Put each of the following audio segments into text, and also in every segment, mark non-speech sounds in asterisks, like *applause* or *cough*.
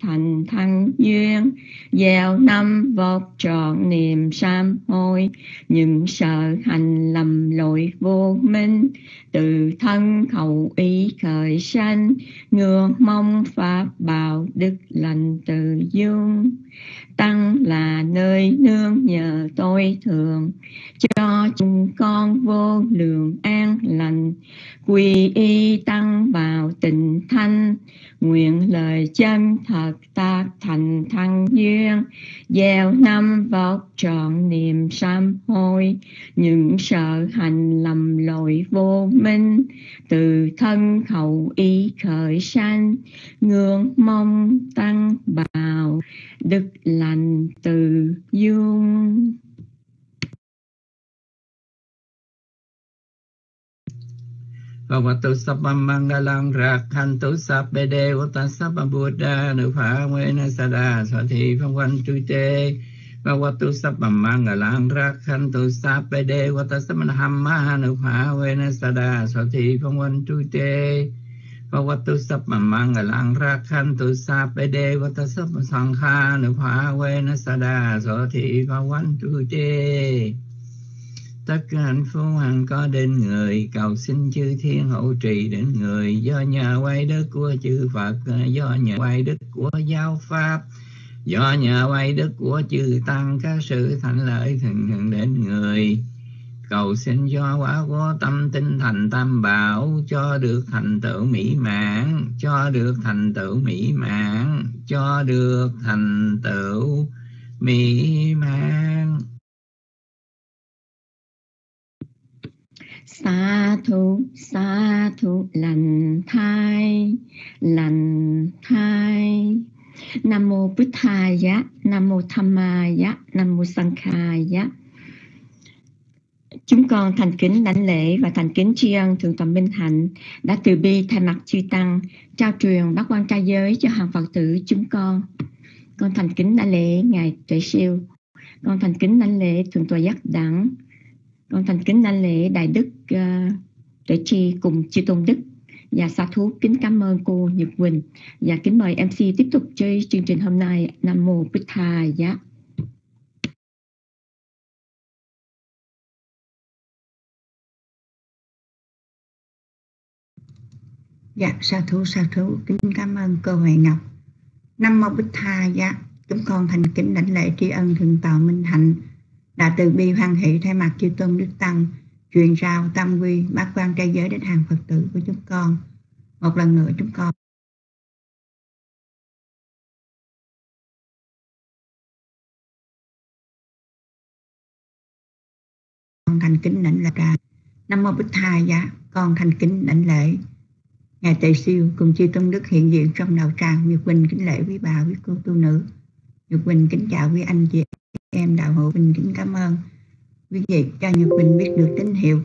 thành thân duyên. Gieo năm vọt trọn niềm sám hối, những sợ hành lầm lỗi vô minh. Từ thân khẩu ý khởi sanh, ngược mong pháp bảo đức lành từ dương tăng là nơi nương nhờ tôi thường. Cho chúng con vô lượng an lành, quy y tăng vào tình thanh. Nguyện lời chân thật ta thành thăng duyên. Gieo năm vọt trọn niềm sám hối. Những sợ hành lầm lỗi vô minh. Từ thân khẩu ý khởi sanh, ngưỡng mong tăng bào đức lành từ dung Bhagavato Sabba Mangalang Rakhantu Sabbe Devata Sabba Buddha Nữ Phạ Nguyên Sada Sở Thị Phong Quanh Chu Tê. Bhagavato Sabba Mangalang Rakhantu Sabbe Devata Sabba Hamma Nữ Phạ Nguyên Sada Sở Thị Phong Quanh Chu Tê Sở tất cả hạnh phúc hằng có đến người, cầu xin chư thiên hộ trì đến người, do nhờ quay đức của chư Phật, do nhờ quay đức của giáo pháp, do nhờ quay đức của chư tăng các sự thành lợi thường thường đến người cầu xin cho quả vô tâm tinh thành tam bảo, cho được thành tựu mỹ mãn, cho được thành tựu mỹ mãn, cho được thành tựu mỹ mãn. Sa thu sa thu lành thai lành thai. Nam mô bút thaya nam mô tham ma nam mô sankhaya chúng con thành kính lãnh lễ và thành kính tri ân thượng tọa minh hạnh đã từ bi thay mặt chư tăng trao truyền bát quan trai giới cho hàng phật tử chúng con. Con thành kính lãnh lễ ngài tuệ siêu. Con thành kính lãnh lễ thượng tọa giác đẳng. Con thành kính lãnh lễ đại đức uh, tuệ tri cùng chư tôn đức. Và xa thú kính cảm ơn cô Nhật Quỳnh. Và kính mời MC tiếp tục chơi chương trình hôm nay Nam Mô Bích Tha Giá. Dạ, sa thú sa thú. Kính cảm ơn cô Huệ Ngọc. Nam Mô Bích Tha Giá, chúng con thành kính đảnh lễ tri ân thượng tọa Minh Hạnh. Đã từ bi hoan hỷ thay mặt chư tôn đức tăng truyền rao tam quy bác quan trai giới đến hàng phật tử của chúng con. Một lần nữa chúng con. Con thành kính đảnh lễ. Ra nam mô bích tha giá con thành kính đảnh lễ ngài tề siêu cùng chư tôn đức hiện diện trong đạo tràng nhật quỳnh kính lễ quý bà, quý cô, tu nữ. Nhật quỳnh kính chào quý anh chị em, đạo hữu Quỳnh kính cảm ơn. Quý vị cho Nhật Bình biết được tín hiệu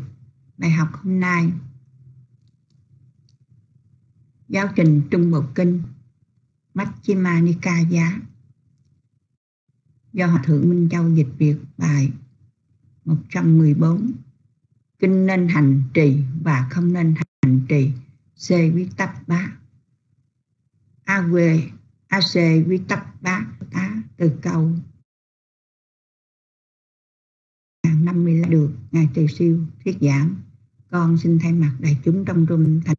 bài học hôm nay. Giáo trình Trung Bộ Kinh Machima Nikaya do Hòa Thượng Minh Châu dịch Việt bài 114 Kinh nên hành trì và không nên hành trì. C. Viết tập bá A. Quê, A. C. Viết tập bá tá từ câu 50 là được, Ngài Từ Siêu thuyết giảng con xin thay mặt đại chúng trong rung thành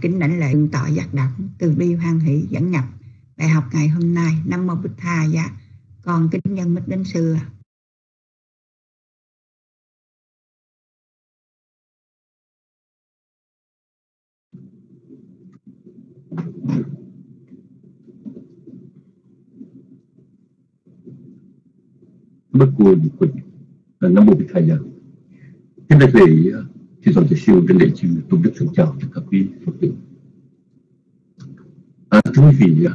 kính đảnh lễ tỏ tọa giác đẳng từ bi hoan hỷ dẫn nhập bài học ngày hôm nay năm mô bích tha giá con kính nhân mít đến xưa bất ngờ quỳnh Nam Mô Bích Thầy Giờ Kính đại lễ Chư Tôn Thầy Siêu Kính lễ chư Tôn Đức Thượng Chào tất cả quý Phật tử à, Thưa quý vị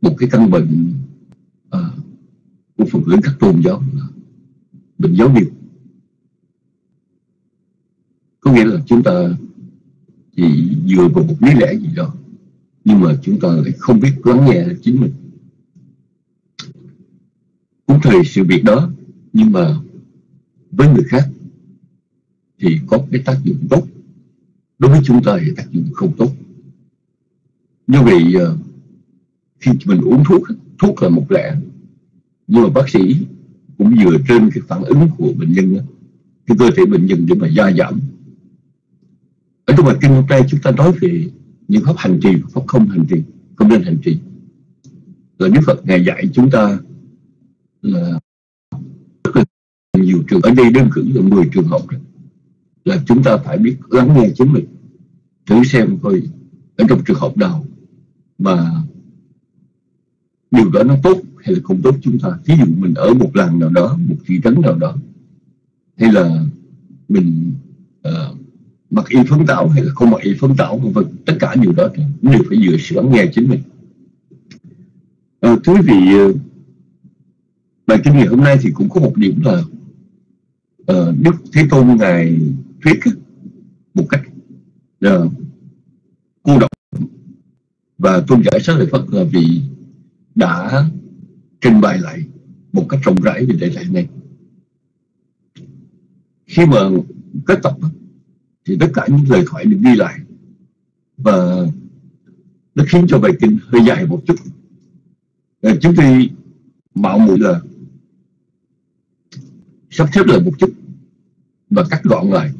Một cái căn bệnh à, của phần lớn các tôn giáo là bệnh giáo điều Có nghĩa là chúng ta chỉ dựa vào một lý lẽ gì đó nhưng mà chúng ta lại không biết lắng nghe chính mình cũng thời sự việc đó, nhưng mà với người khác thì có cái tác dụng tốt. Đối với chúng ta thì tác dụng không tốt. Như vậy ờ, khi mình uống thuốc thuốc là một lẽ. Nhưng mà bác sĩ cũng dựa trên cái phản ứng của bệnh nhân cái cơ thể bệnh nhân để mà gia giảm. Ở trong bài kinh hôm nay chúng ta nói về những pháp hành trì pháp không hành trì, không nên hành trì. Là Đức Phật ngài dạy chúng ta là rất là nhiều trường ở đây đơn cử là 10 trường học rồi là chúng ta phải biết lắng nghe chính mình thử xem coi ở trong trường học nào mà điều đó nó tốt hay là không tốt chúng ta. Ví dụ mình ở một làng nào đó một thị trấn nào đó hay là mình uh, mặc y phấn tảo hay là không mặc y phấn tảo vân vân tất cả điều đó đều phải dựa sự lắng nghe chính mình. À, thưa quý vị ờ, bài kinh ngày hôm nay thì cũng có một điểm là uh, đức thế tôn ngài thuyết một cách uh, cô độc. Và tôn giải sát lợi phật là vì đã trình bày lại một cách rộng rãi về đề tài này. Khi mà kết tập thì tất cả những lời thoại được ghi lại và nó khiến cho bài kinh hơi dài một chút. Ờ, chúng tôi mạo muội là sắp xếp lại một chút và cắt gọn lại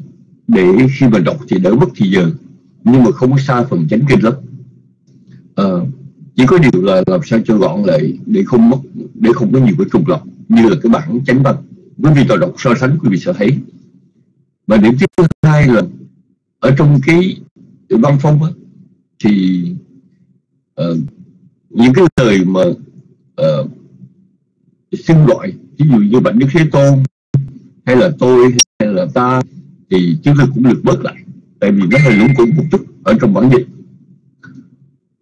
để khi mà đọc thì đỡ mất thì giờ nhưng mà không có xa phần chánh kinh lắm. À, chỉ có điều là làm sao cho gọn lại để không mất để không có nhiều cái trùng lặp như là cái bản chánh văn. Quý vị tòa đọc so sánh quý vị sẽ thấy. Và điểm thứ hai là ở trong cái văn phong á, thì uh, những cái lời mà uh, xưng gọi ví dụ như bạch đức thế tôn hay là tôi hay là ta, thì chúng tôi cũng được bớt lại. Tại vì nó hơi lúng cũng một chút ở trong bản dịch.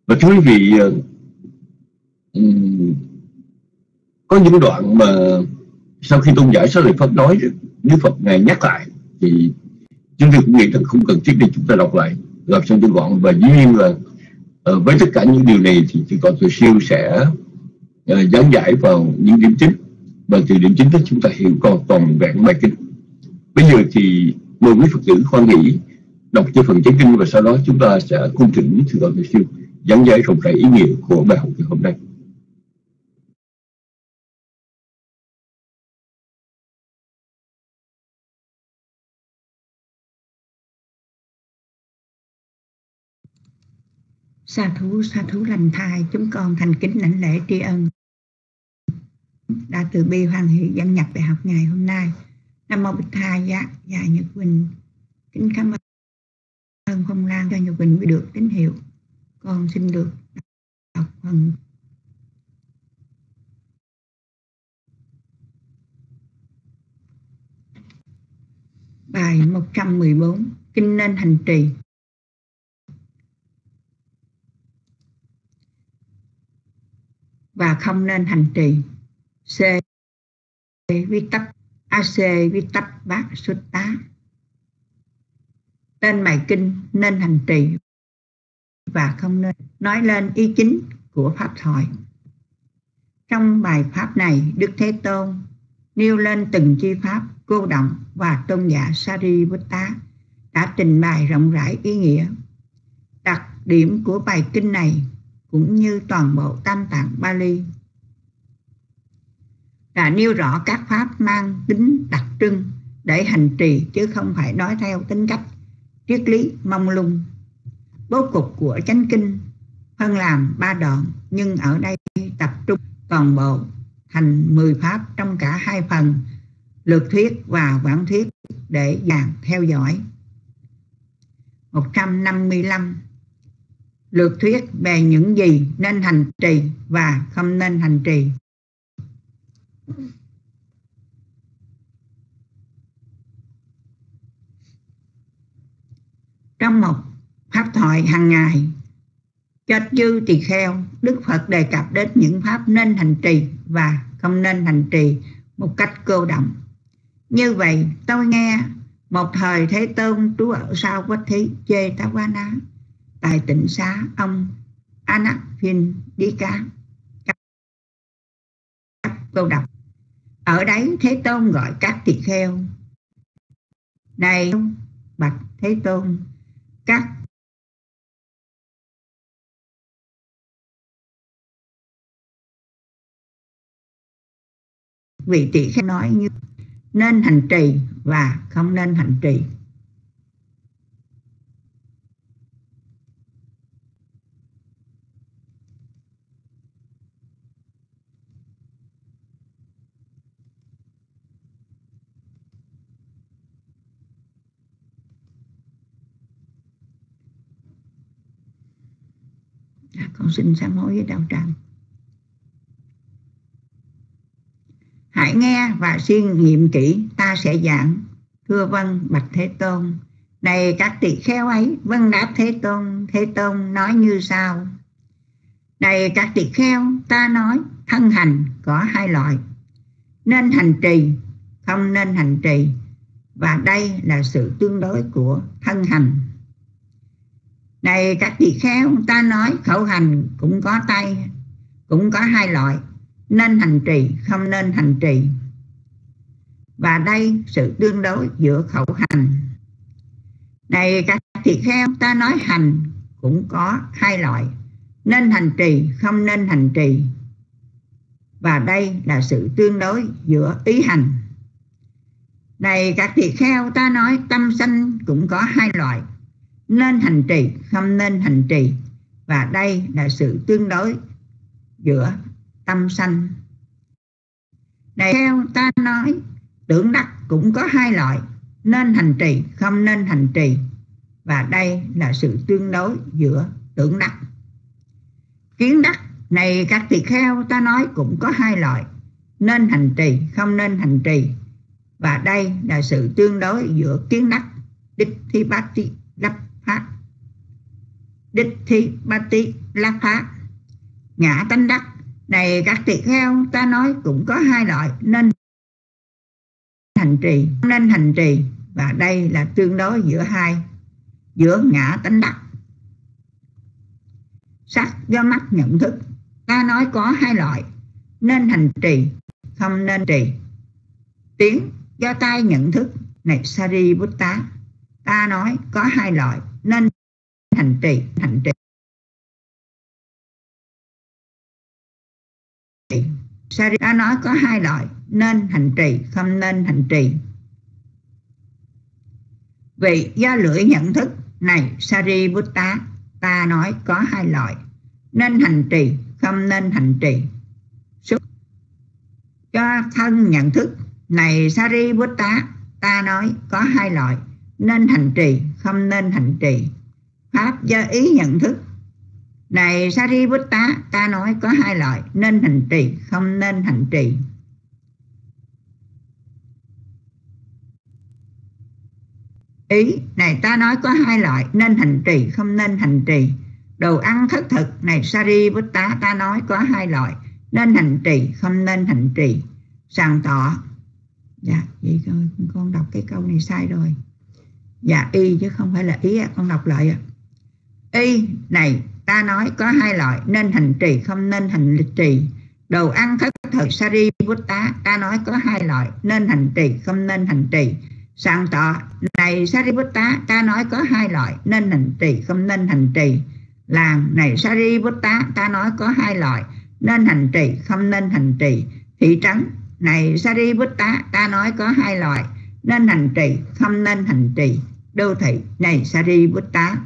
Và thưa quý vị ờ, có những đoạn mà sau khi tôn giải số lời Phật nói Đức Phật ngài nhắc lại, thì chúng tôi cũng nghĩ rằng không cần thiết để chúng ta đọc lại làm xong cho gọn và dĩ nhiên là ờ, với tất cả những điều này thì chỉ còn tôi siêu sẽ ờ, giảng giải vào những điểm chính và từ điểm chính đó chúng ta hiểu còn toàn vẹn bài kinh. Bây giờ thì mời quý phật tử khoan nghỉ đọc cho phần chánh kinh và sau đó chúng ta sẽ cung thỉnh thưa gọi siêu giảng giải rộng rãi ý nghĩa của bài học ngày hôm nay. Sa thú sa thú lành thai, chúng con thành kính lãnh lễ tri ân đã từ bi hoan hỷ dẫn nhập bài học ngày hôm nay. Nam mô bích tha dạ dạ nhật quỳnh. Kính cảm ơn không lan cho nhật quỳnh mới được tín hiệu. Con xin được đọc phần bài 114 kinh nên hành trì. Và không nên hành trì c vi tắc ac vi tắc bát xuất tá. Tên bài kinh nên hành trì và không nên nói lên ý chính của pháp thoại. Trong bài pháp này, đức thế tôn nêu lên từng chi pháp cô động và tôn giả Sariputta đã trình bày rộng rãi ý nghĩa. Đặc điểm của bài kinh này cũng như toàn bộ tam tạng Bali là nêu rõ các pháp mang tính đặc trưng để hành trì, chứ không phải nói theo tính cách triết lý mong lung bố cục của chánh kinh phân làm ba đoạn, nhưng ở đây tập trung toàn bộ thành 10 pháp trong cả hai phần lược thuyết và vãng thuyết để dàn theo dõi 155 lược thuyết về những gì nên hành trì và không nên hành trì. *coughs* Trong một pháp thoại hàng ngày, cho chư tỳ kheo, Đức Phật đề cập đến những pháp nên hành trì và không nên hành trì một cách cơ động. Như vậy, tôi nghe một thời Thế Tôn trú ở sau Quách Thí Chê Tá Quá Ná tại tỉnh xá ông Anaphin đi cá câu đọc ở đấy thế tôn gọi các tỳ kheo. Này bạch thế tôn, các vị tỷ kheo nói như, nên hành trì và không nên hành trì. À, xin sám hối với đạo tràng. Hãy nghe và suy nghiệm kỹ ta sẽ giảng. Thưa vâng bạch thế tôn này các tỳ kheo ấy vâng đáp thế tôn thế tôn nói như sau. Này các tỳ kheo ta nói thân hành có hai loại. Nên hành trì không nên hành trì. Và đây là sự tương đối của thân hành này, các tỳ kheo ta nói, khẩu hành cũng có tay, cũng có hai loại, nên hành trì, không nên hành trì. Và đây, sự tương đối giữa khẩu hành. Này, các tỳ kheo ta nói hành cũng có hai loại, nên hành trì, không nên hành trì. Và đây là sự tương đối giữa ý hành. Này, các tỳ kheo ta nói tâm sanh cũng có hai loại nên hành trì, không nên hành trì. Và đây là sự tương đối giữa tâm sanh. Này, theo ta nói, tưởng đắc cũng có hai loại, nên hành trì, không nên hành trì. Và đây là sự tương đối giữa tưởng đắc. Kiến đắc này các tỳ kheo ta nói cũng có hai loại, nên hành trì, không nên hành trì. Và đây là sự tương đối giữa kiến đắc, đích thi bát thi lắp phát đích thị bát tị la phá. Ngã tánh đắc. Này các tỳ kheo ta nói cũng có hai loại. Nên hành trì. Nên hành trì. Và đây là tương đối giữa hai. Giữa ngã tánh đắc. Sắc do mắt nhận thức. Ta nói có hai loại. Nên hành trì. Không nên trì. Tiếng do tai nhận thức. Này sari bút tá ta nói có hai loại nên hành trì hành trì. Sarita nói có hai loại, nên hành trì, không nên hành trì. Vì do lưỡi nhận thức này Sariputta ta nói có hai loại, nên hành trì, không nên hành trì. Xuất cho thân nhận thức này Sariputta ta nói có hai loại nên hành trì, không nên hành trì. Pháp do ý nhận thức. Này Sariputta, ta nói có hai loại, nên hành trì, không nên hành trì. Ý, này ta nói có hai loại, nên hành trì, không nên hành trì. Đồ ăn thất thực, này Sariputta, ta nói có hai loại, nên hành trì, không nên hành trì. Sàng tọ dạ vậy thôi con đọc cái câu này sai rồi dạ y chứ không phải là ý con đọc lại y này, ta nói có hai loại, nên hành trì, không nên hành trì. Đồ ăn thất thực tá, ta nói có hai loại, nên hành trì, không nên hành trì. Sàng tọ này Sariputta ta nói có hai loại, nên hành trì, không nên hành trì. Làng này Sariputta ta nói có hai loại, nên hành trì, không nên hành trì. Thị trấn này Sariputta ta nói có hai loại nên hành trì không nên hành trì. Đô thị, này Sariputta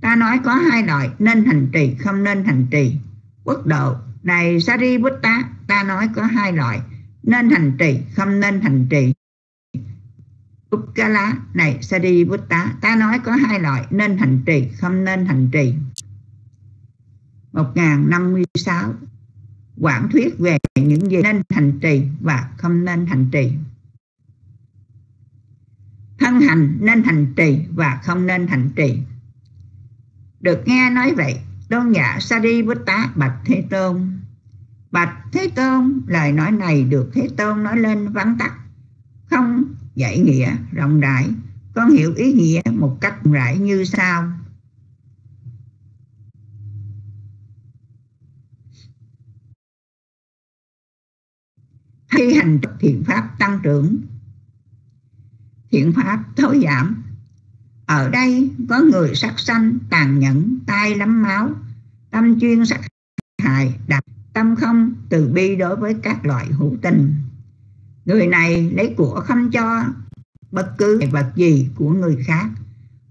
ta nói có hai loại, nên hành trì, không nên hành trì. Quốc độ, này Sariputta ta nói có hai loại, nên hành trì, không nên hành trì. Uppala này Sariputta ta nói có hai loại, nên hành trì, không nên hành trì. 1056 quản thuyết về những gì nên hành trì và không nên hành trì. Thân hành nên hành trì và không nên hành trì được nghe nói vậy, tôn giả Sariputta bạch Thế Tôn. Bạch Thế Tôn, lời nói này được Thế Tôn nói lên vắn tắt, không dạy nghĩa rộng rãi. Con hiểu ý nghĩa một cách rãi như sau. Thi hành thiện pháp tăng trưởng, thiện pháp thối giảm, ở đây có người sắc sanh tàn nhẫn tay lắm máu tâm chuyên sát hại đặt tâm không từ bi đối với các loại hữu tình. Người này lấy của không cho bất cứ vật gì của người khác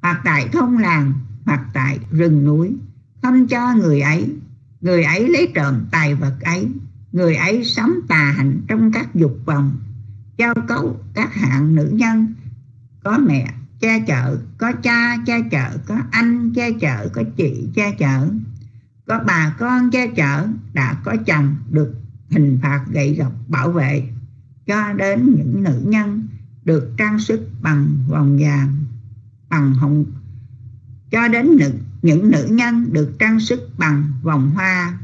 hoặc tại thôn làng hoặc tại rừng núi. Không cho người ấy. Người ấy lấy trộm tài vật ấy. Người ấy sống tà hạnh trong các dục vòng giao cấu các hạng nữ nhân có mẹ che chở có cha che chở có anh che chở có chị che chở có bà con che chở đã có chồng được hình phạt gậy gộc bảo vệ cho đến những nữ nhân được trang sức bằng vòng vàng bằng hồng cho đến nữ, những nữ nhân được trang sức bằng vòng hoa.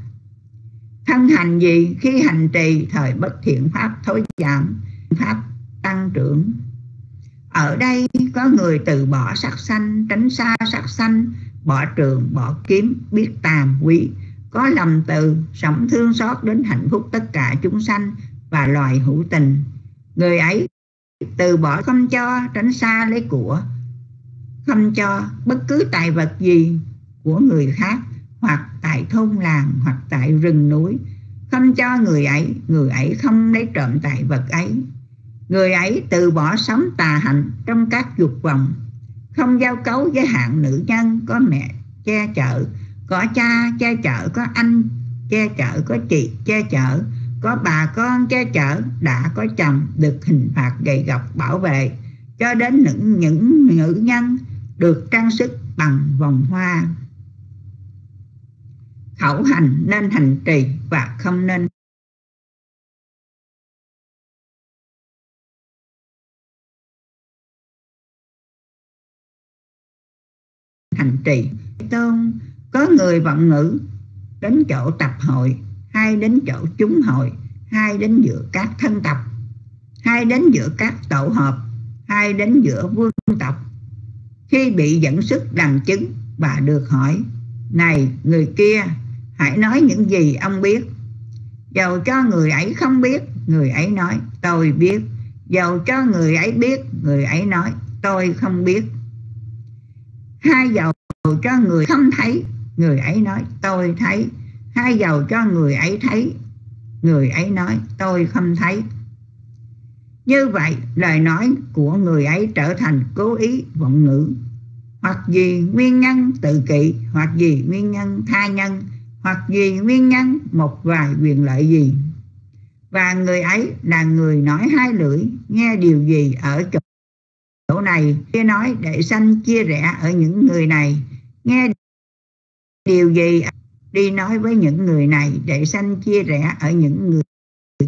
Thân hành gì khi hành trì thời bất thiện pháp thối giảm pháp tăng trưởng ở đây có người từ bỏ sắc sanh, tránh xa sắc sanh, bỏ trường, bỏ kiếm, biết tàm quý. Có lầm từ, sống thương xót đến hạnh phúc tất cả chúng sanh và loài hữu tình. Người ấy từ bỏ không cho, tránh xa lấy của. Không cho bất cứ tài vật gì của người khác, hoặc tại thôn làng, hoặc tại rừng núi. Không cho người ấy người ấy không lấy trộm tài vật ấy người ấy từ bỏ sống tà hạnh trong các dục vọng, không giao cấu với hạng nữ nhân, có mẹ, che chở, có cha, che chở, có anh, che chở, có chị, che chở, có bà con, che chở, đã có chồng, được hình phạt gầy gọc bảo vệ. Cho đến những những nữ nhân được trang sức bằng vòng hoa. Khẩu hành nên hành trì và không nên thành trì. Tôn, có người vọng ngữ, đến chỗ tập hội hay đến chỗ chúng hội hay đến giữa các thân tập hay đến giữa các tổ hợp hay đến giữa vương tộc. Khi bị dẫn sức làm chứng và được hỏi, này, người kia, hãy nói những gì ông biết? Dầu cho người ấy không biết, người ấy nói, tôi biết. Dầu cho người ấy biết, người ấy nói, tôi không biết. Hai dầu dầu cho người không thấy, người ấy nói, tôi thấy. Hai dầu cho người ấy thấy, người ấy nói, tôi không thấy. Như vậy, lời nói của người ấy trở thành cố ý vọng ngữ. Hoặc vì nguyên nhân tự kỷ, hoặc vì nguyên nhân tha nhân, hoặc vì nguyên nhân một vài quyền lợi gì. Và người ấy là người nói hai lưỡi, nghe điều gì ở chỗ chỗ này, kia nói để sanh chia rẽ ở những người này nghe điều gì, đi nói với những người này, để sanh chia rẽ ở những người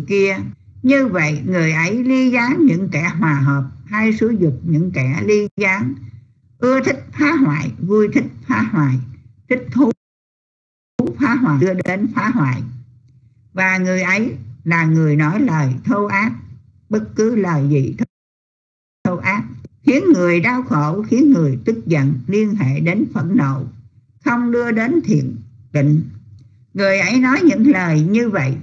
kia. Như vậy, người ấy ly gián những kẻ hòa hợp hay sử dụng những kẻ ly gián. Ưa thích phá hoại, vui thích phá hoại, thích thú phá hoại, đưa đến phá hoại. Và người ấy là người nói lời thô ác, bất cứ lời gì thô khiến người đau khổ, khiến người tức giận, liên hệ đến phẫn nộ, không đưa đến thiện định người ấy nói những lời như vậy.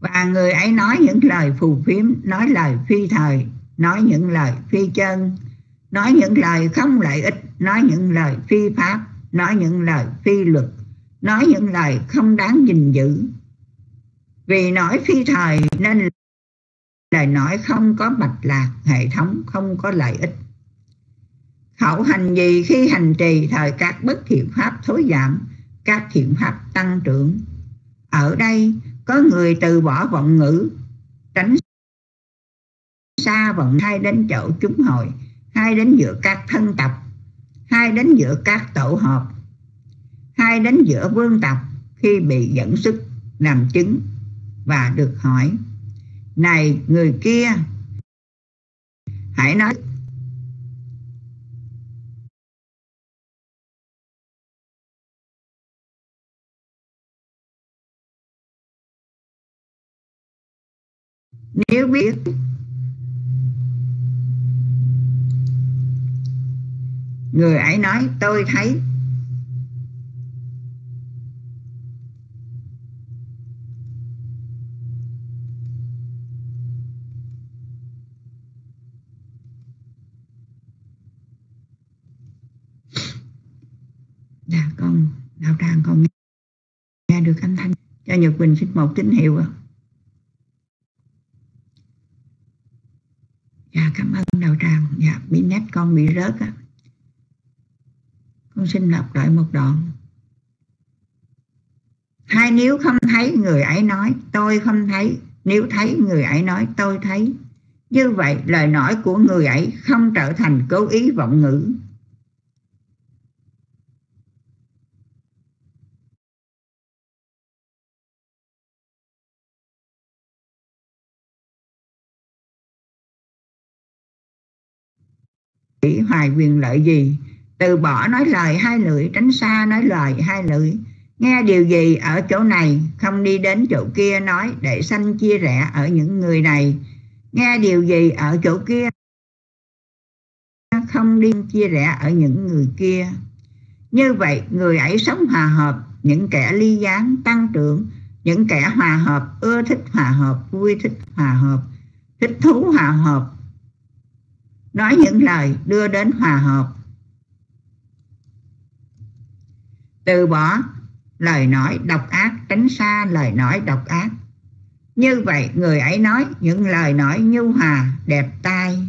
Và người ấy nói những lời phù phiếm, nói lời phi thời, nói những lời phi chân, nói những lời không lợi ích, nói những lời phi pháp, nói những lời phi luật, nói những lời không đáng gìn giữ vì nói phi thời nên lời nói không có mạch lạc, hệ thống không có lợi ích. Khẩu hành gì khi hành trì, thời các bất thiện pháp thối giảm, các thiện pháp tăng trưởng. Ở đây, có người từ bỏ vọng ngữ, tránh xa vọng, hai đến chỗ chúng hội, hai đến giữa các thân tập, hai đến giữa các tổ hợp, hai đến giữa vương tập khi bị dẫn sức làm chứng và được hỏi, này người kia, hãy nói. Nếu biết, người ấy nói, tôi thấy đạo tràng còn nghe được âm thanh cho Nhật Bình xin một tín hiệu ạ. Dạ cảm ơn đạo tràng. Dạ bị nét con bị rớt á. Con xin lặp lại một đoạn. Hai nếu không thấy người ấy nói, tôi không thấy. Nếu thấy người ấy nói, tôi thấy. Như vậy, lời nói của người ấy không trở thành cố ý vọng ngữ. Hoài quyền lợi gì? Từ bỏ nói lời, hai lưỡi tránh xa nói lời, hai lưỡi. Nghe điều gì ở chỗ này? Không đi đến chỗ kia nói, để sanh chia rẽ ở những người này. Nghe điều gì ở chỗ kia? Không đi chia rẽ ở những người kia. Như vậy, người ấy sống hòa hợp, những kẻ ly gián tăng trưởng, những kẻ hòa hợp, ưa thích hòa hợp, vui thích hòa hợp, thích thú hòa hợp nói những lời đưa đến hòa hợp. Từ bỏ lời nói độc ác, tránh xa lời nói độc ác. Như vậy, người ấy nói những lời nói nhu hòa, đẹp tai,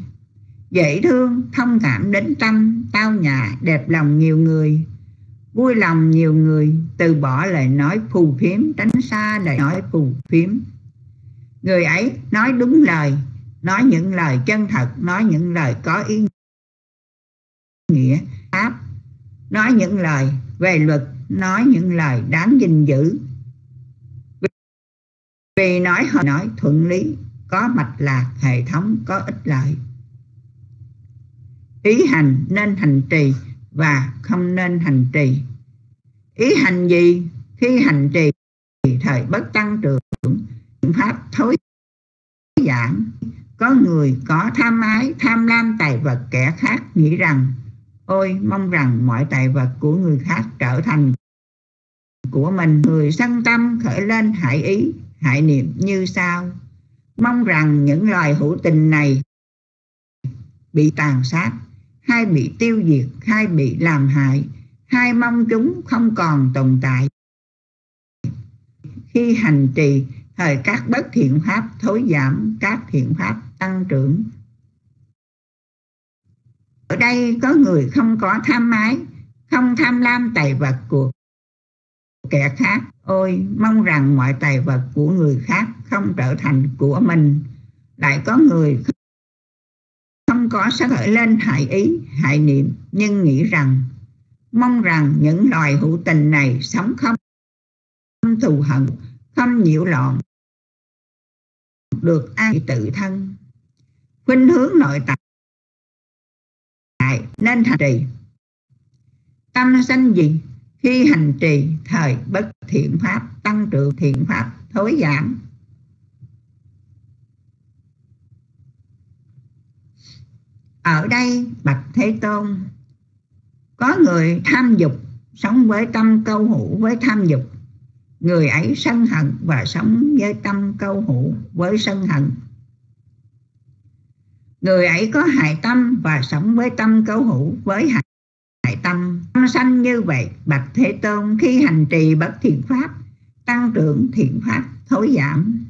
dễ thương, thông cảm đến tâm, tao nhã, đẹp lòng nhiều người. Vui lòng nhiều người, từ bỏ lời nói phù phiếm, tránh xa lời nói phù phiếm. Người ấy nói đúng lời nói những lời chân thật, nói những lời có ý nghĩa pháp nói những lời về luật, nói những lời đáng gìn giữ. Vì nói họ nói thuận lý, có mạch lạc, hệ thống có ích lợi. Ý hành nên hành trì và không nên hành trì. Ý hành gì? Khi hành trì, thời bất tăng trưởng, pháp thối giảm có người có tham ái tham lam tài vật kẻ khác nghĩ rằng, ôi, mong rằng mọi tài vật của người khác trở thành của mình. Người sân tâm khởi lên hại ý, hại niệm như sau. Mong rằng những loài hữu tình này bị tàn sát hay bị tiêu diệt hay bị làm hại hay mong chúng không còn tồn tại. Khi hành trì, thời các bất thiện pháp thối giảm, các thiện pháp tăng trưởng. Ở đây có người không có tham ái không tham lam tài vật của kẻ khác. Ôi, mong rằng mọi tài vật của người khác không trở thành của mình. Lại có người không có sắc khởi lên hại ý, hại niệm, nhưng nghĩ rằng, mong rằng những loài hữu tình này sống không không thù hận, không nhiễu loạn, được an tự thân khuynh hướng nội tại. Nên hành trì. Tâm sanh gì? Khi hành trì, thời bất thiện pháp, tăng trưởng thiện pháp, thối giảm. Ở đây, bạch thế tôn, có người tham dục, sống với tâm câu hữu với tham dục. Người ấy sân hận và sống với tâm câu hữu với sân hận người ấy có hại tâm và sống với tâm câu hữu với hại hại tâm. Tâm sanh như vậy, bạch thế tôn khi hành trì bất thiện pháp, tăng trưởng thiện pháp, thối giảm.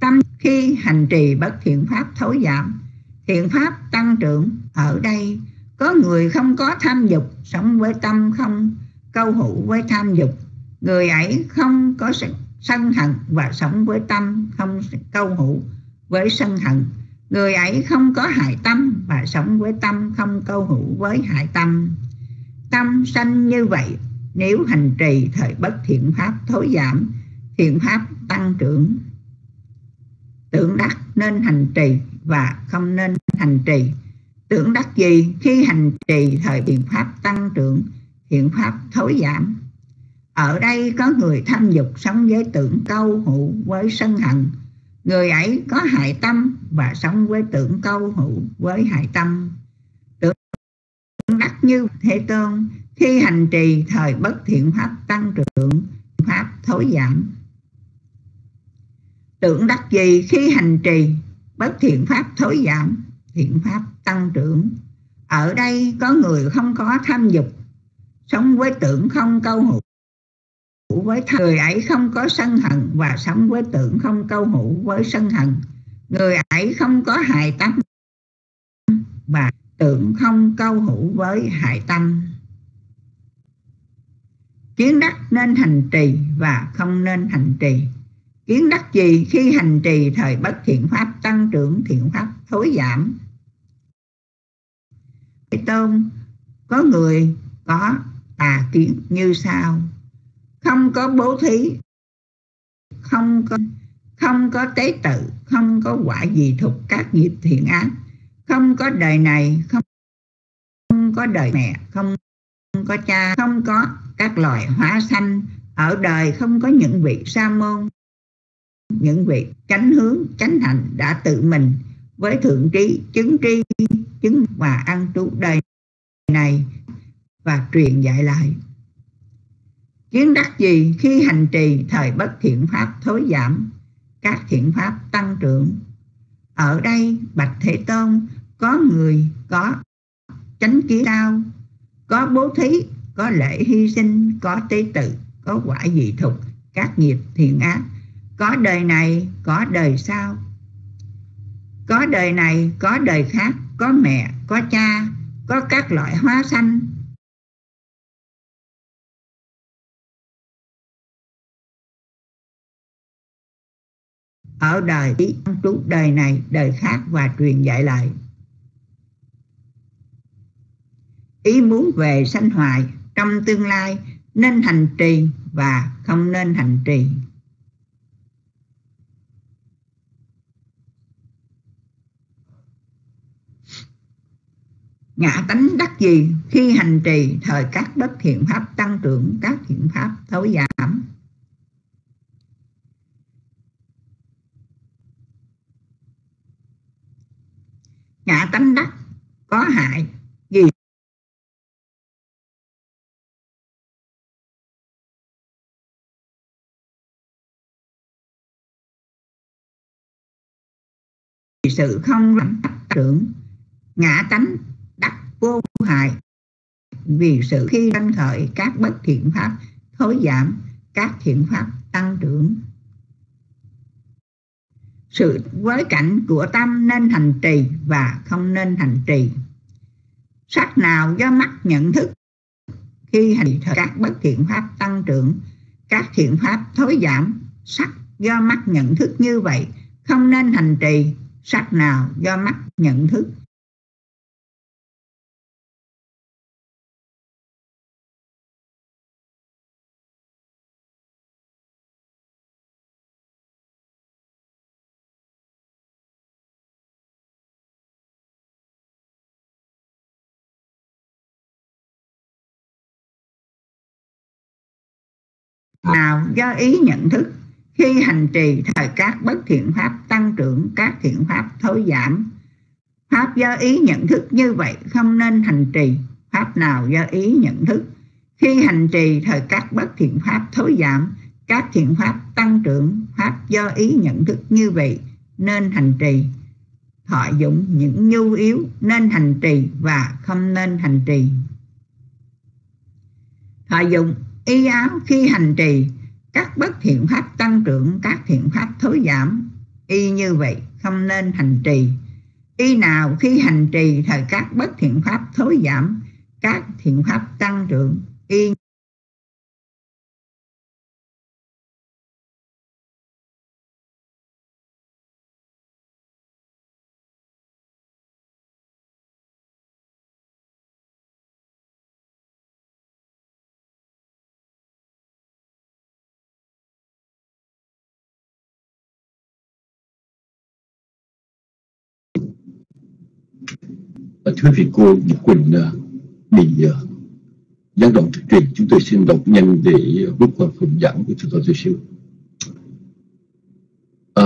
Tâm khi hành trì bất thiện pháp, thối giảm. Thiện pháp tăng trưởng ở đây. Có người không có tham dục, sống với tâm không, câu hữu với tham dục. Người ấy không có sân hận và sống với tâm không, câu hữu với sân hận người ấy không có hại tâm và sống với tâm, không câu hữu với hại tâm. Tâm sanh như vậy, nếu hành trì thời bất thiện pháp thối giảm, thiện pháp tăng trưởng. Tưởng đắc nên hành trì và không nên hành trì. Tưởng đắc gì? Khi hành trì thời thiện pháp tăng trưởng, thiện pháp thối giảm. Ở đây có người tham dục sống với tưởng câu hữu với sân hận người ấy có hại tâm và sống với tưởng câu hữu với hại tâm. Tưởng đắc như thế tôn khi hành trì thời bất thiện pháp tăng trưởng, pháp thối giảm. Tưởng đắc gì khi hành trì, bất thiện pháp thối giảm, thiện pháp tăng trưởng. Ở đây có người không có tham dục, sống với tưởng không câu hữu với người ấy không có sân hận và sống với tưởng không câu hữu với sân hận. Người ấy không có hại tâm và tưởng không câu hữu với hại tâm. Kiến đắc nên hành trì và không nên hành trì. Kiến đắc gì khi hành trì thời bất thiện pháp, tăng trưởng thiện pháp, thối giảm. Tôn, có người có tà kiến như sau không có bố thí. Không có không có tế tự. Không có quả gì thuộc các nghiệp thiện ác. Không có đời này không, không có đời mẹ không, không có cha không có các loài hóa sanh. Ở đời không có những vị sa môn những vị chánh hướng chánh hạnh đã tự mình với thượng trí chứng tri chứng và ăn trú đời này và truyền dạy lại kiến đắc gì khi hành trì, thời bất thiện pháp, thối giảm, các thiện pháp tăng trưởng. Ở đây, bạch thế tôn, có người, có chánh kiến cao, có bố thí, có lễ hy sinh, có tế tự, có quả dị thục, các nghiệp thiện ác. Có đời này, có đời sau. Có đời này, có đời khác, có mẹ, có cha, có các loại hóa sanh ở đời ý trú, đời này, đời khác và truyền dạy lại. Ý muốn về sanh hoại trong tương lai nên hành trì và không nên hành trì. Ngã tánh đắc gì khi hành trì, thời các bất thiện pháp tăng trưởng, các thiện pháp thối giảm. Ngã tánh đắc có hại gì? Sự không làm trưởng ngã tánh đắc vô hại. Vì sự khi sanh khởi, các bất thiện pháp thối giảm, các thiện pháp tăng trưởng sự với cảnh của tâm nên hành trì và không nên hành trì. Sắc nào do mắt nhận thức, khi hành các bất thiện pháp tăng trưởng, các thiện pháp thối giảm, sắc do mắt nhận thức như vậy, không nên hành trì. Sắc nào do mắt nhận thức do ý nhận thức. Khi hành trì, thời các bất thiện pháp tăng trưởng, các thiện pháp thối giảm. Pháp do ý nhận thức như vậy, không nên hành trì. Pháp nào do ý nhận thức? Khi hành trì, thời các bất thiện pháp thối giảm, các thiện pháp tăng trưởng. Pháp do ý nhận thức như vậy, nên hành trì. Thọ dụng những nhu yếu, nên hành trì và không nên hành trì. Thọ dụng y áo khi hành trì các bất thiện pháp tăng trưởng, các thiện pháp thối giảm. Y như vậy, không nên hành trì. Y nào khi hành trì, thời các bất thiện pháp thối giảm, các thiện pháp tăng trưởng, y thưa vị cô Nhật Quỳnh à, bị à, gián đoạn thực truyền chúng tôi xin đọc nhanh để à, bước qua phần giảng của chúng tôi tôi siêu À,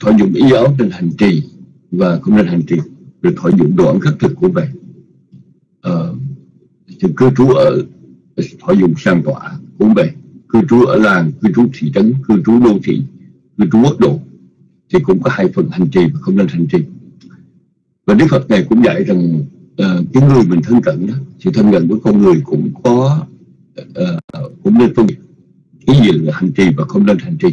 thọ dụng y áo trên hành trì và cũng nên hành trì rồi thọ dụng đoạn khắc thực của vậy uh, cư trú ở thọ dụng sang tỏa cũng bạn cư trú ở làng cư trú thị trấn cư trú đô thị cư trú quốc độ. Thì cũng có hai phần hành trì và không nên hành trì và Đức Phật này cũng dạy rằng uh, cái người mình thân cận đó sự thân cận của con người cũng có uh, cũng nên phân biệt cái gì là hành trì và không nên hành trì.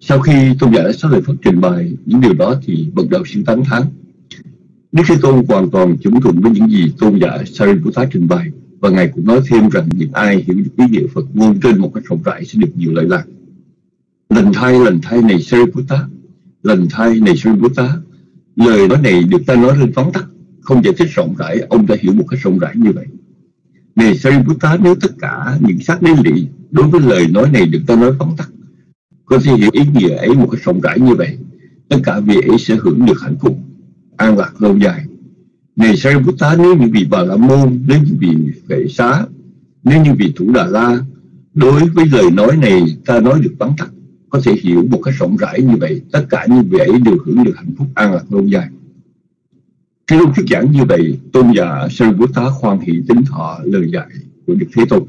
Sau khi tôn giả sáu lời phật trình bày những điều đó thì bậc đạo sư tán thán Đức Thế Tôn hoàn toàn chuẩn thuận với những gì tôn giả Sariputta trình bày. Và ngài cũng nói thêm rằng những ai hiểu được ý nghĩa Phật ngôn trên một cách rộng rãi sẽ được nhiều lợi lạc. Lần thay lần thay này Sariputta, lần thay này Sariputta, lời nói này được ta nói lên phóng tắc không giải thích rộng rãi, ông ta hiểu một cách rộng rãi như vậy. Này Sariputta, nếu tất cả những xác lý lị đối với lời nói này được ta nói phóng tắc có thể hiểu ý nghĩa ấy một cách rộng rãi như vậy, tất cả vị ấy sẽ hưởng được hạnh phúc, an lạc lâu dài này Sariputta nếu như vị Bà La Môn Nếu như vị Vệ Xá Nếu như vị Thủ Đà La Đối với lời nói này ta nói được phóng tắt có thể hiểu một cách rộng rãi như vậy. Tất cả như vậy đều hưởng được hạnh phúc an lạc lâu dài. Khi lúc thuyết giảng như vậy Tôn giả Sariputta khoan hỷ tính thọ lời dạy của Đức Thế Tôn.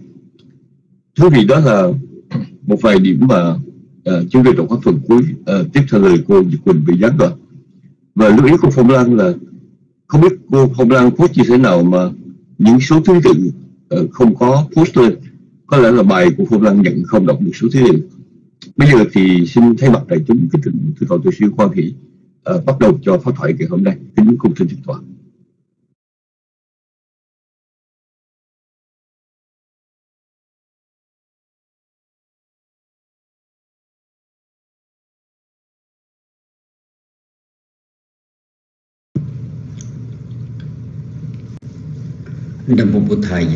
Thưa vị đó là *clears throat* một vài điểm mà uh, chúng tôi trong các phần cuối uh, tiếp theo lời cô Nhật Quỳnh bị gián rồi và lưu ý của Phong Lan là không biết cô Phong Lan post như thế nào mà những số thứ tự uh, không có post lên. Có lẽ là bài của Phong Lan nhận không đọc được số thứ tự bây giờ thì xin thay mặt đại chúng kính thỉnh từ thọ tôi sư khoa hỷ uh, ờ, bắt đầu cho pháp thoại ngày hôm nay. Kính cùng thưa thượng tọa Nam Mô Bụt Thầy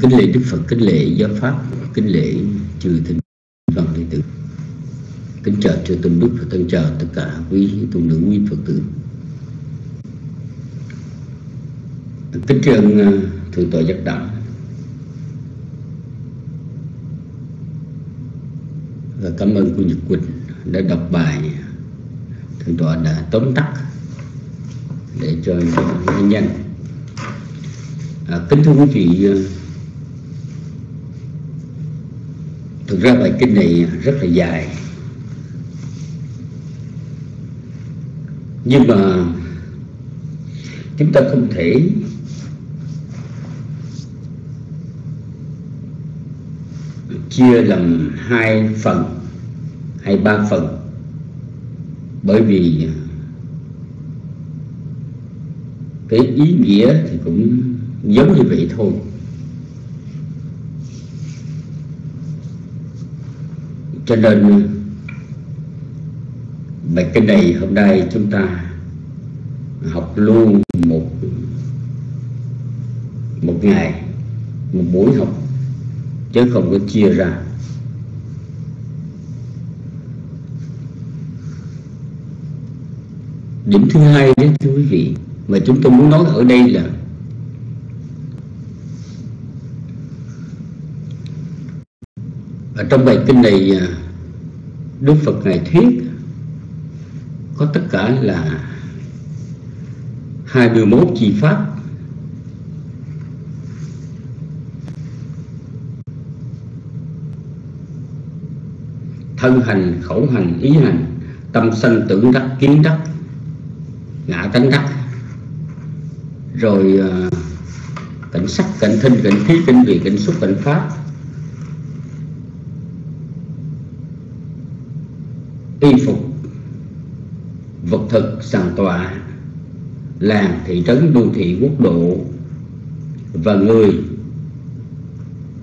Kính lễ Đức Phật, kính lễ Giáo Pháp, kính lễ Chư Thịnh Văn Đệ Tử. Kính chào Chư Tôn Đức và thân chào tất cả quý tôn nữ quý Phật tử. Kính trường à, Thượng tọa Giác Đẳng. Và cảm ơn cô Nhật Quỳnh đã đọc bài Thượng tọa đã tóm tắt để cho nhanh nhanh à, kính thưa quý vị à, thực ra bài kinh này rất là dài. Nhưng mà chúng ta không thể chia làm hai phần, hay ba phần. Bởi vì cái ý nghĩa thì cũng giống như vậy thôi. Cho nên bài kinh này hôm nay chúng ta học luôn một một ngày, một buổi học, chứ không có chia ra. Điểm thứ hai đó, thưa quý vị, mà chúng tôi muốn nói ở đây là ở trong bài kinh này à, Đức Phật ngài thuyết có tất cả là 21 chi pháp. Thân hành, khẩu hành, ý hành, tâm sanh tưởng đắc, kiến đắc, ngã tánh đắc. Rồi à, cảnh sắc, cảnh thinh, cảnh khí, cảnh vị cảnh xúc, cảnh pháp y phục vật thực sàn tọa làng thị trấn đô thị quốc độ và người.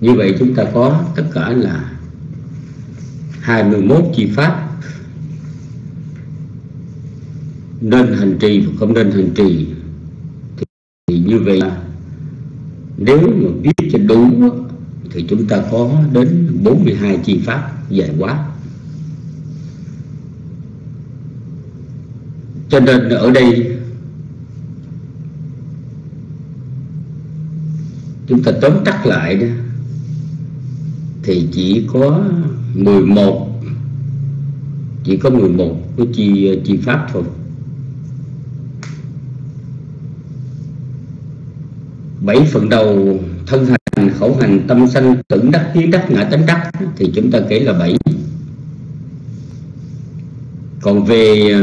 Như vậy chúng ta có tất cả là 21 chi pháp nên hành trì và không nên hành trì. Thì như vậy nếu mà biết cho đúng thì chúng ta có đến 42 chi pháp dài quá. Cho nên ở đây chúng ta tóm tắt lại đó, thì chỉ có 11 chỉ có 11 cái chi chi pháp thôi. Bảy phần đầu thân hành, khẩu hành, tâm sanh, tưởng đắc kiến đắc, ngã tánh đắc, thì chúng ta kể là bảy. Còn về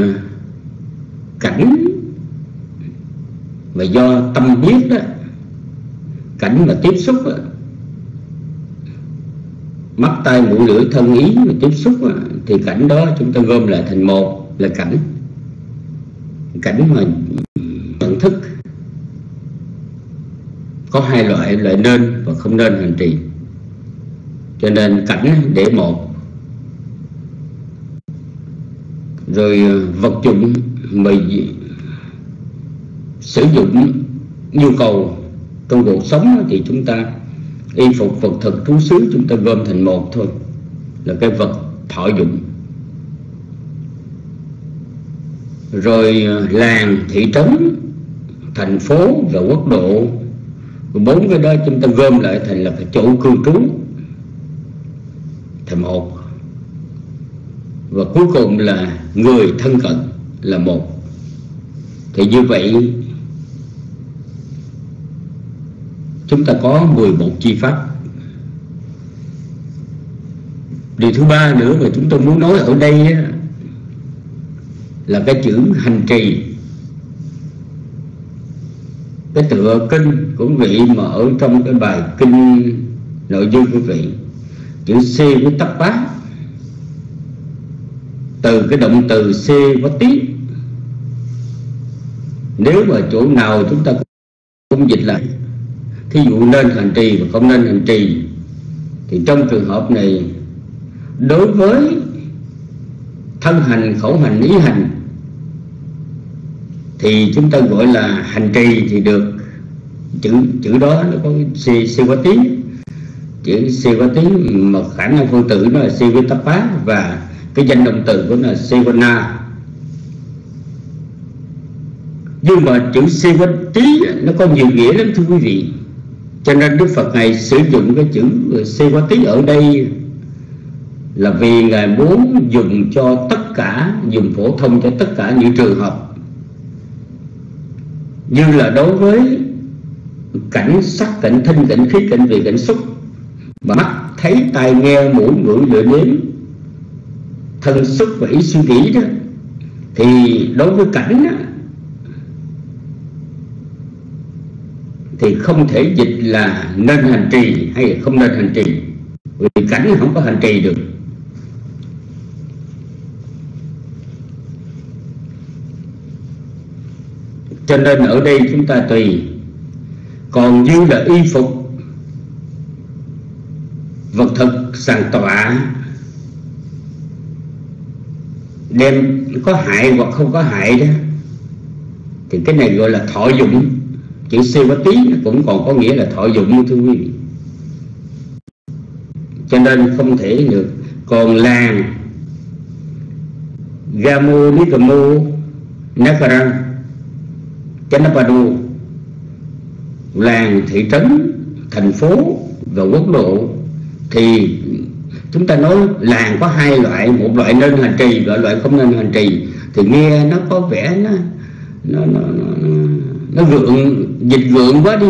cảnh. Mà do tâm biết đó cảnh mà tiếp xúc đó, mắt tay mũi lưỡi thân ý mà tiếp xúc đó, thì cảnh đó chúng ta gom lại thành một là cảnh. Cảnh mà nhận thức có hai loại loại nên và không nên hành trì. Cho nên cảnh để một rồi ờ, vật dụng mình sử dụng nhu cầu trong cuộc sống thì chúng ta y phục vật thực thú xứ, chúng ta gom thành một thôi, là cái vật thọ dụng. Rồi ờ, làng, thị trấn, thành phố và quốc độ, bốn cái đó chúng ta gom lại thành là cái chỗ cư trú. Thành một và cuối cùng là người thân cận là một. Thì như vậy, chúng ta có 11 chi pháp. Điều thứ ba nữa mà chúng tôi muốn nói ở đây là cái chữ hành trì. Cái tựa kinh của quý vị mà ở trong cái bài kinh nội dung của quý vị, chữ C với tắc bát từ cái động từ C có tí nếu mà chỗ nào chúng ta cũng dịch lại thí dụ nên hành trì và không nên hành trì, thì trong trường hợp này, đối với thân hành, khẩu hành, ý hành, thì chúng ta gọi là hành trì thì được. Chữ chữ đó nó có si si quá tí chữ si quá tí mà khả năng phân tử nó là si với tapá và cái danh động từ của nó là Sivana nhưng mà chữ si nó có nhiều nghĩa lắm, thưa quý vị. Cho nên đức phật này sử dụng cái chữ si ở đây là vì ngài muốn dùng cho tất cả, dùng phổ thông cho tất cả những trường hợp. Như là đối với cảnh sắc, cảnh thinh, cảnh khí, cảnh vị, cảnh xúc. Mà mắt thấy, tai nghe, mũi, ngửi, lưỡi nếm thân xúc và ý suy nghĩ đó thì đối với cảnh đó, thì không thể dịch là nên hành trì hay không nên hành trì. Vì cảnh không có hành trì được. Cho nên ở đây chúng ta tùy. Còn như là y phục vật thực sàn tọa đem có hại hoặc không có hại đó. Thì cái này gọi là thọ dụng. Chữ siêu có tí cũng còn có nghĩa là thọ dụng, thưa quý vị. Cho nên không thể được. Còn làng gamu nikamu Nakarang Chanapadu, làng thị trấn, thành phố và quốc độ, thì chúng ta nói làng có hai loại một loại nên hành trì và loại không nên hành trì. Thì nghe nó có vẻ nó nó nó nó, nó gượng dịch gượng quá đi.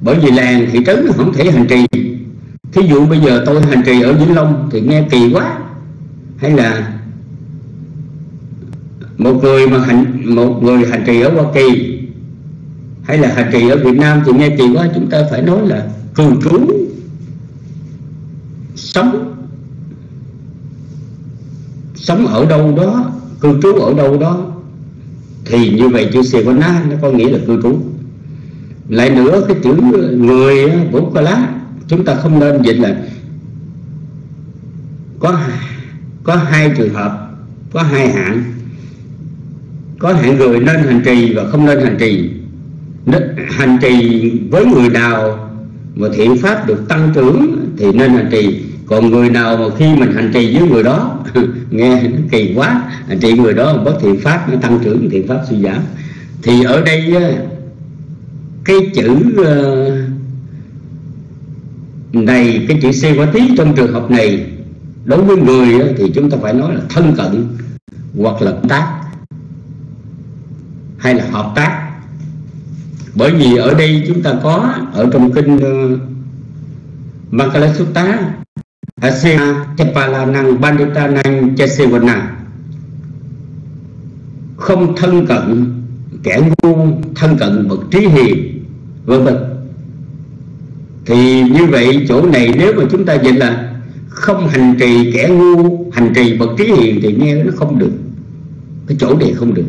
Bởi vì làng thị trấn không thể hành trì. Thí dụ bây giờ tôi hành trì ở vĩnh long thì nghe kỳ quá. Hay là một người mà hành một người hành trì ở hoa kỳ hay là hành trì ở việt nam thì nghe kỳ quá. Chúng ta phải nói là cư trú sống. Sống ở đâu đó, cư trú ở đâu đó, thì như vậy chữ Sivana nó có nghĩa là cư trú. Lại nữa, cái chữ người vũ ca lá chúng ta không nên dịch là có có hai trường hợp, có hai hạng. Có hạng người nên hành trì và không nên hành trì. Hành trì với người nào mà thiện pháp được tăng trưởng thì nên hành trì còn người nào mà khi mình hành trì với người đó, *laughs* nghe nó kỳ quá, hành trì người đó, bất thiện pháp, nó tăng trưởng, thiện pháp suy giảm. Thì ở đây ờ, cái chữ ờ, này, cái chữ c quá tí trong trường hợp này, đối với người ờ, thì chúng ta phải nói là thân cận hoặc là tác hay là hợp tác. Bởi vì ở đây chúng ta có, ở trong kinh Mangala Sutta Asya Chapala Năng Bandita Năng không thân cận, kẻ ngu, thân cận bậc trí hiền, vân vân. Thì như vậy, chỗ này nếu mà chúng ta dịch là không hành trì kẻ ngu, hành trì bậc trí hiền thì nghe nó không được. Cái chỗ này không được.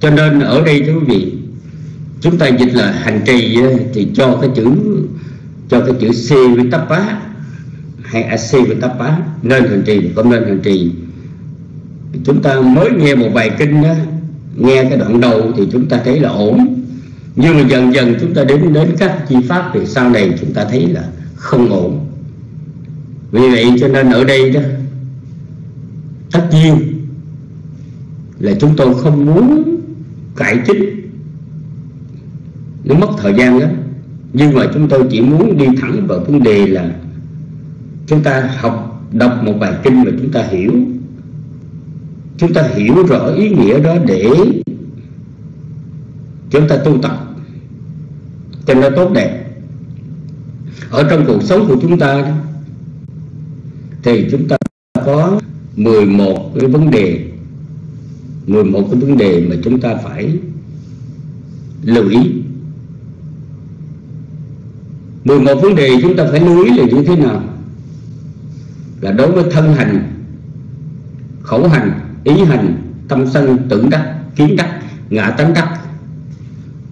Cho nên ở đây, thưa quý vị, chúng ta dịch là hành trì thì cho cái chữ, cho cái chữ c với tắp bá hay ac nên hành trì không nên hành trì. Chúng ta mới nghe một bài kinh đó nghe cái đoạn đầu thì chúng ta thấy là ổn. Nhưng mà dần dần chúng ta đến đến các chi pháp thì sau này, chúng ta thấy là không ổn. Vì vậy cho nên ở đây đó, tất nhiên là chúng tôi không muốn cải chính. Nó mất thời gian lắm. Nhưng mà chúng tôi chỉ muốn đi thẳng vào vấn đề là chúng ta học đọc một bài kinh mà chúng ta hiểu. Chúng ta hiểu rõ ý nghĩa đó để chúng ta tu tập. Cho nó tốt đẹp. Ở trong cuộc sống của chúng ta đó, thì chúng ta có 11 cái vấn đề. 11 cái vấn đề mà chúng ta phải lưu ý. 11 vấn đề chúng ta phải lưu ý là như thế nào? Là đối với thân hành, khẩu hành, ý hành, tâm sân, tưởng đắc, kiến đắc, ngã tánh đắc,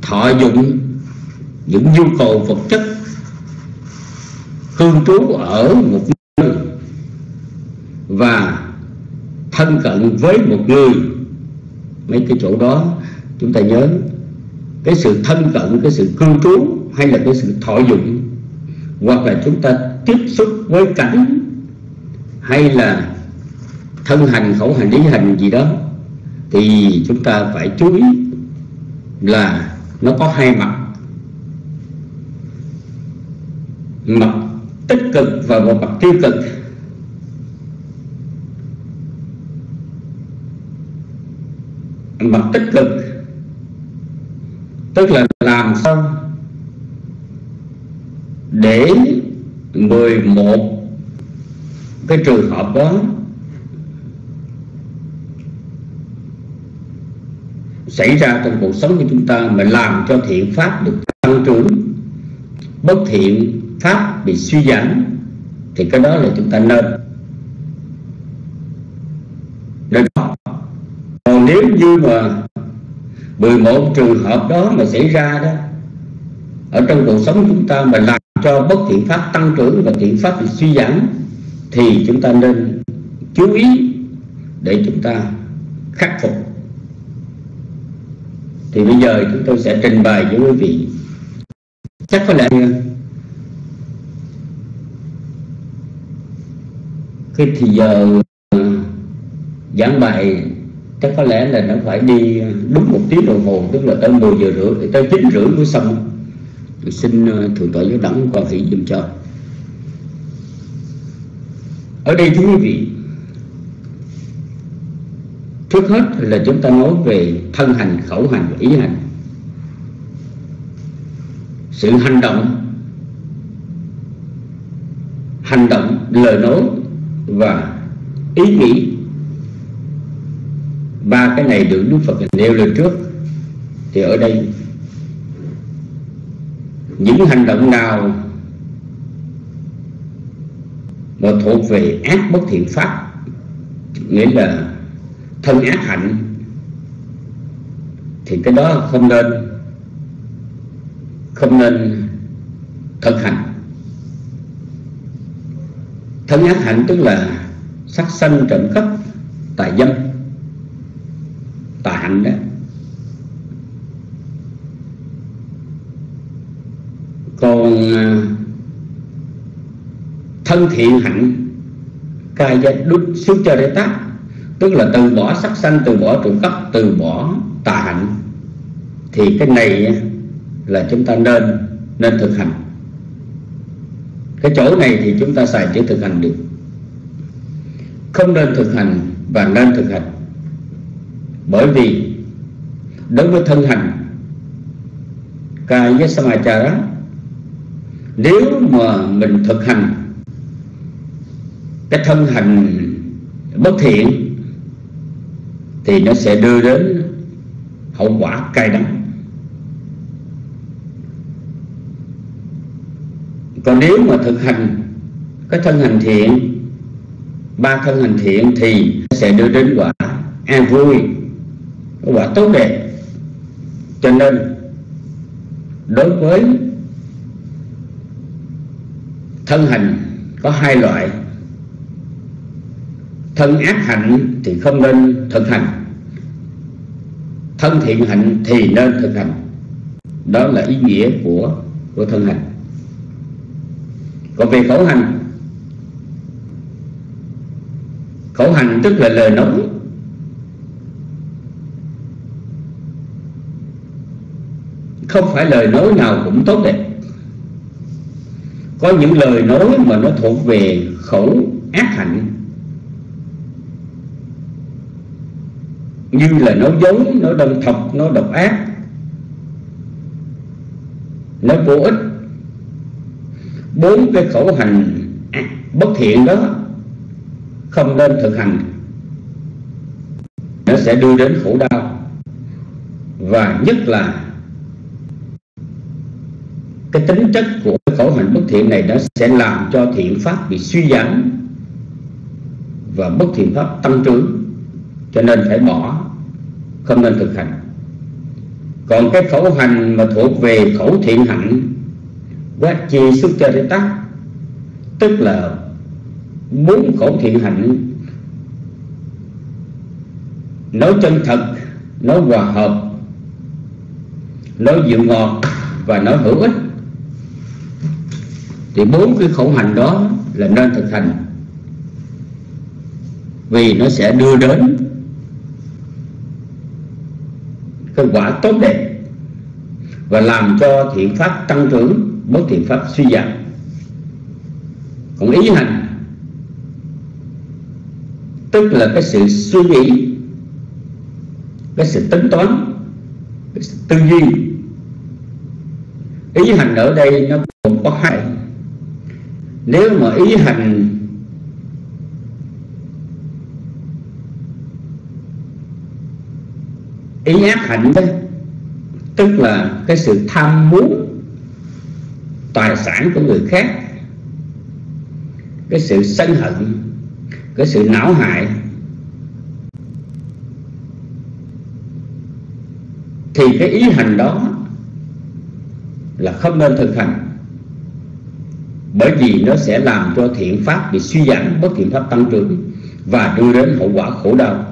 thọ dụng những nhu cầu vật chất cư trú ở một nơi và thân cận với một người. Mấy cái chỗ đó, chúng ta nhớ, cái sự thân cận, cái sự cư trú hay là cái sự thọ dụng, hoặc là chúng ta tiếp xúc với cảnh hay là thân hành, khẩu hành, lý hành gì đó, thì chúng ta phải chú ý là nó có hai mặt. Mặt tích cực và một mặt tiêu cực. Mặt tích cực, tức là làm sao để 11 cái trường hợp đó. Xảy ra trong cuộc sống của chúng ta mà làm cho thiện pháp được tăng trưởng, bất thiện pháp bị suy giảm, thì cái đó là chúng ta nên. Nên còn nếu như mà 11 trường hợp đó mà xảy ra đó, ở trong cuộc sống chúng ta mà làm cho bất thiện pháp tăng trưởng và thiện pháp bị suy giảm thì chúng ta nên chú ý để chúng ta khắc phục. Thì bây giờ chúng tôi sẽ trình bày với quý vị. Chắc có lẽ cái thì giờ ờ, giảng bài, chắc có lẽ là nó phải đi đúng một tiếng đồng hồ, tức là tới 10 giờ rưỡi, tới chín rưỡi mới xong. Xin ờ, thượng tọa giáo đẳng quan hỷ dùm cho ở đây thưa quý vị, trước hết là chúng ta nói về thân hành, khẩu hành và ý hành. Sự hành động hành động, lời nói và ý nghĩ. Ba cái này được Đức Phật nêu lên trước. Thì ở đây, những hành động nào mà thuộc về ác bất thiện pháp. Nghĩa là thân ác hạnh, thì cái đó không nên không nên thực hành. Thân ác hạnh tức là sắc sanh trộm cắp tài dâm, tà hạnh đó. Còn à, thân thiện hạnh ca gia đúc xứ cho để tác. Tức là từ bỏ sắc sanh, từ bỏ trộm cắp từ bỏ tà hạnh. Thì cái này là chúng ta nên nên thực hành. Cái chỗ này thì chúng ta xài chữ thực hành được. Không nên thực hành và nên thực hành. Bởi vì đối với thân hành, kaya samachara nếu mà mình thực hành cái thân hành bất thiện thì nó sẽ đưa đến hậu quả cay đắng. Còn nếu mà thực hành cái thân hành thiện, ba thân hành thiện thì sẽ đưa đến quả an vui, quả tốt đẹp. Cho nên, đối với thân hành có hai loại thân ác hạnh thì không nên thực hành. Thân thiện hạnh thì nên thực hành. Đó là ý nghĩa của của thân hành. Còn về khẩu hành khẩu hành tức là lời nói. Không phải lời nói nào cũng tốt đẹp. Có những lời nói mà nó thuộc về khẩu ác hạnh như là nói dối nói đâm thọc nói độc ác. Nói vô ích. Bốn cái khẩu hành bất thiện đó không nên thực hành. Nó sẽ đưa đến khổ đau. Và nhất là cái tính chất của cái khẩu hành bất thiện này nó sẽ làm cho thiện pháp bị suy giảm và bất thiện pháp tăng trưởng, cho nên phải bỏ không nên thực hành. Còn cái khẩu hành mà thuộc về khẩu thiện hạnh quát chi xuất cho để tắt. Tức là bốn khẩu thiện hạnh, nói chân thật, nói hòa hợp, nói dịu ngọt và nói hữu ích. Thì bốn cái khẩu hành đó là nên thực hành. Vì nó sẽ đưa đến cái quả tốt đẹp và làm cho thiện pháp tăng trưởng bất thiện pháp suy giảm. Còn ý hành, tức là cái sự suy nghĩ, cái sự tính toán, cái sự tư duy. Ý hành ở đây nó cũng có hai. Nếu mà ý hành ý ác hạnh đó, tức là cái sự tham muốn tài sản của người khác, cái sự sân hận, cái sự não hại, thì cái ý hành đó là không nên thực hành. Bởi vì nó sẽ làm cho thiện pháp bị suy giảm, bất thiện pháp tăng trưởng và đưa đến hậu quả khổ đau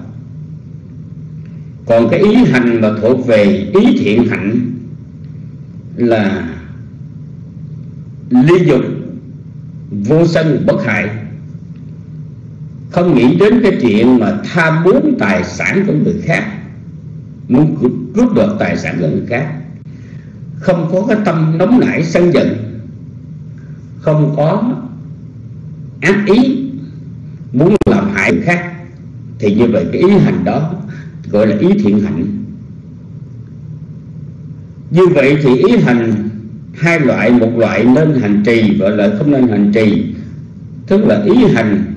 còn cái ý hành mà thuộc về ý thiện hạnh là ly dục vô sân bất hại. Không nghĩ đến cái chuyện mà tham muốn tài sản của người khác, muốn cướp được tài sản của người khác. Không có cái tâm nóng nảy sân giận, không có ác ý muốn làm hại người khác, thì như vậy cái ý hành đó gọi là ý thiện hạnh như vậy thì ý hành, hai loại, một loại nên hành trì và loại không nên hành trì. Tức là ý hành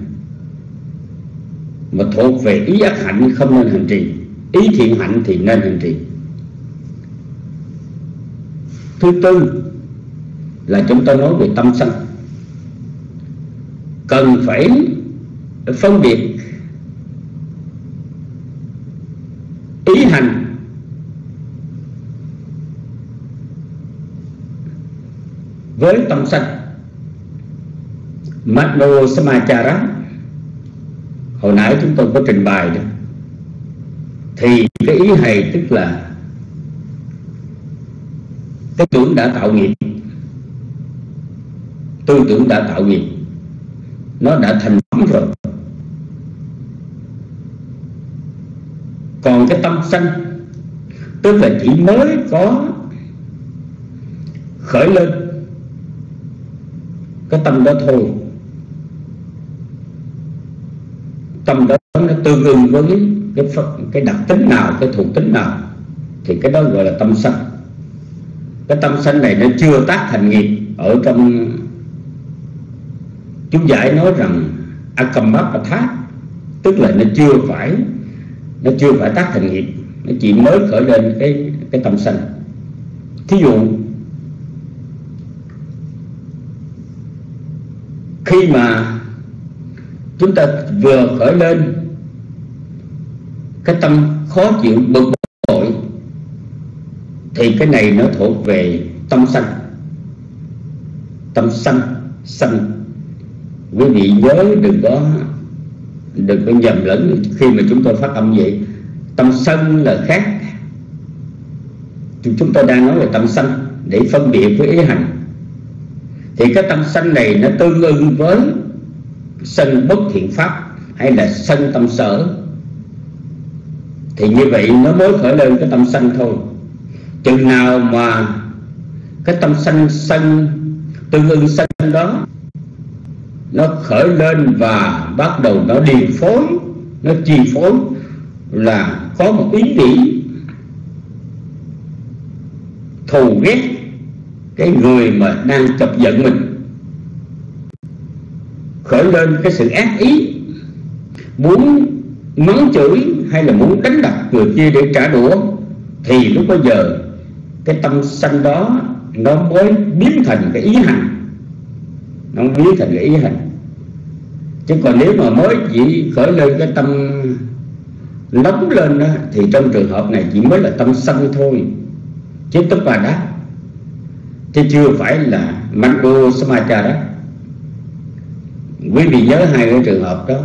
mà thuộc về ý ác hạnh không nên hành trì. Ý thiện hạnh thì nên hành trì. Thứ tư là chúng ta nói về tâm sân cần phải phân biệt ý hành. Với tâm sân Mano Samachara, Hồi nãy chúng tôi có trình bày đó, Thì cái ý này tức là Cái tưởng đã tạo nghiệp. Tư tưởng đã tạo nghiệp, Nó đã thành phẩm rồi. Còn cái tâm sân Tức là chỉ mới có Khởi lên Cái tâm đó thôi. Tâm đó nó tương ứng với cái cái, cái đặc tính nào cái thuộc tính nào thì cái đó gọi là tâm sân cái tâm sân này nó chưa tác thành nghiệp. Ở trong chú giải nói rằng cầm bát và thác tức là nó chưa phải nó chưa phải tác thành nghiệp. Nó chỉ mới khởi lên cái cái tâm sân thí dụ, khi mà chúng ta vừa khởi lên cái tâm khó chịu, bực bội, thì cái này nó thuộc về tâm sân tâm sân sân quý vị nhớ đừng có đừng có nhầm lẫn khi mà chúng tôi phát âm vậy. Tâm sân là khác. Chúng tôi đang nói về tâm sân để phân biệt với ý hành. Thì cái tâm sân này nó tương ưng với sân bất thiện pháp hay là sân tâm sở. Thì như vậy nó mới khởi lên cái tâm sân thôi. Chừng nào mà cái tâm sân sân, tương ưng sân đó nó khởi lên và bắt đầu nó điều phối, nó chi phối là có một ý nghĩ thù ghét cái người mà đang chọc giận mình. Khởi lên cái sự ác ý, muốn mắng chửi hay là muốn đánh đập người kia để trả đũa, thì lúc bây giờ cái tâm sanh đó nó mới biến thành cái ý hành nó biến thành ý hành chứ còn nếu mà mới chỉ khởi lên cái tâm nóng lên đó, thì trong trường hợp này chỉ mới là tâm sân thôi. Chứ tức là đó chứ chưa phải là mango samacha đó. Quý vị nhớ hai cái trường hợp đó.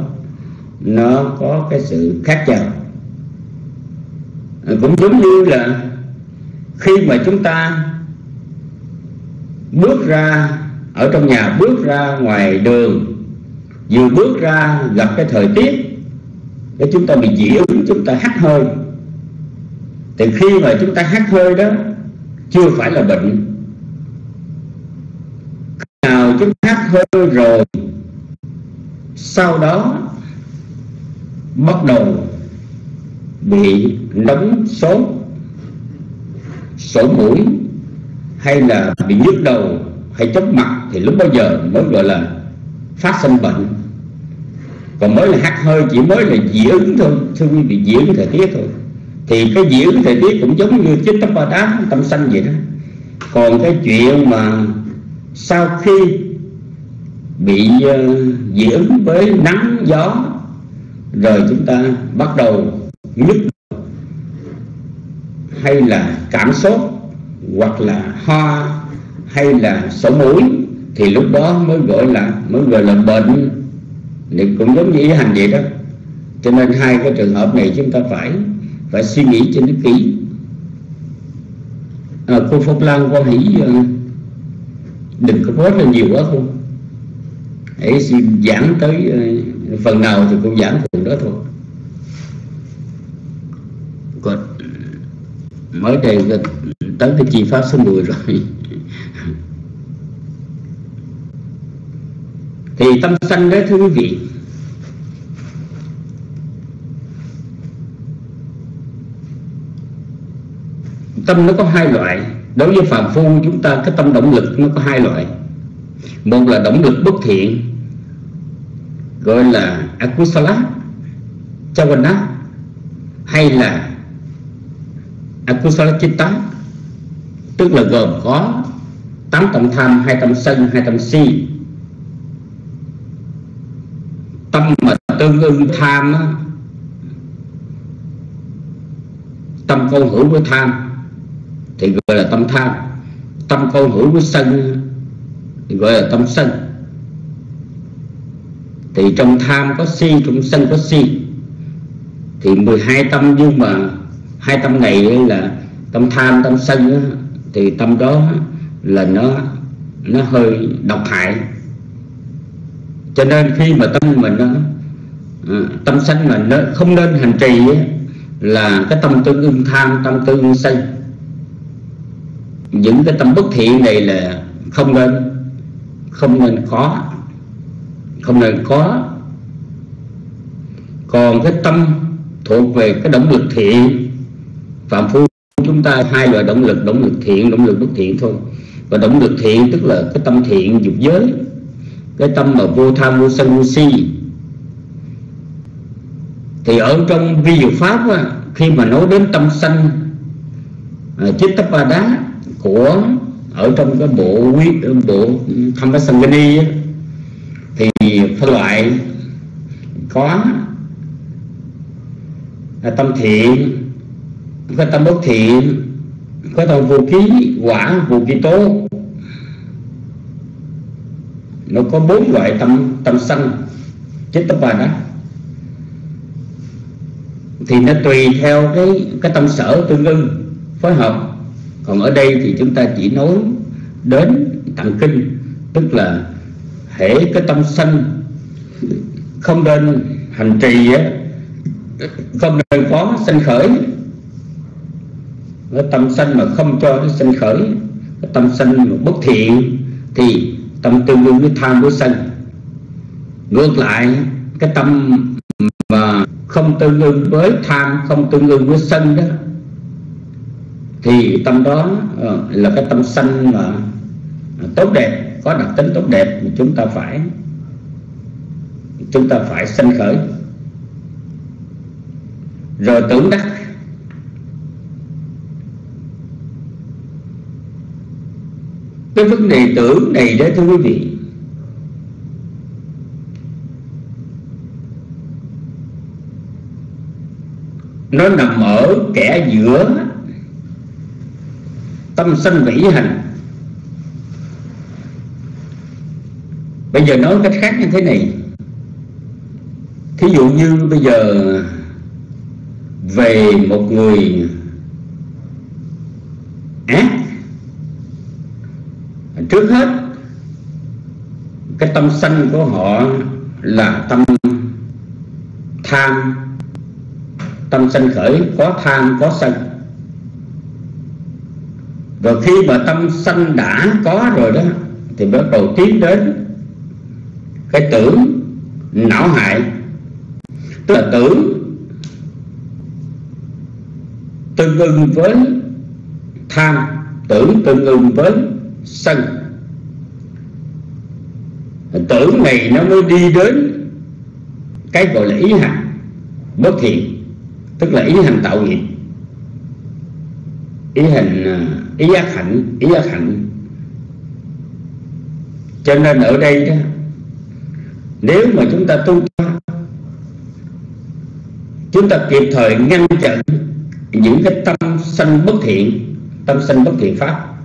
Nó có cái sự khác nhau. Cũng giống như là khi mà chúng ta bước ra ở trong nhà bước ra ngoài đường, vừa bước ra gặp cái thời tiết để chúng ta bị dị ứng, chúng ta hắt hơi. Thì khi mà chúng ta hắt hơi đó, chưa phải là bệnh. Nào chúng ta hắt hơi rồi, sau đó bắt đầu bị nóng sốt, sổ mũi hay là bị nhức đầu hay chóng mặt thì lúc bây giờ mới gọi là phát sinh bệnh. Còn mới là hắt hơi chỉ mới là dị ứng thôi. Thưa quý vị dị ứng thời tiết thôi. Thì cái dị ứng thời tiết cũng giống như chích tóc ba đá tâm xanh vậy đó. Còn cái chuyện mà sau khi bị uh, dị ứng với nắng gió rồi chúng ta bắt đầu nhức hay là cảm sốt hoặc là ho hay là sổ mũi thì lúc đó mới gọi là mới gọi là bệnh. Thì cũng giống như ý hành vậy đó. Cho nên hai cái trường hợp này chúng ta phải phải suy nghĩ cho nó kỹ. À, cô phúc Lan con hãy à, đừng có nói lên nhiều quá không? Hãy giảng tới à, phần nào thì cũng giảng phần đó thôi. Còn mới đây tới cái chi pháp số 10 rồi. Thì tâm sanh đó, thưa quý vị, tâm nó có hai loại. Đối với phàm phu chúng ta, cái tâm động lực nó có hai loại. Một là động lực bất thiện, gọi là akusala chavana hay là akusala chitta, tức là gồm có tám tâm tham, hai tâm sân, hai tâm si tâm mà tương ưng tham đó, tâm câu hữu với tham thì gọi là tâm tham. Tâm câu hữu với sân thì gọi là tâm sân. Thì trong tham có si trong sân có si. Thì 12 tâm nhưng mà hai tâm này là tâm tham tâm sân thì tâm đó là nó nó hơi độc hại cho nên khi mà tâm mình nó à, tâm sanh mình nó không nên hành trì ấy, là cái tâm tương ưng tham tâm tương ưng sân những cái tâm bất thiện này là không nên không nên có không nên có. Còn cái tâm thuộc về cái động lực thiện phạm phu chúng ta hai loại động lực động lực thiện động lực bất thiện thôi. Và động lực thiện tức là cái tâm thiện dục giới cái tâm mà vô tham vô sân vô si. Thì ở trong vi diệu pháp á, khi mà nói đến tâm sanh uh, Chittapada của ở trong cái bộ quý bộ tham thì phân loại có tâm thiện có tâm bất thiện có tâm vô ký quả vô ký tố nó có bốn loại tâm tâm sanh chết tâm bà đó thì nó tùy theo cái cái tâm sở tương ưng, phối hợp. Còn ở đây thì chúng ta chỉ nói đến tặng kinh, tức là hễ cái tâm sanh không nên hành trì á, không nên có sanh khởi. Cái tâm sanh mà không cho cái sanh khởi, cái tâm sanh mà bất thiện thì tâm tương đương với tham với sân. Ngược lại, cái tâm mà không tương đương với tham, không tương đương với sân đó, thì tâm đó ờ, là cái tâm sanh mà tốt đẹp, có đặc tính tốt đẹp mà chúng ta phải, chúng ta phải sanh khởi. Rồi tưởng đắc cái vấn đề tưởng này đó, thưa quý vị. Nó nằm ở kẻ giữa tâm sanh vĩ hành. Bây giờ nói cách khác như thế này. Thí dụ như bây giờ về một người ác trước hết, cái tâm sanh của họ là tâm tham. Tâm sanh khởi, có tham, có sân rồi khi mà tâm sanh đã có rồi đó, thì bắt đầu tiến đến cái tưởng não hại. Tức là tưởng tương ưng với tham, tưởng tương ưng với sân. Tưởng này nó mới đi đến cái gọi là ý hành, bất thiện, tức là ý hành tạo nghiệp. Ý hành à, ý ác hạnh, ý ác hạnh. Cho nên ở đây đó, nếu mà chúng ta tu chúng ta kịp thời ngăn chặn những cái tâm sanh bất thiện, tâm sanh bất thiện pháp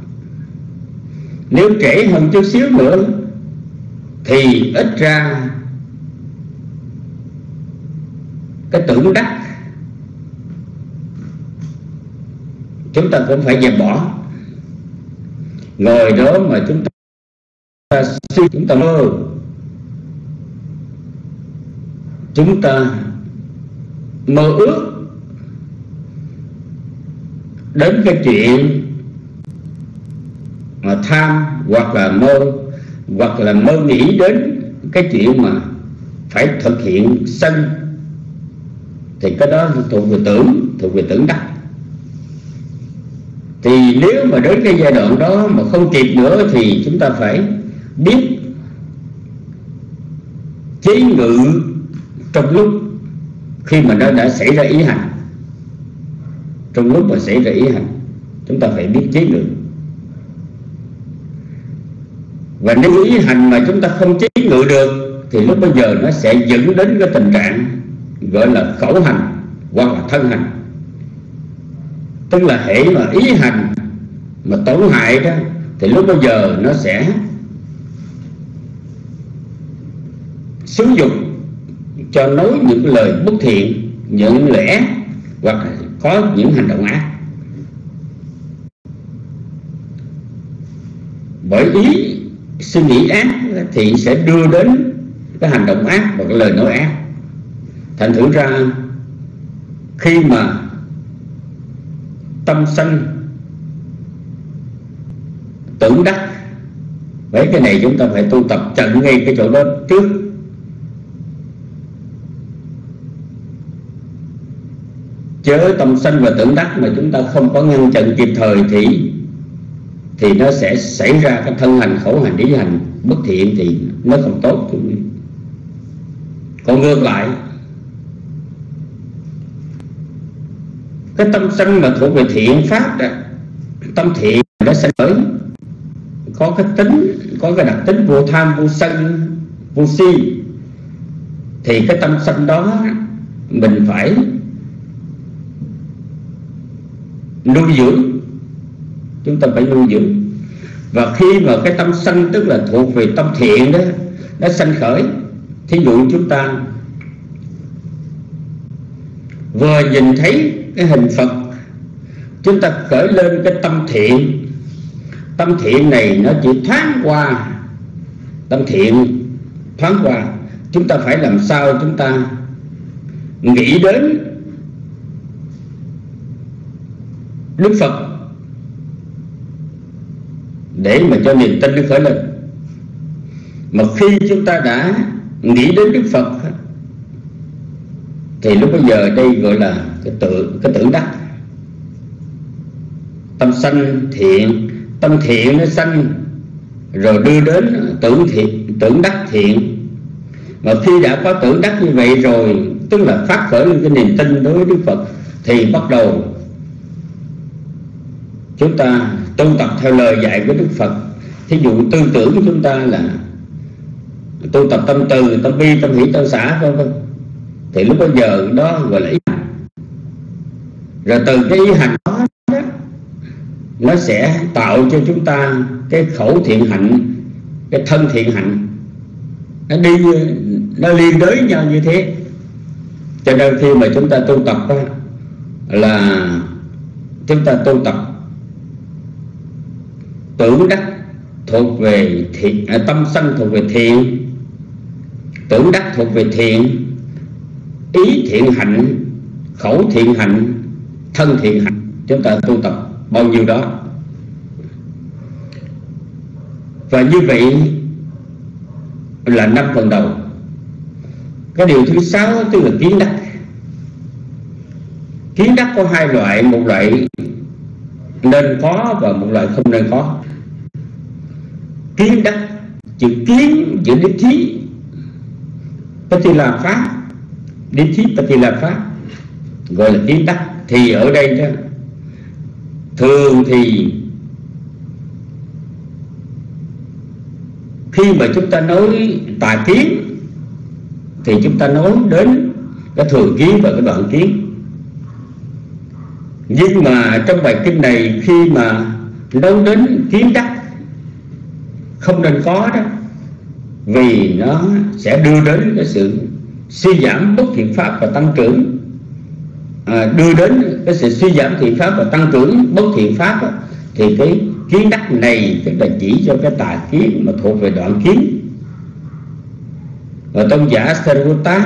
nếu trễ hơn chút xíu nữa, thì ít ra cái tưởng đắc chúng ta cũng phải dẹp bỏ. Ngồi đó mà chúng ta suy, chúng ta mơ. Chúng ta mơ ước đến cái chuyện tham hoặc là mơ, hoặc là mơ nghĩ đến cái chuyện mà phải thực hiện sân, thì cái đó thuộc về tưởng, thuộc về tưởng đắc. Thì nếu mà đến cái giai đoạn đó mà không kịp nữa thì chúng ta phải biết chế ngự trong lúc khi mà nó đã xảy ra ý hành. Trong lúc mà xảy ra ý hành, chúng ta phải biết chế ngự và nếu ý hành mà chúng ta không chế ngự được, thì lúc bây giờ nó sẽ dẫn đến cái tình trạng gọi là khẩu hành hoặc là thân hành. Tức là hệ mà ý hành mà tổn hại đó, thì lúc bây giờ nó sẽ sử dụng cho nói những lời bất thiện những lẽ hoặc có những hành động ác. Bởi ý suy nghĩ ác thì sẽ đưa đến cái hành động ác và cái lời nói ác. Thành thử ra, khi mà tâm sân tưởng đắc, với cái này chúng ta phải tu tập chặn ngay cái chỗ đó trước. Chớ tâm sân và tưởng đắc mà chúng ta không có ngăn chặn kịp thời thì thì nó sẽ xảy ra cái thân hành, khẩu hành ý hành bất thiện thì nó không tốt còn ngược lại, cái tâm sân mà thuộc về thiện pháp đó, tâm thiện nó sẽ tới có cái tính, có cái đặc tính vô tham, vô sân, vô si, thì cái tâm sân đó mình phải nuôi dưỡng chúng ta phải nuôi dưỡng. Và khi mà cái tâm sanh tức là thuộc về tâm thiện đó, nó sanh khởi, thí dụ chúng ta vừa nhìn thấy cái hình phật, chúng ta khởi lên cái tâm thiện. Tâm thiện này nó chỉ thoáng qua tâm thiện, thoáng qua. Chúng ta phải làm sao chúng ta nghĩ đến đức phật? Để mà cho niềm tin nó khởi lên. Mà khi chúng ta đã nghĩ đến đức phật thì lúc bây giờ đây gọi là cái tự, cái tưởng đắc. Tâm sanh thiện, tâm thiện nó sanh, rồi đưa đến tưởng thiện, tưởng đắc thiện. Mà khi đã có tưởng đắc như vậy rồi, tức là phát khởi lên cái niềm tin đối với đức phật, thì bắt đầu chúng ta tu tập theo lời dạy của đức phật. Thí dụ tư tưởng của chúng ta là tu tập tâm từ tâm bi tâm hỷ tâm xã vân vân. Thì lúc bây giờ đó gọi là ý hành. Rồi từ cái ý hành đó nó sẽ tạo cho chúng ta cái khẩu thiện hạnh cái thân thiện hạnh. Nó đi nó liên đới nhau như thế. Cho nên khi mà chúng ta tu tập đó, là chúng ta tu tập tưởng đắc thuộc về thiện à, tâm sân thuộc về thiện. Tưởng đắc thuộc về thiện ý thiện hạnh khẩu thiện hạnh thân thiện hạnh. Chúng ta tu tập bao nhiêu đó. Và như vậy là năm phần đầu. Cái điều thứ sáu tức là kiến đắc. Kiến đắc có hai loại một loại nên có và một loại không nên có kiến đắc chữ kiến chữ đích thí Pati là pháp. Đích thí Pati là pháp. Gọi là kiến đắc Thì ở đây đó, Thường thì Khi mà chúng ta nói tà kiến, Thì chúng ta nói đến Cái thường kiến và cái đoạn kiến. Nhưng mà trong bài kinh này Khi mà nói đến kiến đắc không nên có đó. Vì nó sẽ đưa đến cái sự suy giảm bất thiện pháp và tăng trưởng. À, đưa đến cái sự suy giảm thiện pháp và tăng trưởng bất thiện pháp đó, thì cái kiến đắc này tức là chỉ cho cái tà kiến mà thuộc về đoạn kiến. Và tôn giả Sarvata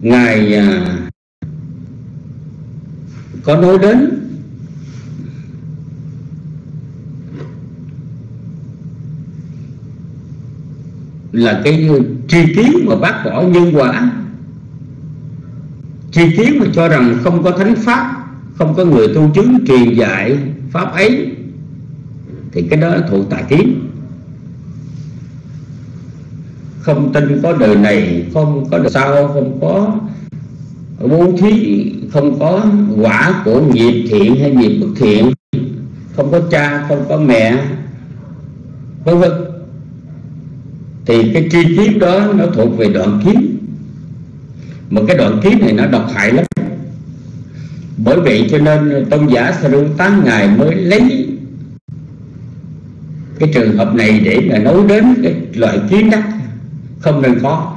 ngài à, có nói đến là cái tri kiến mà bác bỏ nhân quả. Tri kiến mà cho rằng không có thánh pháp, không có người tu chứng truyền dạy pháp ấy, thì cái đó là thuộc tà kiến. Không tin có đời này, không có đời sau, không có bố thí, không có quả của nghiệp thiện hay nghiệp bất thiện, không có cha, không có mẹ, vân vân thì cái tri kiến đó nó thuộc về đoạn kiến một cái đoạn kiến này nó độc hại lắm. Bởi vậy cho nên tôn giả Sarupta ngài mới lấy cái trường hợp này để mà nói đến cái loại kiến đắc. Không nên có.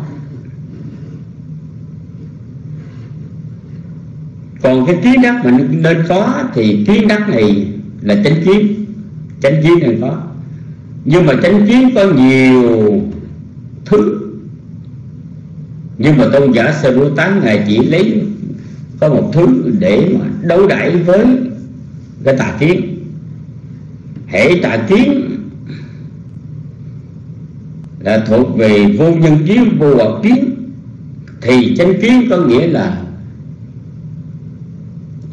Còn cái kiến đắc mà nên có thì kiến đắc này là chánh kiến. Chánh kiến nên có. Nhưng mà chánh kiến có nhiều thứ. Nhưng mà tôn giả sơ bố tán ngài chỉ lấy có một thứ để mà đấu đẩy với cái tà kiến. Hệ tà kiến là thuộc về vô nhân kiến vô hoặc kiến. Thì chánh kiến có nghĩa là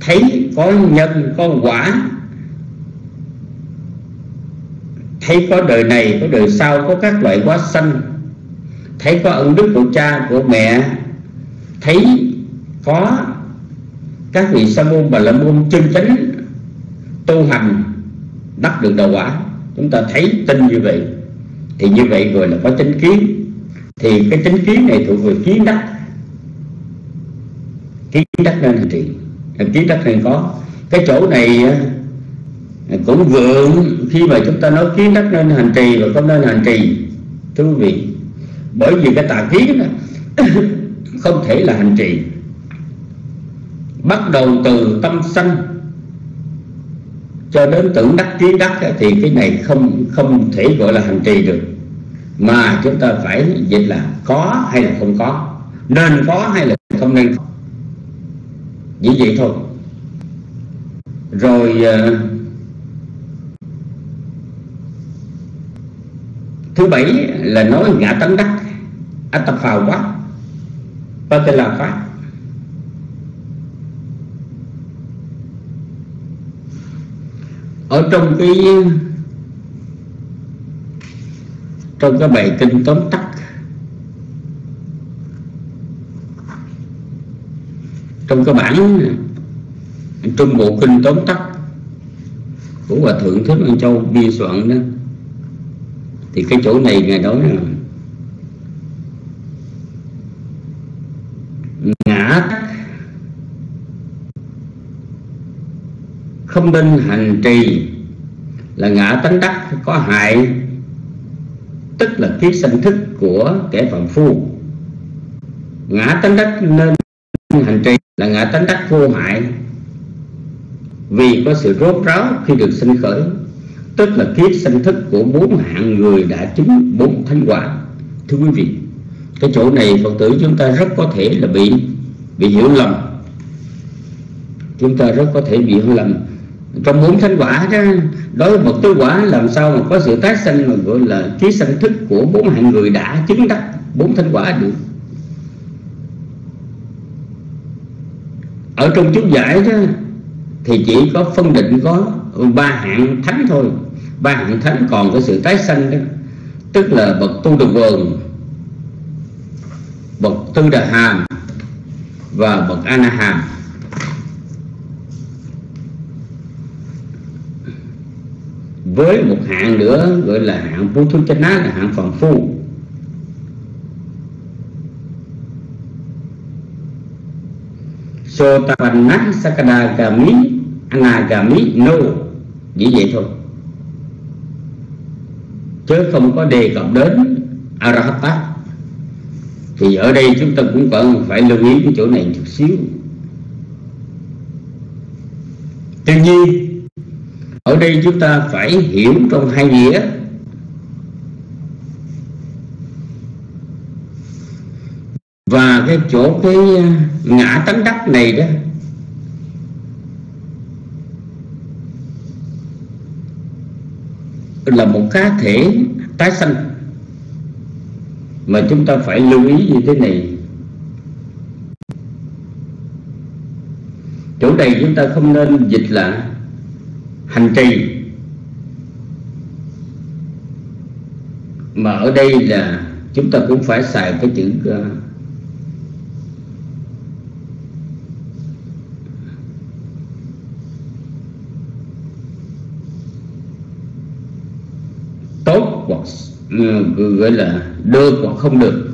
thấy có nhân, có quả. Thấy có đời này, có đời sau, có các loại quá sanh thấy có ân đức của cha, của mẹ, thấy có các vị sa môn và la môn chân chánh tu hành đắc được đạo quả. Chúng ta thấy tin như vậy. Thì như vậy gọi là có chánh kiến. Thì cái chánh kiến này thuộc về kiến đắc. Kiến đắc nên hành trì kiến đắc nên có. Cái chỗ này à, cũng vượng khi mà chúng ta nói kiến đắc nên hành trì và không nên hành trì. Thưa quý vị bởi vì cái tà kiến đó, *coughs* không thể là hành trì. Bắt đầu từ tâm sanh cho đến tưởng đắc kiến đắc thì cái này không không thể gọi là hành trì được. Mà chúng ta phải dịch là có hay là không có. Nên có hay là không nên có. Chỉ vậy thôi. Rồi ờ, thứ bảy là nói ngã tấn đắc tập phào quá. Và tên là pháp ở trong cái trong cái bài kinh tóm tắt, trong cái bản trung bộ kinh tóm tắt của hòa thượng thích văn châu biên soạn đó thì cái chỗ này ngài nói là ngã không nên hành trì là ngã tánh đắc có hại, tức là kiết sanh thức của kẻ phạm phu. Ngã tánh đắc nên hành trì là ngã tánh đắc vô hại, vì có sự rốt ráo khi được sinh khởi tức là kiết sanh thức của bốn hạng người đã chứng bốn thánh quả. Thưa quý vị, cái chỗ này phật tử chúng ta rất có thể là bị bị hiểu lầm. Chúng ta rất có thể bị hiểu lầm. Trong bốn thánh quả đó, đối với một tứ quả, làm sao mà có sự tái sanh mà gọi là ký sanh thức của bốn hạng người đã chứng đắc bốn thánh quả được? Ở trong chú giải đó thì chỉ có phân định có ba hạng thánh thôi. Ba hạng thánh còn có sự tái sanh đó. Tức là bậc tu đà vườn bậc tư đà hàm và bậc a na hàm với một hạng nữa gọi là hạng vô thu chánh là hạng phàm phu. Sotapanna Sakadagami Anagami, No. Chỉ vậy thôi. Chứ không có đề cập đến Arahata. Thì ở đây chúng ta cũng cần phải lưu ý cái chỗ này chút xíu. Tuy nhiên, ở đây chúng ta phải hiểu trong hai nghĩa. Và cái chỗ cái ờ, ngã tánh đắc này đó là một cá thể tái sanh. Mà chúng ta phải lưu ý như thế này. Chỗ này chúng ta không nên dịch là hành trì. Mà ở đây là chúng ta cũng phải xài cái chữ uh, tốt hoặc uh, Ừ, gọi là được hoặc không được.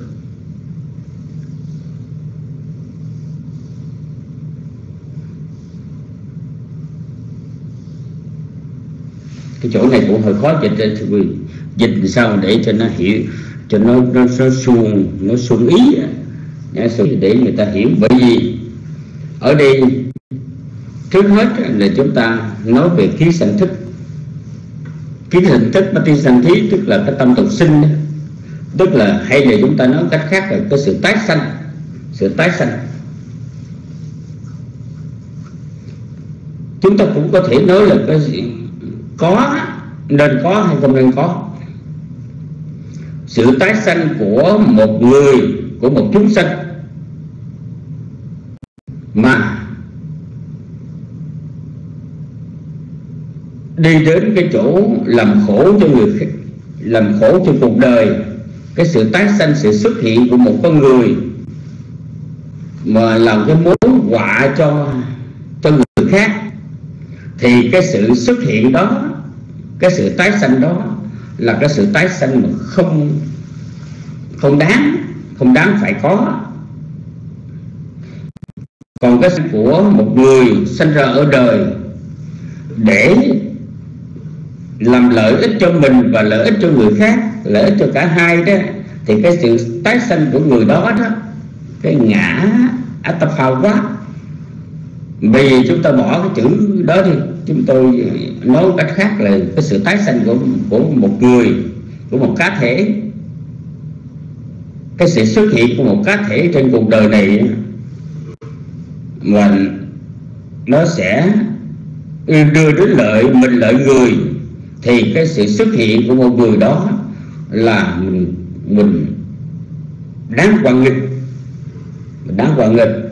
Cái chỗ này cũng hơi khó dịch ra dịch sao để cho nó hiểu cho nó nó, nó suông nó suông ý để người ta hiểu. Bởi vì ở đây trước hết là chúng ta nói về ký sản thức cái hình thức pati sanh thí, tức là cái tâm tục sinh tức là hay là chúng ta nói cách khác là cái sự tái sanh, sự tái sanh. Chúng ta cũng có thể nói là cái gì? Có, nên có hay không nên có? Sự tái sanh của một người, của một chúng sinh mà đi đến cái chỗ làm khổ cho người khác, làm khổ cho cuộc đời. Cái sự tái sanh, sự xuất hiện của một con người mà làm cái mối họa cho cho người khác, thì cái sự xuất hiện đó, cái sự tái sanh đó là cái sự tái sanh mà không không đáng không đáng phải có. Còn cái của một người sinh ra ở đời để làm lợi ích cho mình và lợi ích cho người khác, lợi ích cho cả hai đó, thì cái sự tái sanh của người đó đó, cái ngã atapha quá vì chúng ta bỏ cái chữ đó thì chúng tôi nói cách khác là cái sự tái sanh của của một người, của một cá thể. Cái sự xuất hiện của một cá thể trên cuộc đời này mà nó sẽ đưa đến lợi, mình lợi người thì cái sự xuất hiện của một người đó là mình mình đáng quan nghịch mình đáng quan nghịch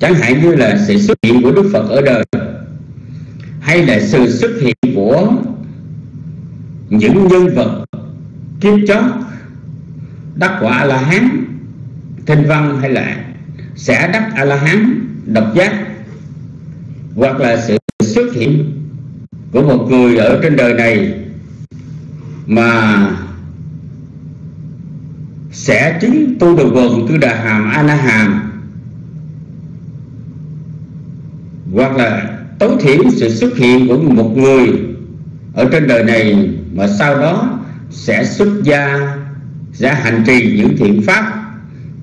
chẳng hạn như là sự xuất hiện của đức phật ở đời, hay là sự xuất hiện của những nhân vật kiếp chót, đắc quả a la hán thanh văn hay là sẽ đắc a la hán độc giác, hoặc là sự xuất hiện của một người ở trên đời này mà sẽ chứng tu được vườn tư đà hàm a na hàm hoặc là tối thiểu sự xuất hiện của một người ở trên đời này mà sau đó sẽ xuất gia sẽ hành trì những thiện pháp.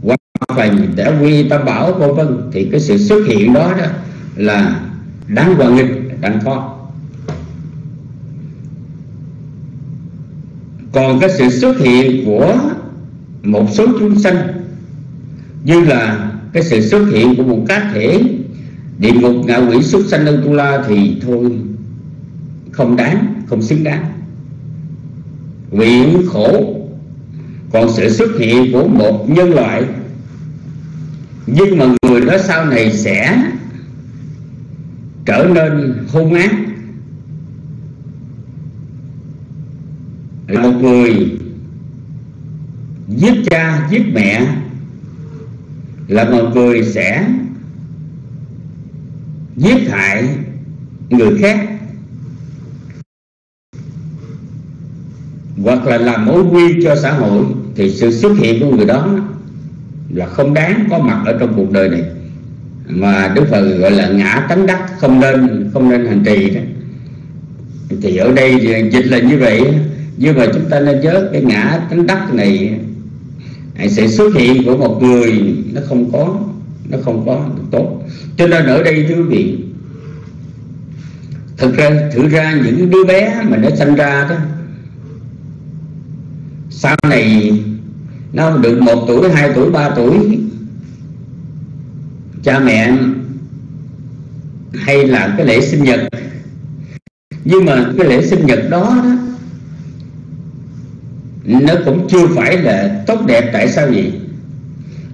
Hoặc là để quy tâm bảo vân vân thì cái sự xuất hiện đó, đó là đáng quan nghịch đáng có. Còn cái sự xuất hiện của một số chúng sanh, như là cái sự xuất hiện của một cá thể, địa ngục ngạ quỷ xuất sanh ân tu la thì thôi, không đáng, không xứng đáng. Nguyện khổ. Còn sự xuất hiện của một nhân loại, nhưng mà người đó sau này sẽ trở nên hung ác là một người giết cha, giết mẹ là một người sẽ giết hại người khác. Hoặc là làm mối nguy cho xã hội thì sự xuất hiện của người đó là không đáng có mặt ở trong cuộc đời này. Mà đức phật gọi là ngã tánh đắc, không nên không nên hành trì đó. Thì ở đây dịch là như vậy nhưng mà chúng ta nên nhớ cái ngã tánh đắc này sự xuất hiện của một người nó không có nó không có tốt. Cho nên ở đây thưa quý vị thực ra thử ra những đứa bé mà nó sinh ra đó sau này nó được một tuổi hai tuổi ba tuổi cha mẹ hay là cái lễ sinh nhật. Nhưng mà cái lễ sinh nhật đó, đó nó cũng chưa phải là tốt đẹp, tại sao vậy?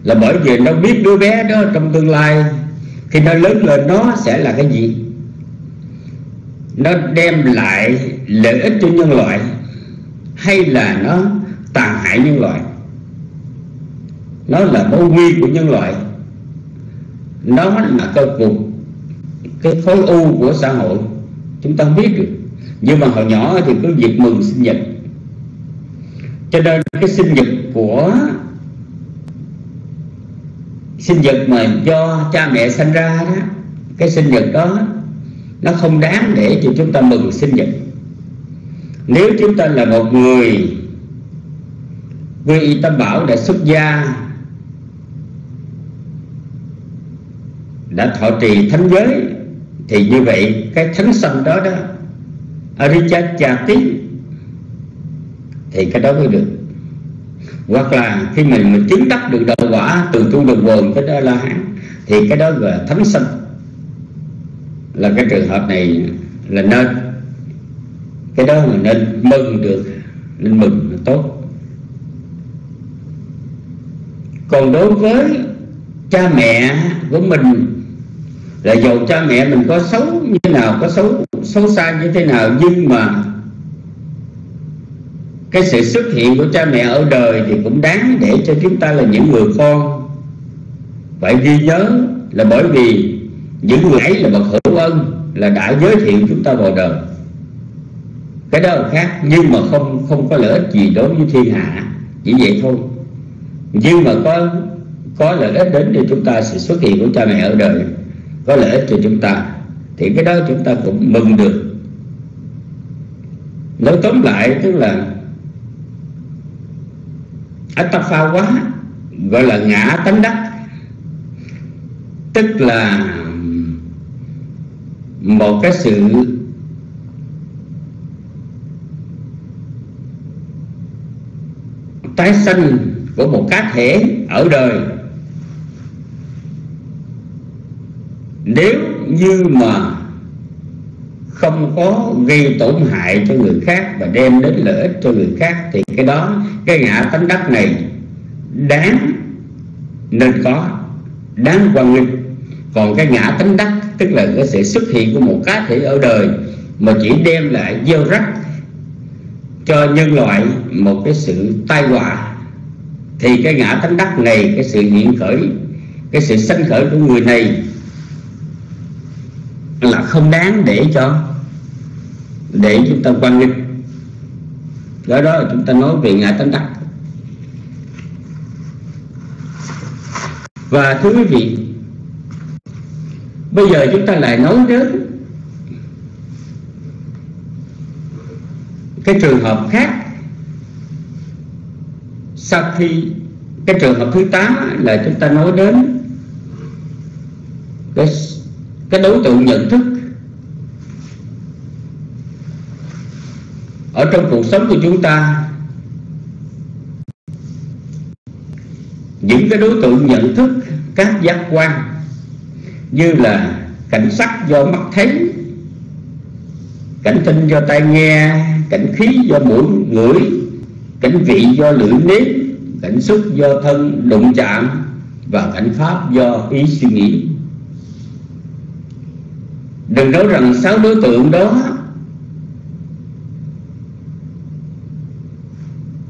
Là bởi vì nó biết đứa bé đó trong tương lai, khi nó lớn lên nó sẽ là cái gì? Nó đem lại lợi ích cho nhân loại hay là nó tàn hại nhân loại? Nó là mối nguy của nhân loại. Nó là cơ cuộc cái khối u của xã hội. Chúng ta không biết được. Nhưng mà hồi nhỏ thì cứ việc mừng sinh nhật cho nên cái sinh nhật của sinh nhật mà do cha mẹ sinh ra đó, cái sinh nhật đó, nó không đáng để cho chúng ta mừng sinh nhật. Nếu chúng ta là một người quy y tâm bảo đã xuất gia, đã thọ trì thánh giới, thì như vậy cái thánh sanh đó đó Arichachati thì cái đó mới được. Hoặc là khi mình mình chứng đắc được đạo quả từ tu được vườn cái đó là hán, thì cái đó là thánh sanh. Là cái trường hợp này là nên. Cái đó mình nên mừng được, nên mừng là tốt. Còn đối với cha mẹ của mình, là dầu cha mẹ mình có xấu như nào, có xấu xấu xa như thế nào, nhưng mà cái sự xuất hiện của cha mẹ ở đời thì cũng đáng để cho chúng ta là những người con. Phải ghi nhớ là bởi vì những người ấy là bậc hữu ân, là đã giới thiệu chúng ta vào đời. Cái đó là khác, nhưng mà không không có lợi ích gì đối với thiên hạ. Chỉ vậy thôi. Nhưng mà có có lợi ích đến thì chúng ta sự xuất hiện của cha mẹ ở đời, có lợi ích cho chúng ta, thì cái đó chúng ta cũng mừng được. Nói tóm lại, tức là pha quá, gọi là ngã tánh đắc tức là một cái sự tái sinh của một cá thể ở đời. Nếu như mà không có gây tổn hại cho người khác và đem đến lợi ích cho người khác, thì cái đó, cái ngã tánh đắc này đáng nên có, đáng quan nghênh. Còn cái ngã tánh đắc tức là cái sự xuất hiện của một cá thể ở đời, mà chỉ đem lại gieo rắc cho nhân loại một cái sự tai họa, thì cái ngã tánh đắc này, cái sự hiện khởi, cái sự sanh khởi của người này là không đáng để cho để chúng ta quan nghênh. Đó đó là chúng ta nói về ngài tánh đắc. Và thưa quý vị bây giờ chúng ta lại nói đến cái trường hợp khác. Sau khi cái trường hợp thứ 8 là chúng ta nói đến cái, cái đối tượng nhận thức ở trong cuộc sống của chúng ta, những cái đối tượng nhận thức các giác quan như là cảnh sắc do mắt thấy, cảnh tinh do tai nghe, cảnh khí do mũi, ngửi, cảnh vị do lưỡi nếm, cảnh xúc do thân, đụng chạm và cảnh pháp do ý suy nghĩ đừng nói rằng sáu đối tượng đó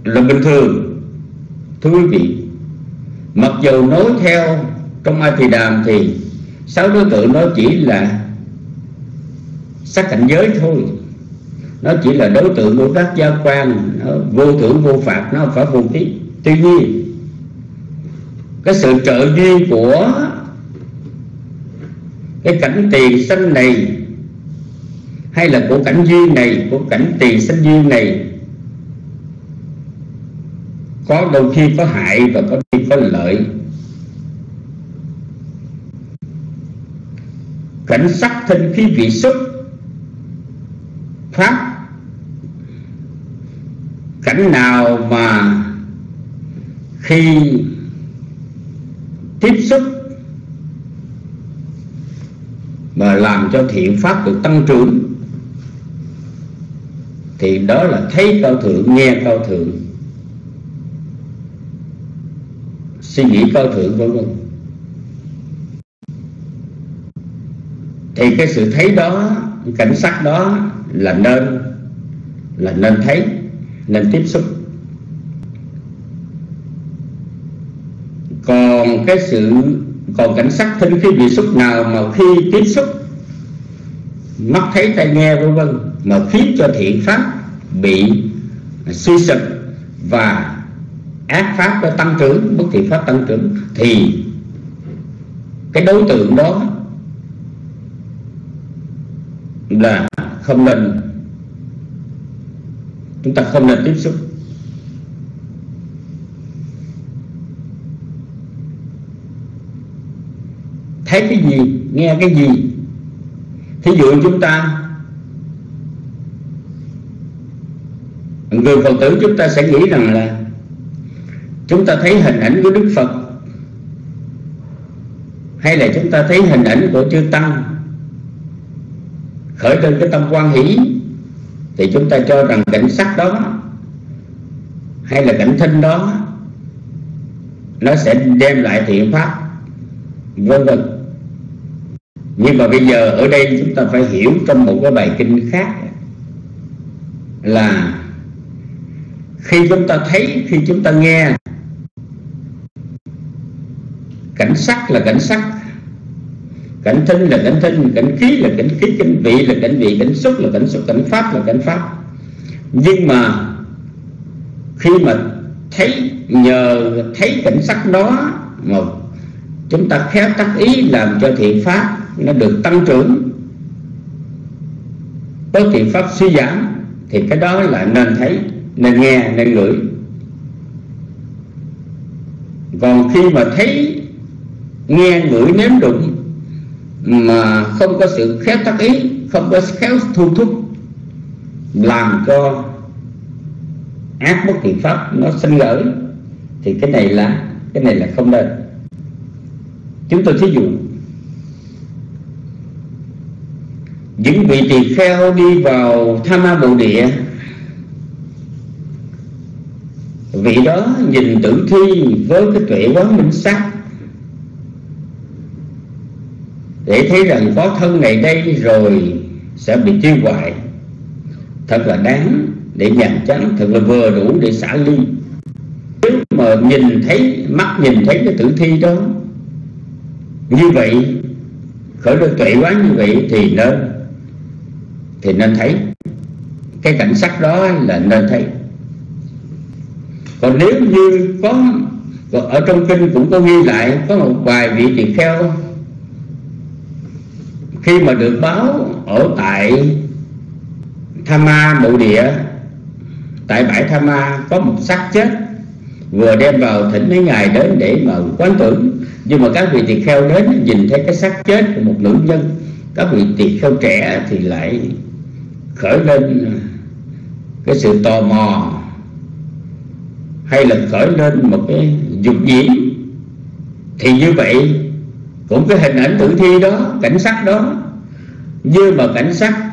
là bình thường. Thưa quý vị, mặc dù nói theo trong A Thì Đàm thì sáu đối tượng đó chỉ là sắc cảnh giới thôi. Nó chỉ là đối tượng của các gia quan vô thưởng vô phạt, nó phải vô tí tuy nhiên, cái sự trợ duyên của cái cảnh tiền sanh này, hay là của cảnh duyên này, của cảnh tiền sanh duyên này, có đôi khi có hại và có khi có lợi. Cảnh sắc thân khí vị xuất, pháp, cảnh nào mà khi tiếp xúc mà làm cho thiện pháp được tăng trưởng. Thì đó là thấy cao thượng, nghe cao thượng. Suy nghĩ cao thượng, vân vân. Thì cái sự thấy đó cảnh sắc đó là nên là nên thấy, nên tiếp xúc. Còn cái sự còn cảnh sát thân khi bị xúc nào mà khi tiếp xúc, mắt thấy tai nghe vân vân, mà khiến cho thiện pháp bị suy sụp và ác pháp nó tăng trưởng, bất thiện pháp tăng trưởng, thì cái đối tượng đó là không nên, chúng ta không nên tiếp xúc. Thấy cái gì, nghe cái gì? Thí dụ chúng ta, người phật tử chúng ta sẽ nghĩ rằng là chúng ta thấy hình ảnh của đức phật, hay là chúng ta thấy hình ảnh của chư tăng khởi lên cái tâm quan hỷ, thì chúng ta cho rằng cảnh sắc đó hay là cảnh thinh đó, nó sẽ đem lại thiện pháp, vân vân nhưng mà bây giờ ở đây chúng ta phải hiểu trong một cái bài kinh khác là khi chúng ta thấy, khi chúng ta nghe, cảnh sắc là cảnh sắc, cảnh thinh là cảnh thinh cảnh khí là cảnh khí, cảnh vị là cảnh vị, cảnh xúc là cảnh xúc, cảnh pháp là cảnh pháp. Nhưng mà khi mà thấy, nhờ thấy cảnh sắc đó mà chúng ta khéo tác ý làm cho thiện pháp nó được tăng trưởng. Có thiện pháp suy giảm thì cái đó là nên thấy, nên nghe, nên ngửi. Còn khi mà thấy, nghe, ngửi, nếm đụng mà không có sự khéo tác ý, không có khéo thu thúc, làm cho ác bất thiện pháp nó sinh gởi thì cái này là, cái này là không nên. Chúng tôi thí dụ những vị tỳ kheo đi vào tham ma bộ địa vị đó nhìn tử thi với cái tuệ quán minh sắc để thấy rằng có thân này đây rồi sẽ bị tiêu hoại. Thật là đáng để nhàm chán, thật là vừa đủ để xả ly. Nếu mà nhìn thấy, mắt nhìn thấy cái tử thi đó như vậy, khởi được tuệ quán như vậy thì nên thì nên thấy. Cái cảnh sắc đó là nên thấy. Còn nếu như có ở trong kinh cũng có ghi lại, có một vài vị tỳ kheo, khi mà được báo ở tại Tham Ma Bộ Địa, tại bãi Tham Ma có một xác chết, vừa đem vào thỉnh mấy ngày đến để mà quán tưởng. Nhưng mà các vị tỳ kheo đến nhìn thấy cái xác chết của một nữ nhân, các vị tỳ kheo trẻ thì lại khởi lên, cái sự tò mò, hay là khởi lên một cái dục dĩ thì như vậy cũng cái hình ảnh tử thi đó, cảnh sắc đó, như mà cảnh sắc,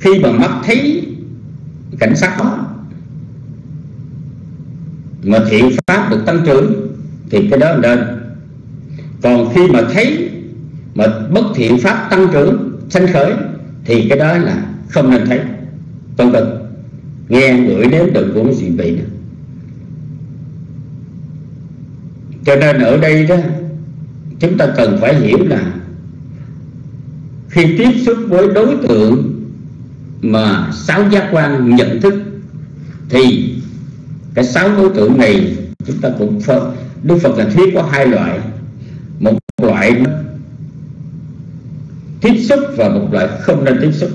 khi mà mắt thấy cảnh sắc đó, mà thiện pháp được tăng trưởng thì cái đó nên còn khi mà thấy mà bất thiện pháp tăng trưởng, sanh khởi thì cái đó là không nên thấy. Vân vân. Nghe ngửi nếm được cũng gì vậy nữa cho nên ở đây đó chúng ta cần phải hiểu là khi tiếp xúc với đối tượng mà sáu giác quan nhận thức thì cái sáu đối tượng này chúng ta cũng phật, Đức Phật là thuyết có hai loại. Một loại tiếp xúc và một loại không nên tiếp xúc.